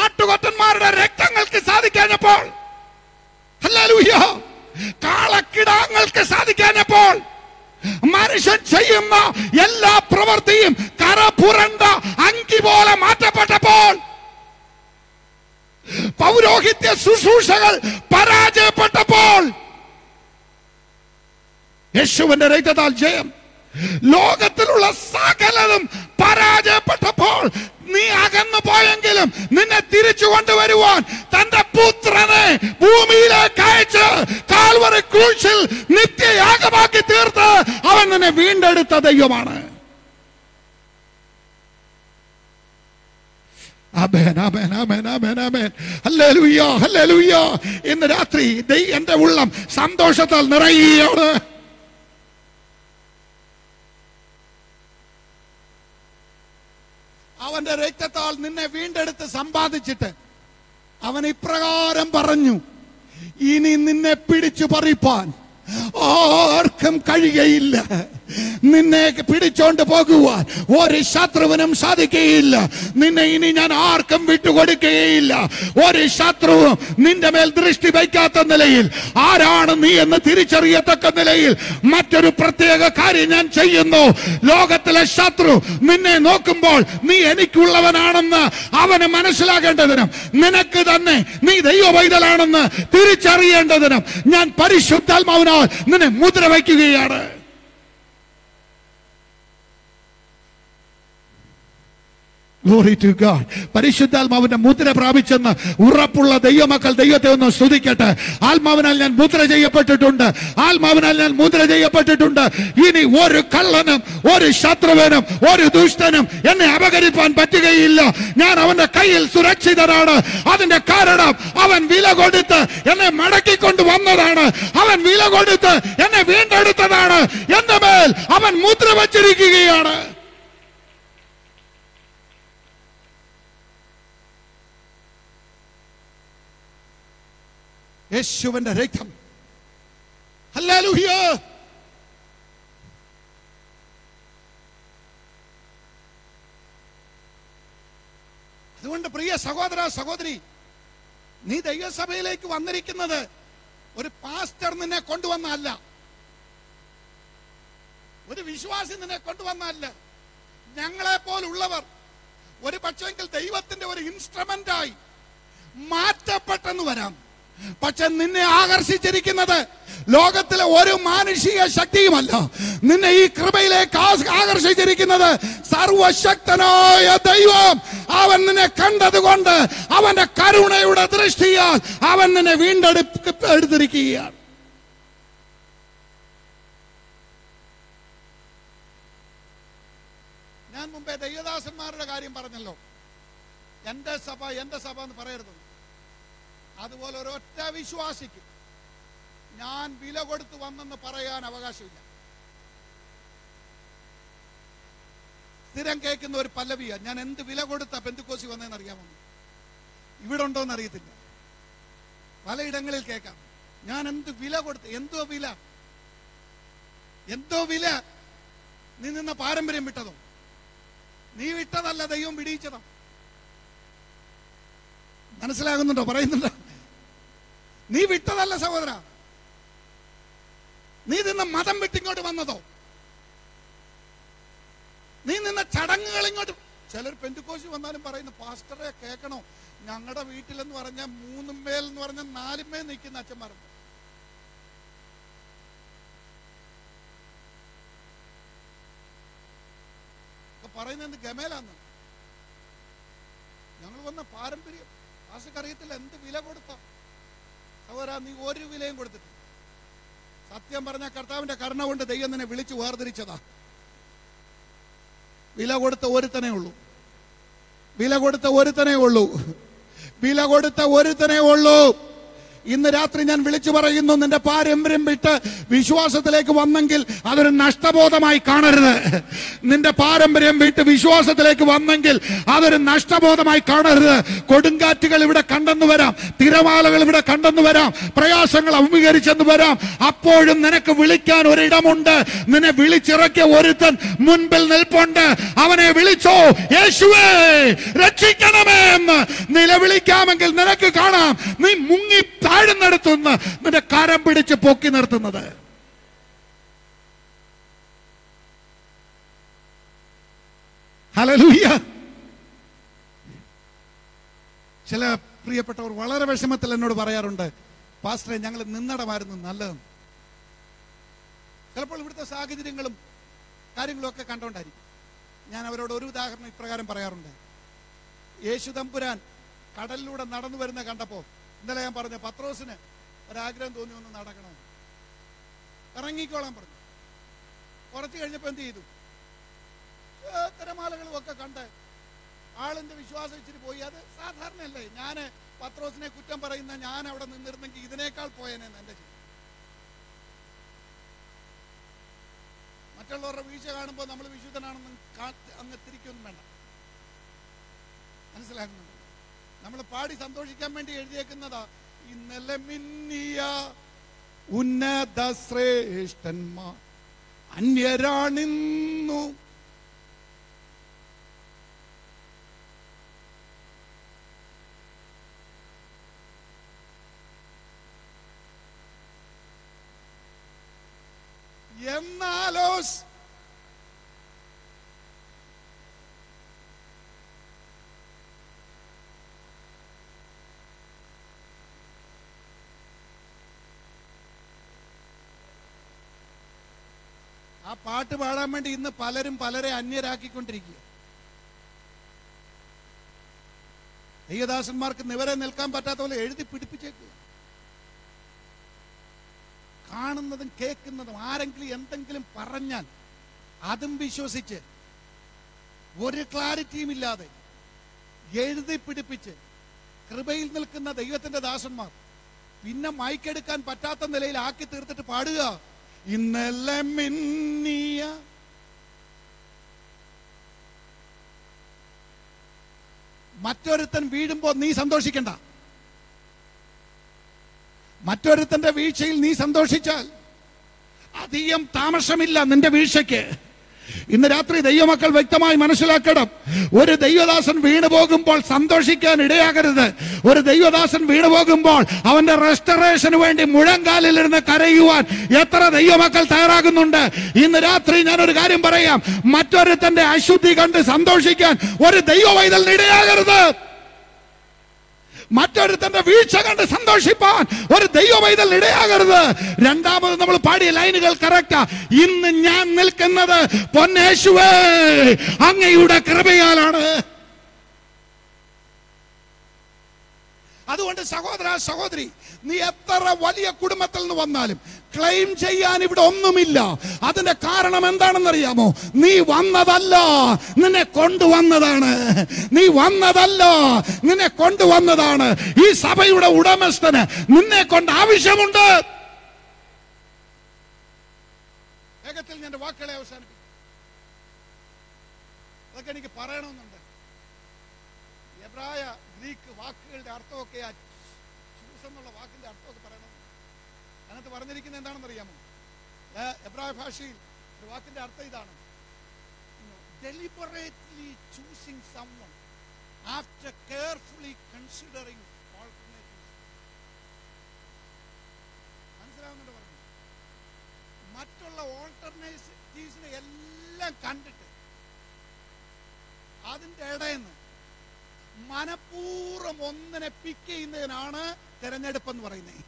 ആട്ടുകൊറ്റന്മാരുടെ രക്തങ്ങൾക്ക് സാധിക്കാഞ്ഞപ്പോൾ കാളക്കിടാങ്ങൾക്ക് സാധിക്കാഞ്ഞപ്പോൾ മനുഷ്യൻ ചെയ്യുന്ന എല്ലാ പ്രവൃത്തിയും കറ പുരണ്ട അങ്കി പോലെ മാറ്റപ്പെട്ടപ്പോൾ പൗരോഹിത്യ ശുശ്രൂഷകൾ പരാജയപ്പെട്ടപ്പോൾ യേശുവിന്റെ രക്തത്താൽ ജയം ലോകത്തിലുള്ള സകലതും പരാജയപ്പെട്ടപ്പോൾ നീ അകന്നു പോയെങ്കിലും നിന്നെ തിരിച്ചു കൊണ്ടുവരുവാൻ പുത്രനെ ഭൂമിയിലേക്ക് അയച്ച് കാൽവറി ക്രൂശിൽ നിത്യയാഗമാക്കി തീർത്ത് അവൻ നിന്നെ വീണ്ടെടുത്ത ദൈവമാണ്. ഇന്ന് രാത്രി എന്റെ ഉള്ളം സന്തോഷത്താൽ നിറയുകയാണ്. അവന്റെ രക്തത്താൽ നിന്നെ വീണ്ടെടുത്ത് സമ്പാദിച്ചിട്ട് അവൻ ഇപ്രകാരം പറഞ്ഞു ഇനി നിന്നെ പിടിച്ചു പറിപ്പാൻ ആർക്കും കഴിയയില്ല. നിന്നെ പിടിച്ചോണ്ട് പോകുവാൻ ഒരു ശത്രുവിനും സാധിക്കുകയില്ല. നിന്നെ ഇനി ഞാൻ ആർക്കും വിട്ടുകൊടുക്കുകയില്ല. ഒരു ശത്രുവും നിന്റെ മേൽ ദൃഷ്ടി വയ്ക്കാത്ത നിലയിൽ ആരാണ് നീ എന്ന് തിരിച്ചറിയത്തക്ക നിലയിൽ മറ്റൊരു പ്രത്യേക കാര്യം ഞാൻ ചെയ്യുന്നു. ലോകത്തിലെ ശത്രു നിന്നെ നോക്കുമ്പോൾ നീ എനിക്കുള്ളവനാണെന്ന് അവന് മനസ്സിലാകേണ്ടതിനും നിനക്ക് തന്നെ നീ ദൈവ പൈതലാണെന്ന് തിരിച്ചറിയേണ്ടതിനും ഞാൻ പരിശുദ്ധാത്മാവിനാൽ നിന്നെ മുദ്ര വയ്ക്കുകയാണ്. Glory ടു ഗാഡ് പരിശുദ്ധാത്മാവിന്റെ മുദ്ര പ്രാപിച്ചെന്ന് ഉറപ്പുള്ള ദൈവമക്കൾ ദൈവത്തെ ഒന്ന് സ്തുതിക്കട്ടെ. ആത്മാവിനാൽ ഞാൻ മുദ്ര ചെയ്യപ്പെട്ടിട്ടുണ്ട് ആത്മാവിനാൽ ഞാൻ മുദ്ര ചെയ്യപ്പെട്ടിട്ടുണ്ട് ഇനി ഒരു കള്ളനും ഒരു ശത്രുവനും ഒരു ദുഷ്ടനും എന്നെ അപകരിപ്പാൻ പറ്റുകയില്ല. ഞാൻ അവന്റെ കയ്യിൽ സുരക്ഷിതനാണ്. അതിന്റെ കാരണം അവൻ വില കൊടുത്ത് എന്നെ മടക്കിക്കൊണ്ട് വന്നതാണ്. അവൻ വില കൊടുത്ത് എന്നെ വീണ്ടെടുത്തതാണ്. എന്റെ മേൽ അവൻ മുദ്ര വച്ചിരിക്കുകയാണ് യേശുവിന്റെ രക്തം. അതുകൊണ്ട് പ്രിയ സഹോദര സഹോദരി നീ ദൈവസഭയിലേക്ക് വന്നിരിക്കുന്നത് ഒരു പാസ്റ്റർ നിന്നെ കൊണ്ടുവന്നല്ല ഒരു വിശ്വാസി നിന്നെ കൊണ്ടുവന്നല്ല ഞങ്ങളെ പോലുള്ളവർ ഒരു പക്ഷെങ്കിൽ ദൈവത്തിന്റെ ഒരു ഇൻസ്ട്രുമെന്റ് ആയി മാറ്റപ്പെട്ടെന്ന് വരാം. പക്ഷെ നിന്നെ ആകർഷിച്ചിരിക്കുന്നത് ലോകത്തിലെ ഒരു മാനുഷിക ശക്തിയുമല്ല. നിന്നെ ഈ കൃപയിലേക്ക് ആകർഷിച്ചിരിക്കുന്നത് സർവശക്തനായ ദൈവം. അവൻ നിന്നെ കണ്ടതുകൊണ്ട് അവന്റെ കരുണയുടെ ദൃഷ്ടിയാൽ അവൻ നിന്നെ വീണ്ടെടുത്തിരിക്കുകയാണ് ഞാൻ മുമ്പേ ദൈവദാസന്മാരുടെ കാര്യം പറഞ്ഞല്ലോ. എന്റെ സഭ എന്റെ സഭ എന്ന് പറയരുത്. അതുപോലെ ഒരൊറ്റ വിശ്വാസിക്ക് ഞാൻ വില കൊടുത്തു വന്നെന്ന് പറയാൻ അവകാശമില്ല. സ്ഥിരം കേൾക്കുന്ന ഒരു പല്ലവിയ. ഞാൻ എന്ത് വില കൊടുത്ത പെന്തുക്കോസി വന്നതെന്ന് അറിയാമോ? ഇവിടെ ഉണ്ടോന്ന് അറിയത്തില്ല. പലയിടങ്ങളിൽ കേൾക്കാം. ഞാൻ എന്ത് വില കൊടുത്ത് എന്തോ വില? എന്തോ വില നീ നിന്ന പാരമ്പര്യം വിട്ടതോ? നീ വിട്ടതല്ല ദൈവം വിടിയിച്ചതോ? മനസ്സിലാകുന്നുണ്ടോ? പറയുന്നുണ്ടോ? നീ വിട്ടതല്ല സഹോദര. നീ നിന്ന മതം വിട്ടിങ്ങോട്ട് വന്നതോ? നീ നിന്ന ചടങ്ങുകൾ ഇങ്ങോട്ട് ചിലർ പെന്തുക്കോശി വന്നാലും പറയുന്നു പാസ്റ്ററെ കേൾക്കണോ? ഞങ്ങളുടെ വീട്ടിലെന്ന് പറഞ്ഞ മൂന്നും മേൽ എന്ന് പറഞ്ഞ നാലും മേൽ നിൽക്കുന്ന ഒക്കെ പറയുന്നത് ഗമേലാന്ന്? ഞങ്ങൾ വന്ന പാരമ്പര്യം. ആശക്കറിയത്തില്ല എന്ത് വില കൊടുത്ത. സഹോദരാ നീ ഒരു വിലയും കൊടുത്തിട്ടില്ല. സത്യം പറഞ്ഞ കർത്താവിന്റെ കരുണ കൊണ്ട് ദൈവം നിന്നെ വിളിച്ചു വേർതിരിച്ചതാ. വില കൊടുത്ത ഒരുത്തനേ ഉള്ളൂ. വില കൊടുത്ത ഒരുത്തനേ ഉള്ളൂ. വില കൊടുത്ത ഒരുത്തനേ ഉള്ളൂ. ഇന്ന് രാത്രി ഞാൻ വിളിച്ചു പറയുന്നു നിന്റെ പാരമ്പര്യം വിട്ട് വിശ്വാസത്തിലേക്ക് വന്നെങ്കിൽ അതൊരു നഷ്ടബോധമായി കാണരുത്. നിന്റെ പാരമ്പര്യം വിട്ട് വിശ്വാസത്തിലേക്ക് വന്നെങ്കിൽ അതൊരു നഷ്ടബോധമായി കാണരുത്. കൊടുങ്കാറ്റുകൾ ഇവിടെ കണ്ടെന്ന് വരാം തിരമാലകൾ ഇവിടെ കണ്ടെന്ന് വരാം പ്രയാസങ്ങൾ അഭിമുഖീകരിച്ചെന്ന് വരാം. അപ്പോഴും നിനക്ക് വിളിക്കാൻ ഒരിടമുണ്ട്. നിന്നെ വിളിച്ചിറക്കിയ ഒരുത്തൻ മുൻപിൽ നിൽപ്പുണ്ട്. അവനെ വിളിച്ചോ യേശുവേ രക്ഷിക്കണമേ. എന്ന് നിലവിളിക്കാമെങ്കിൽ നിനക്ക് കാണാം. നീ മുങ്ങി താഴ്ന്നെടുത്തുനിന്ന് നിന്റെ കരം പിടിച്ച് പൊക്കി നിർത്തുന്നത്. ഹല്ലേലൂയ. ചില പ്രിയപ്പെട്ടവർ വളരെ വിഷമത്തിൽ എന്നോട് പറയാറുണ്ട് പാസ്റ്ററെ ഞങ്ങൾ നിന്നടമായിരുന്നു നല്ലതെന്ന് ചിലപ്പോൾ ഇവിടുത്തെ സാഹചര്യങ്ങളും കാര്യങ്ങളും ഒക്കെ കണ്ടോണ്ടായിരിക്കും. ഞാൻ അവരോട് ഒരു ഉദാഹരണം ഇപ്രകാരം പറയാറുണ്ട്. യേശു തമ്പുരാൻ കടലിലൂടെ നടന്നു വരുന്ന കണ്ടപ്പോ ഇന്നലെ ഞാൻ പറഞ്ഞു പത്രോസിന് ഒരാഗ്രഹം തോന്നി ഒന്ന് നടക്കണം? ഇറങ്ങിക്കോളാൻ പറഞ്ഞു. കുറച്ച് കഴിഞ്ഞപ്പോ എന്ത് ചെയ്തു? തിരമാലകളും ഒക്കെ കണ്ട് ആളിന്റെ വിശ്വാസം ഇച്ചിരി പോയി. അത് സാധാരണയല്ലേ. ഞാൻ പത്രോസിനെ കുറ്റം പറയുന്ന ഞാൻ അവിടെ നിന്നിരുന്നെങ്കിൽ ഇതിനേക്കാൾ പോയേനെന്ന് എന്റെ ചിന്ത. മറ്റുള്ളവരുടെ വീഴ്ച കാണുമ്പോൾ നമ്മൾ വിശുദ്ധനാണെന്ന് അങ്ങ് തിരിക്കൊന്നും വേണ്ട. മനസ്സിലാക്കുന്നുണ്ട് നമ്മൾ പാടി സന്തോഷിക്കാൻ വേണ്ടി എഴുതിയേക്കുന്നതാ ഇന്നലെ മിന്നിയ ഉന്നത ശ്രേഷ്ഠന്മാർ അന്യരാണിന്നു എന്നാലോ ആ പാട്ട് പാടാൻ വേണ്ടി ഇന്ന് പലരും പലരെ അന്യരാക്കിക്കൊണ്ടിരിക്കുക. ദൈവദാസന്മാർക്ക് നിവരെ നിൽക്കാൻ പറ്റാത്ത പോലെ എഴുതി പിടിപ്പിച്ചേക്കുക. കാണുന്നതും കേൾക്കുന്നതും ആരെങ്കിലും എന്തെങ്കിലും പറഞ്ഞാൽ അതും വിശ്വസിച്ച് ഒരു ക്ലാരിറ്റിയും ഇല്ലാതെ എഴുതി പിടിപ്പിച്ച് കൃപയിൽ നിൽക്കുന്ന ദൈവത്തിന്റെ ദാസന്മാർ പിന്നെ മൈക്കെടുക്കാൻ പറ്റാത്ത നിലയിൽ ആക്കി തീർത്തിട്ട് പാടുക. ഇന്നലെ മിന്നിയ മറ്റൊരുത്തൻ വീഴുമ്പോ നീ സന്തോഷിക്കണ്ട. മറ്റൊരുത്തന്റെ വീഴ്ചയിൽ നീ സന്തോഷിച്ചാൽ അധികം താമസമില്ല നിന്റെ വീഴ്ചയ്ക്ക്. ഇന്ന് രാത്രി ദൈവമക്കൾ വ്യക്തമായി മനസ്സിലാക്കണം. ഒരു ദൈവദാസൻ വീണു പോകുമ്പോൾ സന്തോഷിക്കാൻ ഇടയാകരുത്. ഒരു ദൈവദാസൻ വീണു പോകുമ്പോൾ അവന്റെ റെസ്റ്ററേഷന് വേണ്ടി മുഴങ്കാലിലിരുന്ന് കരയുവാൻ എത്ര ദൈവമക്കൾ തയ്യാറാകുന്നുണ്ട്. ഇന്ന് രാത്രി ഒരു കാര്യം പറയാം. മറ്റൊരുത്തന്റെ അശുദ്ധി കണ്ട് സന്തോഷിക്കാൻ ഒരു ദൈവവൈതലിന് ഇടയാകരുത്. മറ്റൊരുത്തന്റെ വീഴ്ച കണ്ട് സന്തോഷിപ്പാൻ ഒരു ദൈവവൈതൽ ഇടയാകരുത്. രണ്ടാമത് നമ്മൾ പാടിയ ലൈനുകൾ കറക്റ്റാ ഇന്ന് ഞാൻ നിൽക്കുന്നത് പൊന്നേശുവേ അങ്ങയുടെ കൃപയാലാണ്. അതുകൊണ്ട് സഹോദര സഹോദരി നീ എത്ര വലിയ കുടുംബത്തിൽ നിന്ന് വന്നാലും ക്ലെയിം ചെയ്യാൻ ഇവിടെ ഒന്നുമില്ല. അതിന്റെ കാരണം എന്താണെന്നറിയാമോ? നീ വന്നതല്ല. നിന്നെ കൊണ്ടുവന്നതാണ്. നീ വന്നതല്ല. നിന്നെ കൊണ്ടുവന്നതാണ്. ഈ സഭയുടെ ഉടമസ്ഥന് നിന്നെ കൊണ്ട് ആവശ്യമുണ്ട്. വേഗത്തിൽ ഞാൻ വാക്കുകളെ അവസാനിപ്പിക്കും. അതൊക്കെ എനിക്ക് പറയണമെന്നുണ്ട്. എബ്രായ ഗ്രീക്ക് വാക്കുകളുടെ അർത്ഥമൊക്കെ ആ ചൂസ് എന്നുള്ള വാക്കിന്റെ അർത്ഥമൊക്കെ പറയണം അതിനകത്ത് പറഞ്ഞിരിക്കുന്നത് എന്താണെന്ന് അറിയാമോ? ഏ, എബ്രായ ഭാഷയിൽ ഒരു വാക്കിന്റെ അർത്ഥം ഇതാണ്. Deliberately choosing someone after carefully considering മനസ്സിലാവുന്നുണ്ട് പറഞ്ഞു? മറ്റുള്ള ഓൾട്ടർനേറ്റീവ്സിനെ എല്ലാം കണ്ടിട്ട് അതിന്റെ ഇടയിൽ നിന്ന് മനഃപൂർവം ഒന്നിനെ പിക്ക് ചെയ്യുന്നതിനാണ് തെരഞ്ഞെടുപ്പ് എന്ന് പറയുന്നത്.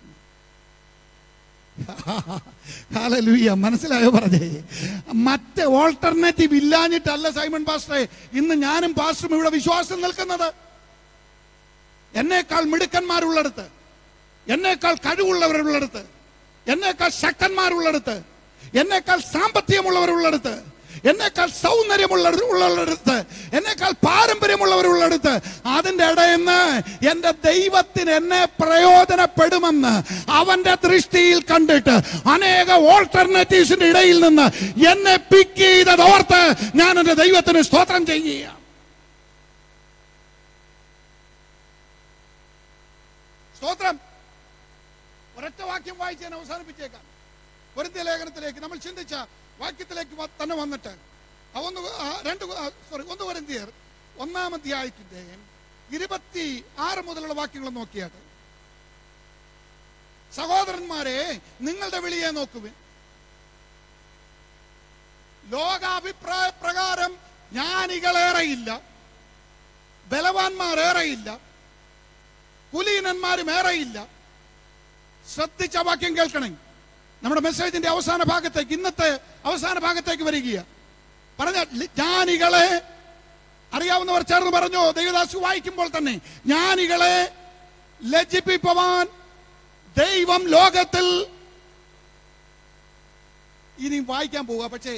മനസ്സിലായോ പറഞ്ഞേ? മറ്റ് ഓൾട്ടർനേറ്റീവ് ഇല്ലാഞ്ഞിട്ടല്ല സൈമൺ പാസ്റ്ററെ. ഇന്ന് ഞാനും പാസ്റ്ററും ഇവിടെ വിശ്വാസം നിൽക്കുന്നത്. എന്നേക്കാൾ മിടുക്കന്മാരുള്ളടുത്ത് എന്നേക്കാൾ കഴിവുള്ളവരുള്ളടുത്ത് എന്നേക്കാൾ ശക്തന്മാരുള്ളടുത്ത് എന്നേക്കാൾ സാമ്പത്തികമുള്ളവരുള്ളിടത്ത് എന്നേക്കാൾ സൗന്ദര്യമുള്ള ഉള്ളവരടുത്ത് എന്നേക്കാൾ പാരമ്പര്യമുള്ളവരുള്ളടുത്ത് അതിന്റെ ഇടയിൽ നിന്ന് എന്റെ ദൈവത്തിന് എന്നെ പ്രയോജനപ്പെടുമെന്ന് അവന്റെ ദൃഷ്ടിയിൽ കണ്ടിട്ട് അനേക ഓൾട്ടർനേറ്റീവ്സിന്റെ ഇടയിൽ നിന്ന് എന്നെ പിക്ക് ചെയ്തതോർത്ത് ഞാൻ എന്റെ ദൈവത്തിന് സ്തോത്രം ചെയ്യുക സ്തോത്രം. ഒരൊറ്റ വാക്യം വായിച്ച് ഞാൻ അവസാനിപ്പിച്ചേക്കാം. ലേഖനത്തിലേക്ക് നമ്മൾ ചിന്തിച്ച വാക്യത്തിലേക്ക് തന്നെ വന്നിട്ട് ഒന്ന് രണ്ട് സോറി ഒന്ന് വരന്തിയർ ഒന്നാം അധ്യായത്തിന്റെ ഇരുപത്തി ആറ് മുതലുള്ള വാക്യങ്ങൾ നോക്കിയാട്ടെ സഹോദരന്മാരെ നിങ്ങളുടെ വിളിയെ നോക്കുവിൻ. ലോകാഭിപ്രായ പ്രകാരം ജ്ഞാനികളേറെയില്ല ബലവാന്മാരേറെയില്ല കുലീനന്മാരും ഏറെയില്ല. ശ്രദ്ധിച്ച വാക്യം കേൾക്കണേ. നമ്മുടെ മെസ്സേജിന്റെ അവസാന ഭാഗത്തേക്ക് ഇന്നത്തെ അവസാന ഭാഗത്തേക്ക് വരികയാണ് പറഞ്ഞ ജ്ഞാനികളെ അറിയാവുന്നവർ ചേർന്ന് പറഞ്ഞു ദൈവദാസു വായിക്കുമ്പോൾ തന്നെ ജ്ഞാനികളെ ലജ്ജിപ്പിപ്പവാൻ ദൈവം ലോകത്തിൽ ഇനി വായിക്കാൻ പോവുക. പക്ഷേ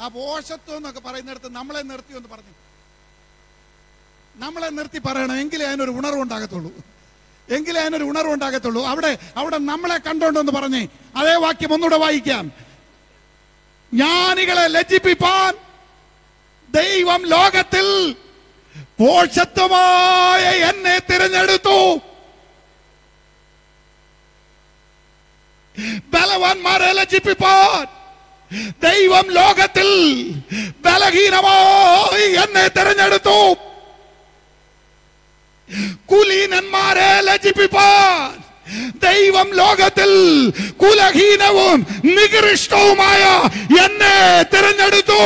ആ പോഷത്വം എന്നൊക്കെ പറയുന്നിടത്ത് നമ്മളെ നിർത്തി എന്ന് പറഞ്ഞു. നമ്മളെ നിർത്തി പറയണം എങ്കിലേ അതിനൊരു ഉണർവുണ്ടാകത്തുള്ളൂ എങ്കിലേ അതിനൊരു ഉണർവുണ്ടാകത്തുള്ളൂ. അവിടെ അവിടെ നമ്മളെ കണ്ടോണ്ടെന്ന് പറഞ്ഞേ അതേ വാക്യം ഒന്നുകൂടെ വായിക്കാം. ജ്ഞാനികളെ ലജ്ജിപ്പിപ്പാൻ ദൈവം ലോകത്തിൽ പോഷത്വമായ എന്നെ തിരഞ്ഞെടുത്തു. ബലവാന്മാരെ ലജ്ജിപ്പിപ്പാൻ ദൈവം ലോകത്തിൽ ബലഹീനമായി എന്നെ തിരഞ്ഞെടുത്തു. കുലീനന്മാരെ ലജിപ്പിപ്പാൻ ദൈവം ലോകത്തിൽ കുലഹീനവും നികൃഷ്ടവുമായ എന്നെ തിരഞ്ഞെടുത്തു.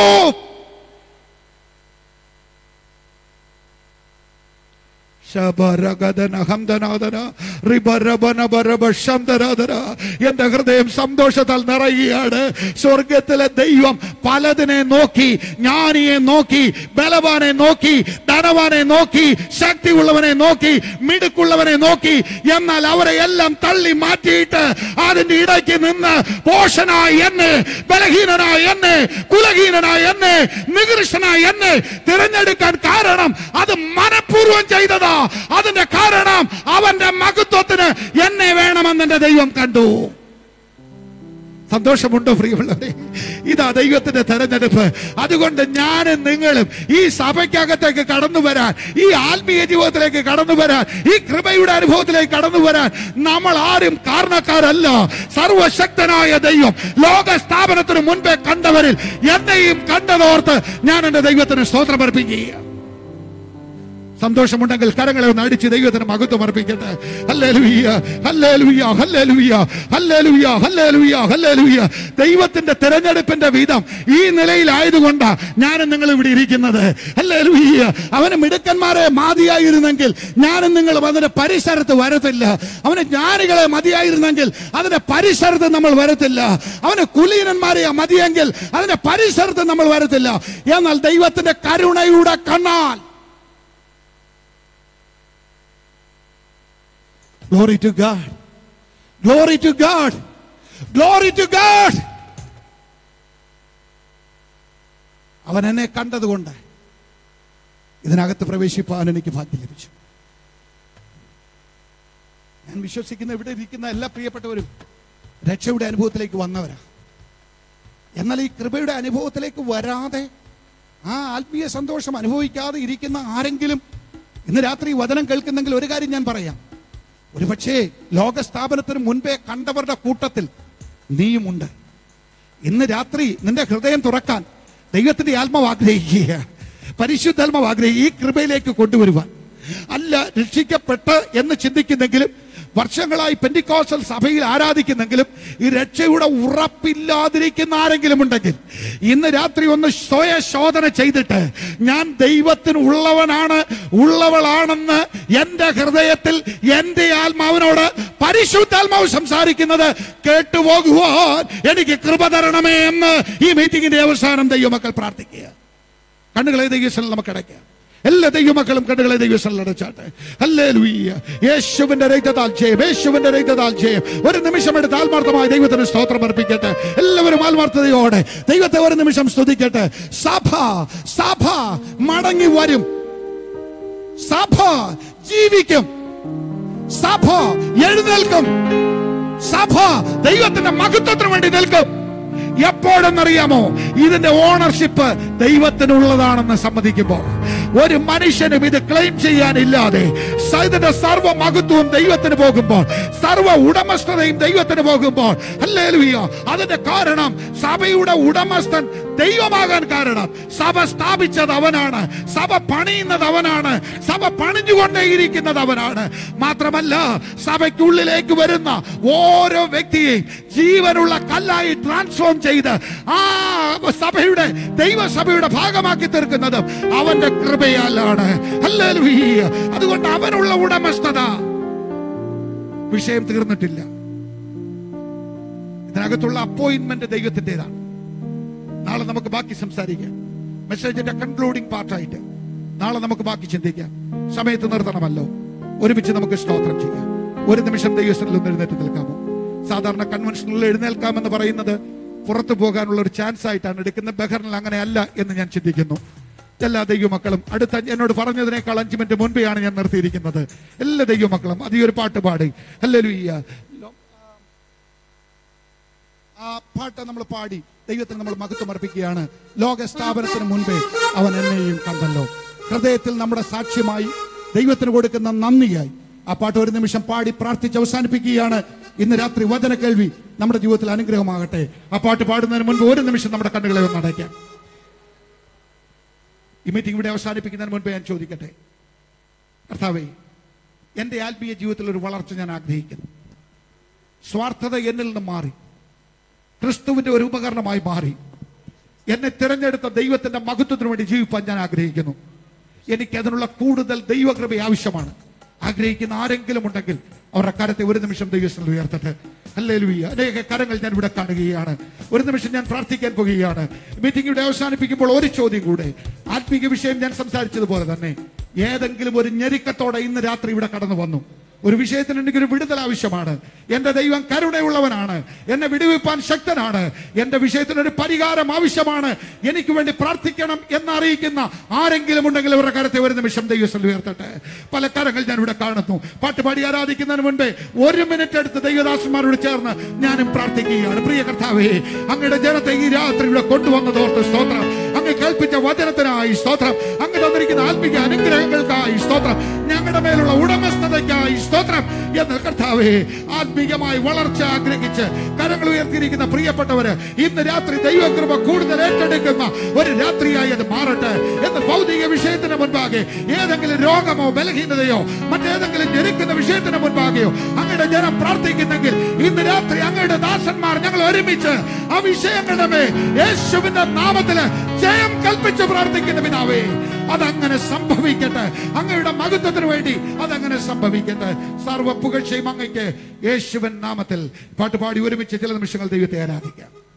എന്റെ ഹൃദയം സന്തോഷത്താൽ നിറയുകയാണ്. സ്വർഗത്തിലെ ദൈവം പലതിനെ നോക്കി ജ്ഞാനിയെ നോക്കി ബലവാനെ നോക്കി ധനവാനെ നോക്കി ശക്തിയുള്ളവനെ നോക്കി മിടുക്കുള്ളവനെ നോക്കി. എന്നാൽ അവരെ എല്ലാം തള്ളി മാറ്റിയിട്ട് അതിന്റെ ഇടയ്ക്ക് നിന്ന് പോഷനായി എന്നെ ബലഹീനനായി എന്നെ കുലഹീനനായി എന്നെ നികൃഷ്ടനായി എന്നെ തിരഞ്ഞെടുക്കാൻ കാരണം അത് മനഃപൂർവം ചെയ്തതാ. അതിന്റെ കാരണം അവന്റെ മഹത്വത്തിന് എന്നെ വേണമെന്ന് എന്റെ ദൈവം കണ്ടു. സന്തോഷമുണ്ടോ പ്രിയമുള്ളവരെ? ഇതാ ദൈവത്തിന്റെ തെരഞ്ഞെടുപ്പ്. അതുകൊണ്ട് ഞാനും നിങ്ങളും ഈ സഭയ്ക്കകത്തേക്ക് കടന്നു വരാൻ ഈ ആത്മീയ ജീവിതത്തിലേക്ക് കടന്നു വരാൻ ഈ കൃപയുടെ അനുഭവത്തിലേക്ക് കടന്നു വരാൻ നമ്മൾ ആരും കാരണക്കാരല്ല. സർവശക്തനായ ദൈവം ലോക സ്ഥാപനത്തിന് മുൻപേ കണ്ടവരിൽ എന്നെയും കണ്ടതോർത്ത് ഞാൻ എന്റെ ദൈവത്തിന് സ്തോത്രം സന്തോഷമുണ്ടെങ്കിൽ കരങ്ങളെ ഒന്ന് അടിച്ച് ദൈവത്തിന് മഹത്വം അർപ്പിക്കട്ടെ. ദൈവത്തിന്റെ തിരഞ്ഞെടുപ്പിന്റെ വീതം ഈ നിലയിലായതുകൊണ്ട് ഞാനും നിങ്ങൾ ഇവിടെ ഇരിക്കുന്നത്. അവന് മിടുക്കന്മാരെ മതിയായിരുന്നെങ്കിൽ ഞാനും നിങ്ങളും അതിന്റെ പരിസരത്ത് വരത്തില്ല. അവന് ജ്ഞാനികളെ മതിയായിരുന്നെങ്കിൽ അതിന്റെ പരിസരത്ത് നമ്മൾ വരത്തില്ല. അവന് കുലീനന്മാരെ മതിയെങ്കിൽ അതിന്റെ പരിസരത്ത് നമ്മൾ വരത്തില്ല. എന്നാൽ ദൈവത്തിന്റെ കരുണയുടെ കണ്ണാൽ Glory to God. Glory to God. Glory to God. അവൻ എന്നെ കണ്ടതുകൊണ്ട് ഇതിനകത്ത് പ്രവേശിപ്പാൻ എനിക്ക് ഭാഗ്യം ലഭിച്ചു ഞാൻ വിശ്വസിക്കുന്ന ഇവിടെ ഇരിക്കുന്ന എല്ലാ പ്രിയപ്പെട്ടവരും രക്ഷയുടെ അനുഭവത്തിലേക്ക് വന്നവരാ എന്നാൽ ഈ കൃപയുടെ അനുഭവത്തിലേക്ക് വരാതെ ആ ആത്മീയ സന്തോഷം അനുഭവിക്കാതെ ഇരിക്കുന്ന ആരെങ്കിലും ഇന്ന് രാത്രി വചനം കേൾക്കുന്നെങ്കിൽ ഒരു കാര്യം ഞാൻ പറയാം ഒരുപക്ഷേ ലോകസ്ഥാപനത്തിന് മുൻപേ കണ്ടവരുടെ കൂട്ടത്തിൽ നീയുമുണ്ട്. ഇന്ന് രാത്രി നിന്റെ ഹൃദയം തുറക്കാൻ ദൈവത്തിന്റെ ആത്മാവ് ആഗ്രഹിക്കുക പരിശുദ്ധാത്മാവ് ആഗ്രഹിക്കുക ഈ കൃപയിലേക്ക് കൊണ്ടുവരുവാൻ. അല്ല രക്ഷിക്കപ്പെട്ട് എന്ന് ചിന്തിക്കുന്നെങ്കിലും വർഷങ്ങളായി പെന്റിക്കോസ്റ്റൽ സഭയിൽ ആരാധിക്കുന്നെങ്കിലും ഈ രക്ഷയുടെ ഉറപ്പില്ലാതിരിക്കുന്ന ആരെങ്കിലും ഉണ്ടെങ്കിൽ ഇന്ന് രാത്രി ഒന്ന് സ്വയ ശോധന ചെയ്തിട്ട് ഞാൻ ദൈവത്തിന് ഉള്ളവനാണ് ഉള്ളവളാണെന്ന് എന്റെ ഹൃദയത്തിൽ എന്റെ ആത്മാവിനോട് പരിശുദ്ധാത്മാവ് സംസാരിക്കുന്നത് കേട്ടുപോകുവാൻ എനിക്ക് കൃപ തരണമേ എന്ന് ഈ മീറ്റിംഗിന്റെ അവസാനം ദൈവമക്കൾ പ്രാർത്ഥിക്കുക. കണ്ണുകളെ ദൈവസ്ഥലം നമുക്ക് അടയ്ക്കാം എല്ലാ ദൈവമക്കളും കണ്ണുകളെ ദൈവസ്ഥലം അടച്ചാട്ടെ യേശുവിന്റെ രക്തത്താൽ ജയം യേശുവിന്റെ രക്തത്താൽ ജയം. ഒരു നിമിഷം എടുത്ത് ആത്മാർത്ഥമായി ദൈവത്തിന് സ്തോത്രം അർപ്പിക്കട്ടെ. എല്ലാവരും ആത്മാർത്ഥതയോടെ ദൈവത്തെ ഒരു നിമിഷം സ്തുതിക്കട്ടെ. സഭ സഭ മടങ്ങി വരും. സഭ ജീവിക്കും. സഭ എഴുന്നേൽക്കും. സഭ ദൈവത്തിന്റെ മഹത്വത്തിന് വേണ്ടി നിൽക്കും. എപ്പോഴെന്നറിയാമോ? ഇതിന്റെ ഓണർഷിപ്പ് ദൈവത്തിനുള്ളതാണെന്ന് സമ്മതിക്കുമ്പോൾ. ഒരു മനുഷ്യനും ഇത് ക്ലെയിം ചെയ്യാനില്ലാതെ സൈതന്റെ സർവ മഹത്വവും ദൈവത്തിന് പോകുമ്പോൾ സർവ ഉടമസ്ഥതയും ദൈവത്തിന് പോകുമ്പോൾ അല്ലേലുയ്യ അതിന്റെ കാരണം സഭയുടെ ഉടമസ്ഥൻ ദൈവമാകാൻ കാരണം. സഭ സ്ഥാപിച്ചത് അവനാണ് സഭ പണിയുന്നത് അവനാണ് സഭ പണിഞ്ഞുകൊണ്ടേയിരിക്കുന്നത് അവനാണ്. മാത്രമല്ല സഭയ്ക്കുള്ളിലേക്ക് വരുന്ന ഓരോ വ്യക്തിയെയും ജീവനുള്ള കല്ലായി ട്രാൻസ്ഫോം ചെയ്ത് ആ സഭയുടെ ദൈവസഭയുടെ ഭാഗമാക്കി തീർക്കുന്നതും അവന്റെ കൃപയാലാണ്. അതുകൊണ്ട് അവനുള്ള ഉടമസ്ഥത. വിഷയം തീർന്നിട്ടില്ല. ഇതിനകത്തുള്ള അപ്പോയിന്റ്മെന്റ് ദൈവത്തിന്റെതാണ്. നാളെ നമുക്ക് ബാക്കി സംസാരിക്കാം. മെസ്സേജിന്റെ കൺക്ലൂഡിംഗ് പാർട്ടായിട്ട്. നാളെ നമുക്ക് ബാക്കി ചിന്തിക്കാം. സമയത്ത് നിർത്തണമല്ലോ. ഒരുമിച്ച് നമുക്ക് സ്തോത്രം ചെയ്യാം. ഒരു നിമിഷം ദൈവസ്ഥനിൽ ഒന്ന് എഴുന്നേറ്റ് നിൽക്കാമോ? സാധാരണ കൺവെൻഷനിൽ എഴുന്നേൽക്കാമെന്ന് പറയുന്നത് പുറത്തു പോകാനുള്ള ഒരു ചാൻസ് ആയിട്ടാണ് എടുക്കുന്നത്. ബഹറിനിൽ അങ്ങനെയല്ല എന്ന് ഞാൻ ചിന്തിക്കുന്നു. എല്ലാ ദൈവമക്കളും അടുത്ത എന്നോട് പറഞ്ഞതിനേക്കാൾ അഞ്ച് മിനിറ്റ് മുൻപെയാണ് ഞാൻ നിർത്തിയിരിക്കുന്നത്. എല്ലാ ദൈവമക്കളും അത് ഒരു പാട്ട് പാടി. അല്ലലുയ്യ ആ പാട്ട് നമ്മൾ പാടി ദൈവത്തിന് നമ്മൾ മഹത്വം അർപ്പിക്കുകയാണ്. ലോക സ്ഥാപനത്തിന് മുൻപേ അവൻ എന്നെയും കണ്ടല്ലോ. ഹൃദയത്തിൽ നമ്മുടെ സാക്ഷ്യമായി ദൈവത്തിന് കൊടുക്കുന്ന നന്ദിയായി. ആ പാട്ട് ഒരു നിമിഷം പാടി പ്രാർത്ഥിച്ച് അവസാനിപ്പിക്കുകയാണ്. ഇന്ന് രാത്രി വചന കേൾവി നമ്മുടെ ജീവിതത്തിൽ അനുഗ്രഹമാകട്ടെ. ആ പാട്ട് പാടുന്നതിന് മുൻപ് ഒരു നിമിഷം നമ്മുടെ കണ്ണുകളെ ഒന്ന് അടയ്ക്കാം. ഈ മീറ്റിംഗ് ഇവിടെ അവസാനിപ്പിക്കുന്നതിന് മുൻപ് ഞാൻ ചോദിക്കട്ടെ? കർത്താവേ എന്റെ ആത്മീയ ജീവിതത്തിൽ ഒരു വളർച്ച ഞാൻ ആഗ്രഹിക്കുന്നു. സ്വാർത്ഥത എന്നിൽ നിന്ന് മാറി. ക്രിസ്തുവിന്റെ ഒരു ഉപകരണമായി മാറി. എന്നെ തിരഞ്ഞെടുത്ത ദൈവത്തിന്റെ മഹത്വത്തിന് വേണ്ടി ജീവിപ്പാൻ ഞാൻ ആഗ്രഹിക്കുന്നു. എനിക്ക് അതിനുള്ള കൂടുതൽ ദൈവകൃപ ആവശ്യമാണ്. ആഗ്രഹിക്കുന്ന ആരെങ്കിലും ഉണ്ടെങ്കിൽ അവരുടെ കരത്തെ ഒരു നിമിഷം ദൈവസ്ഥ ഉയർത്തട്ടെ. അല്ലേലുയ്യ അനേക കരങ്ങൾ ഞാൻ ഇവിടെ കാണുകയാണ്. ഒരു നിമിഷം ഞാൻ പ്രാർത്ഥിക്കാൻ പോകുകയാണ്. മീറ്റിംഗ് ഇവിടെ അവസാനിപ്പിക്കുമ്പോൾ ഒരു ചോദ്യം കൂടെ. ആത്മീക വിഷയം ഞാൻ സംസാരിച്ചതുപോലെ തന്നെ. ഏതെങ്കിലും ഒരു ഞെരുക്കത്തോടെ ഇന്ന് രാത്രി ഇവിടെ കടന്നു വന്നു. ഒരു വിഷയത്തിന് എനിക്ക് ഒരു വിടുതൽ ആവശ്യമാണ്. എന്റെ ദൈവം കരുണയുള്ളവനാണ്. എന്നെ വിടുവിപ്പാൻ ശക്തനാണ്. എന്റെ വിഷയത്തിന് ഒരു പരിഹാരം ആവശ്യമാണ്. എനിക്ക് വേണ്ടി പ്രാർത്ഥിക്കണം എന്നറിയിക്കുന്ന ആരെങ്കിലും ഉണ്ടെങ്കിൽ അവരുടെ കരത്തെ ഒരു നിമിഷം ദൈവത്തിൽ ഉയർത്തട്ടെ. പല കരങ്ങൾ ഞാൻ ഇവിടെ കാണുന്നു. പാട്ട് പാടി ആരാധിക്കുന്നതിന് മുൻപേ ഒരു മിനിറ്റ് എടുത്ത് ദൈവദാസന്മാരോട് ചേർന്ന് ഞാനും പ്രാർത്ഥിക്കുകയാണ്. പ്രിയ കർത്താവേ അങ്ങയുടെ ജനത്തെ ഈ രാത്രി ഇവിടെ കൊണ്ടുവന്നതോർത്ത് സ്തോത്രം. അങ്ങ് കേൾപ്പിച്ച വചനത്തിനായി സ്തോത്രം. അങ്ങ് തന്നിരിക്കുന്ന ആത്മിക അനുഗ്രഹങ്ങൾക്കായി സ്തോത്രം. ഞങ്ങളുടെ മേലുള്ള ഉടമസ്ഥതയ്ക്കായി സ്തോത്രം. എന്ന് കർത്താവേ ആത്മീയമായി വളർച്ച ആഗ്രഹിച്ച് കരങ്ങൾ ഉയർത്തിയിരിക്കുന്ന പ്രിയപ്പെട്ടവര് ഇന്ന് രാത്രി ദൈവകൃപ കൂടുതൽ ഏറ്റെടുക്കുന്ന ഒരു രാത്രിയായി അത് മാറട്ടെ എന്ന് ഭൗതിക വിഷയത്തിന് മുൻപാകെ ഏതെങ്കിലും രോഗമോ ബലഹീനതയോ മറ്റേതെങ്കിലും ജനിക്കുന്ന വിഷയത്തിന് മുൻപാകെയോ അങ്ങയുടെ ജനം പ്രാർത്ഥിക്കുന്നെങ്കിൽ ഇന്ന് രാത്രി അങ്ങയുടെ ദാസന്മാർ ഞങ്ങൾ ഒരുമിച്ച് ആ വിഷയങ്ങളുടെ നാമത്തിൽ ജയം കൽപ്പിച്ച് പ്രാർത്ഥിക്കുന്ന പിതാവേ അതങ്ങനെ സംഭവിക്കട്ടെ. അങ്ങയുടെ മഹത്വത്തിന് വേണ്ടി അതങ്ങനെ സംഭവിക്കട്ടെ. സർവ പുകഴ്ചയും അങ്ങയ്ക്ക് യേശുവൻ നാമത്തിൽ പാട്ടുപാടി ഒരുമിച്ച് ചില നിമിഷങ്ങൾ ദൈവത്തെ ആരാധിക്കാം.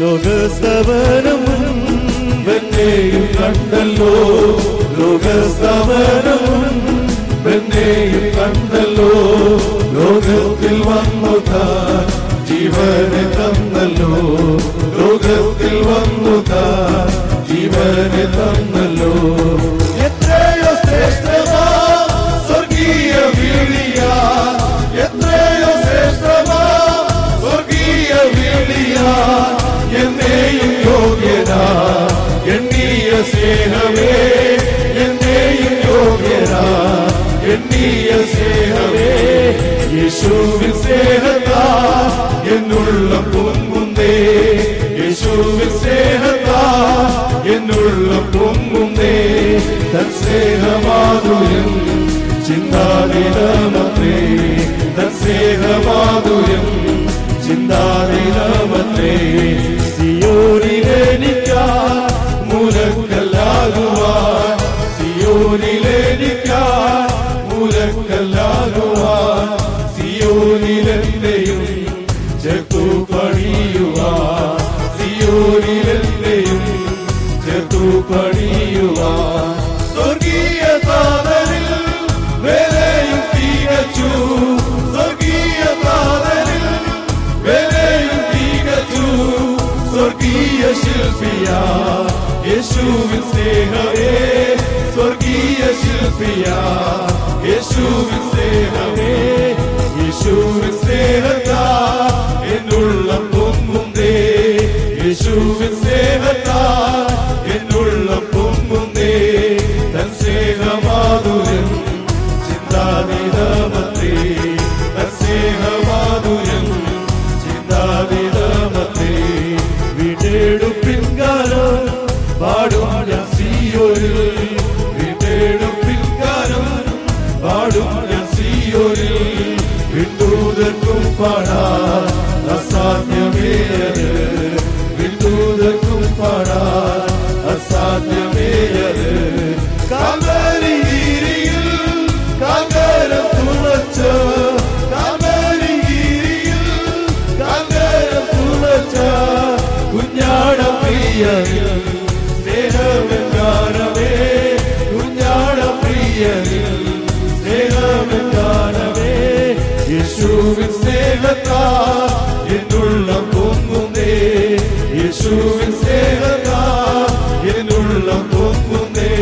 ലോകസ്തവനം വെന്നെയും കണ്ടല്ലോ. ലോകസ്തവനം വെന്നെയും കണ്ടല്ലോ. ലോകത്തിൽ വന്നു താൻ ജീവനെ തന്നല്ലോ. ലോകത്തിൽ വന്നു എണ്ണീയ സ്നേഹമേ യേശുവിൻ സ്നേഹത്താ എന്നുള്ള പൊങ്ങുന്നേ. യേശുവിൻ സ്നേഹത്താ എന്നുള്ള പൊങ്ങുന്നേ. തൻ സ്നേഹമാധുര്യം ചിന്താതിരമത്രേ തൻ സ്നേഹമാധുര്യം ചിന്താതിരമത്രേ സിയോരിലെനിക്കാ മൂലക്കല്ലാകുവാൻ സിയോനിലേനിക്ക സിയോനിലെന്തെയും ചേർത്തു പണിയുക സിയോനിലെന്തെയും ചേർത്തു പണിയുക സ്വർഗീയ താതനിൽ വേലയും തികച്ചു. സ്വർഗീയ താതനിൽ വേലയും തികച്ചു. സ്വർഗീയ ശില്പിയ യേശുവിൻ സ്നേഹമേ. യേശുവിൻ സ്നേഹത്താ എന്നുള്ളം പൊങ്ങുന്നേ യേശുവിൻ സ്നേഹത്താ എന്നുള്ളം പൊങ്ങുന്നേ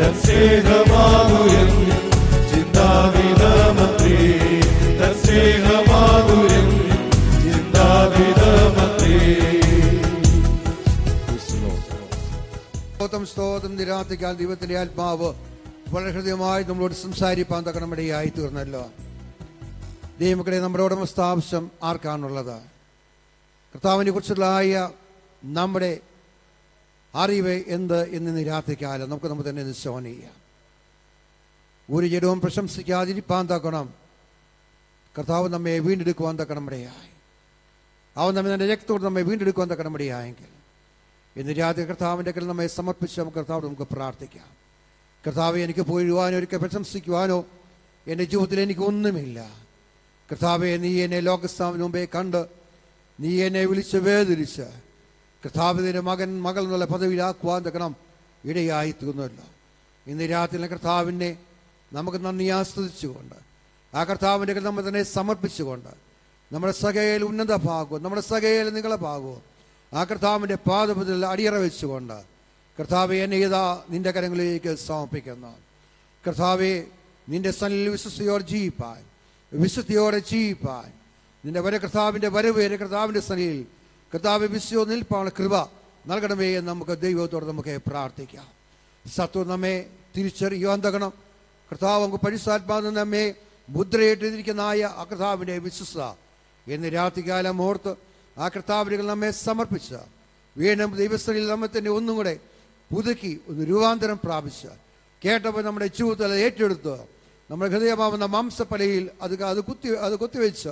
തൻ സ്നേഹമാകുന്നു സ്തോത്രം സ്തോത്രം നിരാത്തിക്കാൻ ദൈവത്തിന്റെ ആത്മാവ് വളരെ ഹൃദയമായി നമ്മളോട് സംസാരിപ്പാൻ തക്കണമിടയായി തീർന്നല്ലോ ദൈവമക്കളെ നമ്മുടെ ഉടമസ്ഥാംശം ആർക്കാണുള്ളത്? കർത്താവിനെ കുറിച്ചുള്ളതായ നമ്മുടെ അറിവ് എന്ത് എന്ന് നിരാത്തിക്കാലം നമുക്ക് നമ്മൾ തന്നെ നിശ്ചയം ചെയ്യാം. ഒരു ജഡവും പ്രശംസിക്കാതിരിപ്പാൻ തക്കണം. കർത്താവ് നമ്മെ വീണ്ടെടുക്കുവാൻ തക്കണമിടയായി. അവൻ നമ്മെ രക്തത്തോട് നമ്മെ വീണ്ടെടുക്കുവാൻ തക്കണമിടയായെങ്കിൽ ഇന്ന് രാത്രി കർത്താവിന്റെ കയ്യിൽ നമ്മെ സമർപ്പിച്ച് നമുക്ക് കർത്താവോട് നമുക്ക് പ്രാർത്ഥിക്കാം. കർത്താവ് എനിക്ക് പോയിടുവാനോ ഒരിക്കൽ പ്രശംസിക്കുവാനോ എന്റെ ജീവിതത്തിൽ എനിക്ക് ഒന്നുമില്ല. കർത്താവെ നീ എന്നെ ലോകസ്ഥാവിന് മുമ്പേ കണ്ട് നീ എന്നെ വിളിച്ച് വേദരിച്ച് കർത്താവിന്റെ മകൻ മകൾ എന്നുള്ള പദവിയിലാക്കുവാൻ തക്കണം ഇടയായി തീർന്നല്ലോ ഇന്ന് രാത്രി കർത്താവിനെ നമുക്ക് നന്ദി ആസ്വദിച്ചുകൊണ്ട് ആ കർത്താവിന്റെ നമ്മൾ തന്നെ സമർപ്പിച്ചുകൊണ്ട് നമ്മുടെ സകയിൽ ഉന്നത ഭാഗവും നമ്മുടെ സകയിൽ നിങ്ങളെ ഭാഗവും ആ കർത്താവിന്റെ പാദപത്തിൽ അടിയറ വെച്ചുകൊണ്ട് കർത്താവെ എന്നെ ഇതാ നിന്റെ കരങ്ങളിലേക്ക് സമർപ്പിക്കുന്നു. കർത്താവെ നിന്റെ സനിൽ വിശ്വസ്തയോടെ ജീവിപ്പാൻ വിശുദ്ധിയോടെ ജീവിപ്പാൻ. നിന്റെ വര കർത്താവിന്റെ വരവ് എന്റെ കർത്താവിന്റെ സനിയിൽ കർത്താവ് വിശ്വ നിൽപ്പാനുള്ള കൃപ നൽകണമേ എന്ന് നമുക്ക് ദൈവത്തോട് നമുക്ക് പ്രാർത്ഥിക്കാം. സത്വം നമ്മെ തിരിച്ചറിയുവാൻ തകണം കർത്താവ് നമുക്ക് പരിശുദ്ധാത്മാവ് നമ്മെ മുദ്രയിട്ടിരിക്കുന്നതായ ആ കർത്താവിന്റെ വിശ്വസ എന്ന് രാത്രികാലം ഓർത്ത് ആ കർത്താവിനുകൾ നമ്മെ സമർപ്പിച്ച. വീണ്ടും ദൈവസ്ഥയിൽ നമ്മെ തന്നെ ഒന്നും കൂടെ പുതുക്കി ഒന്ന് രൂപാന്തരം പ്രാപിച്ച. കേട്ടപ്പോൾ നമ്മുടെ ചൂത്തല ഏറ്റെടുത്ത്. നമ്മുടെ ഹൃദയമാവുന്ന മാംസപ്പലയിൽ അത് അത് കുത്തി അത് കുത്തിവെച്ച്.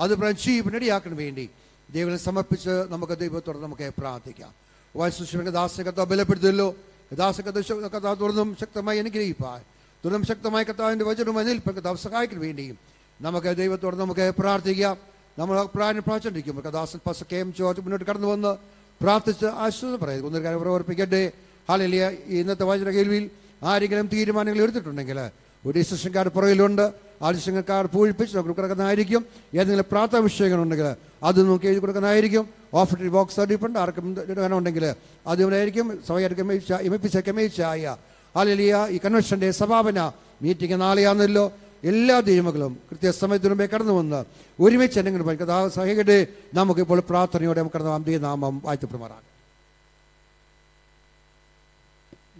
അത് പ്രജീവനടിയാക്കാൻ വേണ്ടി ദൈവം സമർപ്പിച്ച് നമുക്ക് ദൈവത്തോടെ നമുക്ക് പ്രാർത്ഥിക്കാം. വാശുശ്വരന്റെ ദാസകത്ത ബലപ്പെടുത്തല്ലോ ദാസകത്ത കഥ തുറന്നും ശക്തമായി അനുഗ്രഹിപ്പാൻ. തുറന്നും ശക്തമായി കഥാവിന്റെ വചനമായി നിൽപ്പം കഥാവ് സഹായിക്കാൻ വേണ്ടിയും നമുക്ക് ദൈവത്തോടെ നമുക്ക് പ്രാർത്ഥിക്കാം. നമ്മൾ പ്രായം പ്രാർത്ഥിച്ചിരിക്കും കഥാസൻ പാസ് കെ എം ജോർജ് മുന്നോട്ട് കടന്നു വന്ന് പ്രാർത്ഥിച്ച് ആശ്വാസം പറയുന്നത് ഒന്നൊരു കാര്യം പ്രവർത്തിക്കട്ടെ ഹാലിയ ഇന്നത്തെ വചന കേൾവിയിൽ ആരെങ്കിലും തീരുമാനങ്ങൾ എടുത്തിട്ടുണ്ടെങ്കിൽ ഒരു ഡിസിഷൻകാർ പുറകിലുണ്ട്. ആ ഡിസിഷൻകാർ പൂഴിപ്പിച്ച് നമുക്ക് കൊടുക്കുന്നതായിരിക്കും. ഏതെങ്കിലും പ്രാർത്ഥന വിഷയങ്ങളുണ്ടെങ്കിൽ അത് നമുക്ക് എഴുതി കൊടുക്കുന്നതായിരിക്കും. ഓഫീസ് ബോക്സ് സർട്ടിഫിക്കറ്റ് ആർക്കും ഇടാനുണ്ടെങ്കിൽ അത് ഇവിടെയായിരിക്കും സഭയായിരിക്കും എമിപ്പിച്ച കെമയിച്ചായ ഹാലിയ ഈ കൺവെൻഷന്റെ സമാപന മീറ്റിംഗ് നാളെയാണല്ലോ. എല്ലാ ദൈവങ്ങളും കൃത്യസമയത്തിന് മുമ്പേ കടന്നു വന്ന് ഒരുമിച്ച് എന്തെങ്കിലും കഥാവ് സഹകട്ടെ നമുക്കിപ്പോൾ പ്രാർത്ഥനയോടെ നമുക്ക് കടന്നു നാമം വാഴ്ത്തപ്പെടുമാറാണ്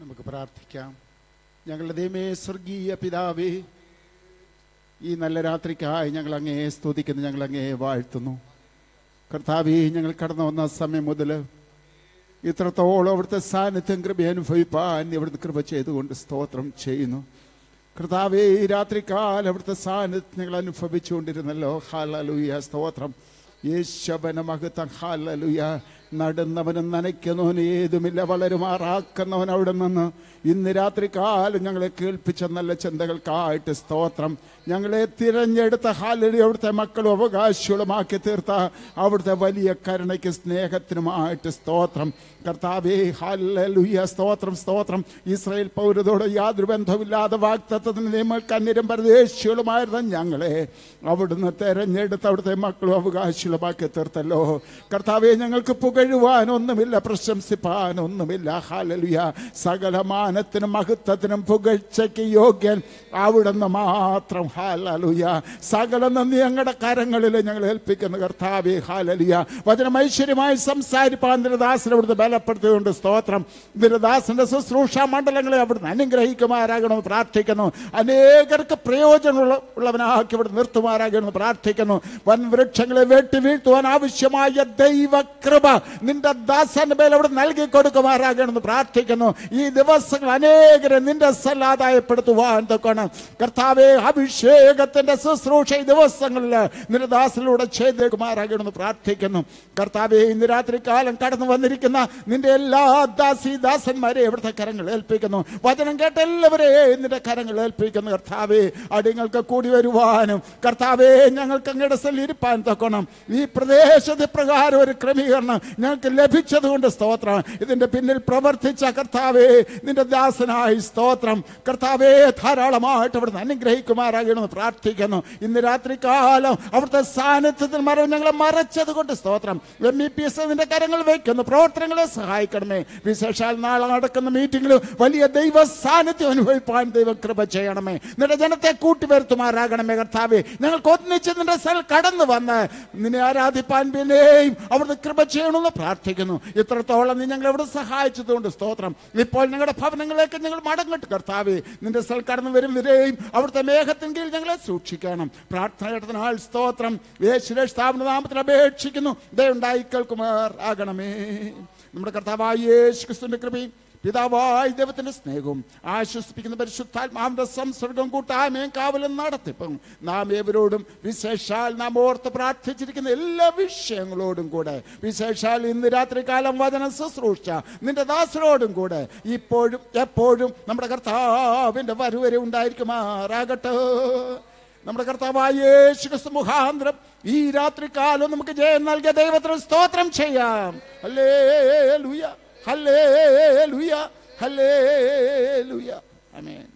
നമുക്ക് പ്രാർത്ഥിക്കാം. ഞങ്ങളുടെ ദൈവമേ സ്വർഗീയ പിതാവേ ഈ നല്ല രാത്രിക്കായി ഞങ്ങൾ അങ്ങേ സ്തുതിക്കുന്നു ഞങ്ങൾ അങ്ങേ വാഴ്ത്തുന്നു. കർത്താവേ ഞങ്ങൾ കടന്നു വന്ന സമയം മുതൽ ഇത്രത്തോളം അവിടുത്തെ സാന്നിധ്യം കൃപ അനുഭവിപ്പാൻ ഇവിടുത്തെ കൃപ ചെയ്തുകൊണ്ട് സ്തോത്രം ചെയ്യുന്നു. കർത്താവേ ഈ രാത്രിക്കാലം അവിടുത്തെ സാന്നിധ്യം ഞങ്ങൾ അനുഭവിച്ചുകൊണ്ടിരുന്നല്ലോ. ഹാലലുയ സ്തോത്രം. യേശവന മഹത്വം ഹാലലുയ നടുന്നവനും നനയ്ക്കുന്നവൻ ഏതുമില്ല വളരുമാറാക്കുന്നവൻ അവിടെ നിന്ന്. ഇന്ന് രാത്രി കാലം ഞങ്ങളെ കേൾപ്പിച്ച നല്ല ചിന്തകൾക്കായിട്ട് സ്തോത്രം. ഞങ്ങളെ തിരഞ്ഞെടുത്ത ഹാലടി അവിടുത്തെ മക്കളും അവകാശികളുമാക്കി തീർത്ത അവിടുത്തെ വലിയ കരുണയ്ക്ക് സ്നേഹത്തിനുമായിട്ട് സ്തോത്രം. കർത്താവേ ഹാലലുയ സ്തോത്രം സ്തോത്രം. ഇസ്രയേൽ പൗരതോട് യാതൊരു ബന്ധമില്ലാതെ വാക്തത്വത്തിന് നിയമങ്ങൾക്ക് അന്യരും പരദേശികളുമായിരുന്ന ഞങ്ങളെ അവിടുന്ന് തെരഞ്ഞെടുത്ത് അവിടുത്തെ മക്കളും അവകാശികളുമാക്കി തീർത്തല്ലോ. കർത്താവെ ഞങ്ങൾക്ക് പുകഴുവാൻ ഒന്നുമില്ല പ്രശംസിപ്പാൻ ഒന്നുമില്ല ഹാലലുയ സകലമാനത്തിനും മഹത്വത്തിനും പുകഴ്ചയ്ക്ക് യോഗ്യൻ അവിടുന്ന് മാത്രം. ഹാലലുയ സകല നന്ദി ഞങ്ങളുടെ കരങ്ങളിൽ ഞങ്ങൾ ഏൽപ്പിക്കുന്ന കർത്താവെ ഹാലലുയ വചനം ഐശ്വര്യമായി സംസാരിപ്പാൻ ദാസനെ അവിടുന്ന് ബലപ്പെടുത്തിയുണ്ട് സ്തോത്രം. ദാസന്റെ ശുശ്രൂഷ മണ്ഡലങ്ങളെ അവിടുന്ന് അനുഗ്രഹിക്കുമാരാകണമെന്ന് പ്രാർത്ഥിക്കുന്നു. അനേകർക്ക് പ്രയോജനമുള്ള ഉള്ളവനാക്കി ഇവിടെ നിർത്തുമാരാകണമെന്ന് പ്രാർത്ഥിക്കുന്നു. വൻ വൃക്ഷങ്ങളെ വെട്ടി വീഴ്ത്തുവാൻ ആവശ്യമായ ദൈവകൃപ നിന്റെ ദാസന്റെ മേൽ അവിടെ നൽകി കൊടുക്കുമാറാകണമെന്ന് പ്രാർത്ഥിക്കുന്നു. ഈ ദിവസങ്ങൾ അനേകരെ നിന്റെ സല്ലാതായപ്പെടുത്തുവാൻ തൊക്കണം കർത്താവെ അഭിഷേകത്തിന്റെ ശുശ്രൂഷ ഈ ദിവസങ്ങളിൽ നിന്റെ ദാസനിലൂടെ ചെയ്തേക്കുമാറാകണമെന്ന് പ്രാർത്ഥിക്കുന്നു. കർത്താവെ ഇന്ന് രാത്രി കാലം കടന്നു വന്നിരിക്കുന്ന നിന്റെ എല്ലാ ദാസി ദാസന്മാരെ ഇവിടുത്തെ കരങ്ങൾ ഏൽപ്പിക്കുന്നു. വചനം കേട്ട എല്ലാവരെയും നിന്റെ കരങ്ങൾ ഏൽപ്പിക്കുന്നു. കർത്താവെ അടിങ്ങൾക്ക് കൂടി വരുവാനും കർത്താവെ ഞങ്ങൾക്ക് അങ്ങയുടെ ഇരിപ്പാൻ തൊക്കണം ഈ പ്രദേശത്തെ പ്രകാരം ഒരു ക്രമീകരണം ഞങ്ങൾക്ക് ലഭിച്ചതുകൊണ്ട് സ്തോത്രം. ഇതിന്റെ പിന്നിൽ പ്രവർത്തിച്ച കർത്താവേ നിന്റെ ദാസനായി സ്തോത്രം. കർത്താവേ ധാരാളമായിട്ട് അവിടുന്ന് അനുഗ്രഹിക്കുമാറാകണമെന്ന് പ്രാർത്ഥിക്കുന്നു. ഇന്ന് രാത്രി കാലം അവിടുത്തെ സാന്നിധ്യത്തിൽ മറവ് ഞങ്ങളെ മറച്ചത് കൊണ്ട് സ്തോത്രം. എം ഇ പി എസ് നിന്റെ കരങ്ങൾ വയ്ക്കുന്നു പ്രവർത്തനങ്ങളെ സഹായിക്കണമേ. വിശേഷാൽ നാളെ നടക്കുന്ന മീറ്റിംഗിൽ വലിയ ദൈവ സാന്നിധ്യം അനുഭവിപ്പാൻ ദൈവം കൃപ ചെയ്യണമേ. നിന്റെ ജനത്തെ കൂട്ടിവരുത്തുമാറാകണമേ കർത്താവേ. ഞങ്ങൾക്ക് ഒന്നിച്ച് നിന്റെ സ്ഥലം കടന്നു വന്ന് നിന്നെ ആരാധിപ്പാൻ പിന്നെയും അവിടുന്ന് കൃപ ചെയ്യണമെന്ന് നൽകണമെന്ന് പ്രാർത്ഥിക്കുന്നു. ഇത്രത്തോളം നീ ഞങ്ങൾ എവിടെ സഹായിച്ചതുകൊണ്ട് സ്തോത്രം. ഇപ്പോൾ ഞങ്ങളുടെ ഭവനങ്ങളിലേക്ക് ഞങ്ങൾ മടങ്ങട്ട്. കർത്താവേ നിന്റെ സ്ഥൽ കടന്നു വരും വരെയും അവിടുത്തെ മേഘത്തിൻ കീഴിൽ ഞങ്ങളെ സൂക്ഷിക്കണം. പ്രാർത്ഥന നാൾ സ്തോത്രം. യേശുരേ സ്ഥാപന നാമത്തിൽ അപേക്ഷിക്കുന്നു. ദയുണ്ടായി കേൾക്കുമാർ ആകണമേ നമ്മുടെ കർത്താവായ യേശു ക്രിസ്തുവിന്റെ കൃപയും പിതാവായ ദൈവത്തിന്റെ സ്നേഹവും ആശ്വസിപ്പിക്കുന്ന പരിശുദ്ധാത്മാവിന്റെ സംസർഗം കൂട്ടായ്മയും കാവലും നടത്തിപ്പും. നാം ഏവരോടും വിശേഷാൽ നാം ഓർത്ത് പ്രാർത്ഥിച്ചിരിക്കുന്ന എല്ലാ വിഷയങ്ങളോടും കൂടെ വിശേഷാൽ ഇന്ന് രാത്രി കാലം വചന ശുശ്രൂഷ നിന്റെ ദാസനോടും കൂടെ ഇപ്പോഴും എപ്പോഴും നമ്മുടെ കർത്താവിന്റെ വരുവരെ ഉണ്ടായിരിക്കുമാറാകട്ടെ. നമ്മുടെ കർത്താവായ മുഖാന്തരം ഈ രാത്രി കാലം നമുക്ക് ജയം നൽകിയ ദൈവത്തിന് സ്തോത്രം ചെയ്യാം. അല്ലേ ലൂയ ഹല്ലേ ലൂയ ഹല്ലേ ലൂയ അമേൻ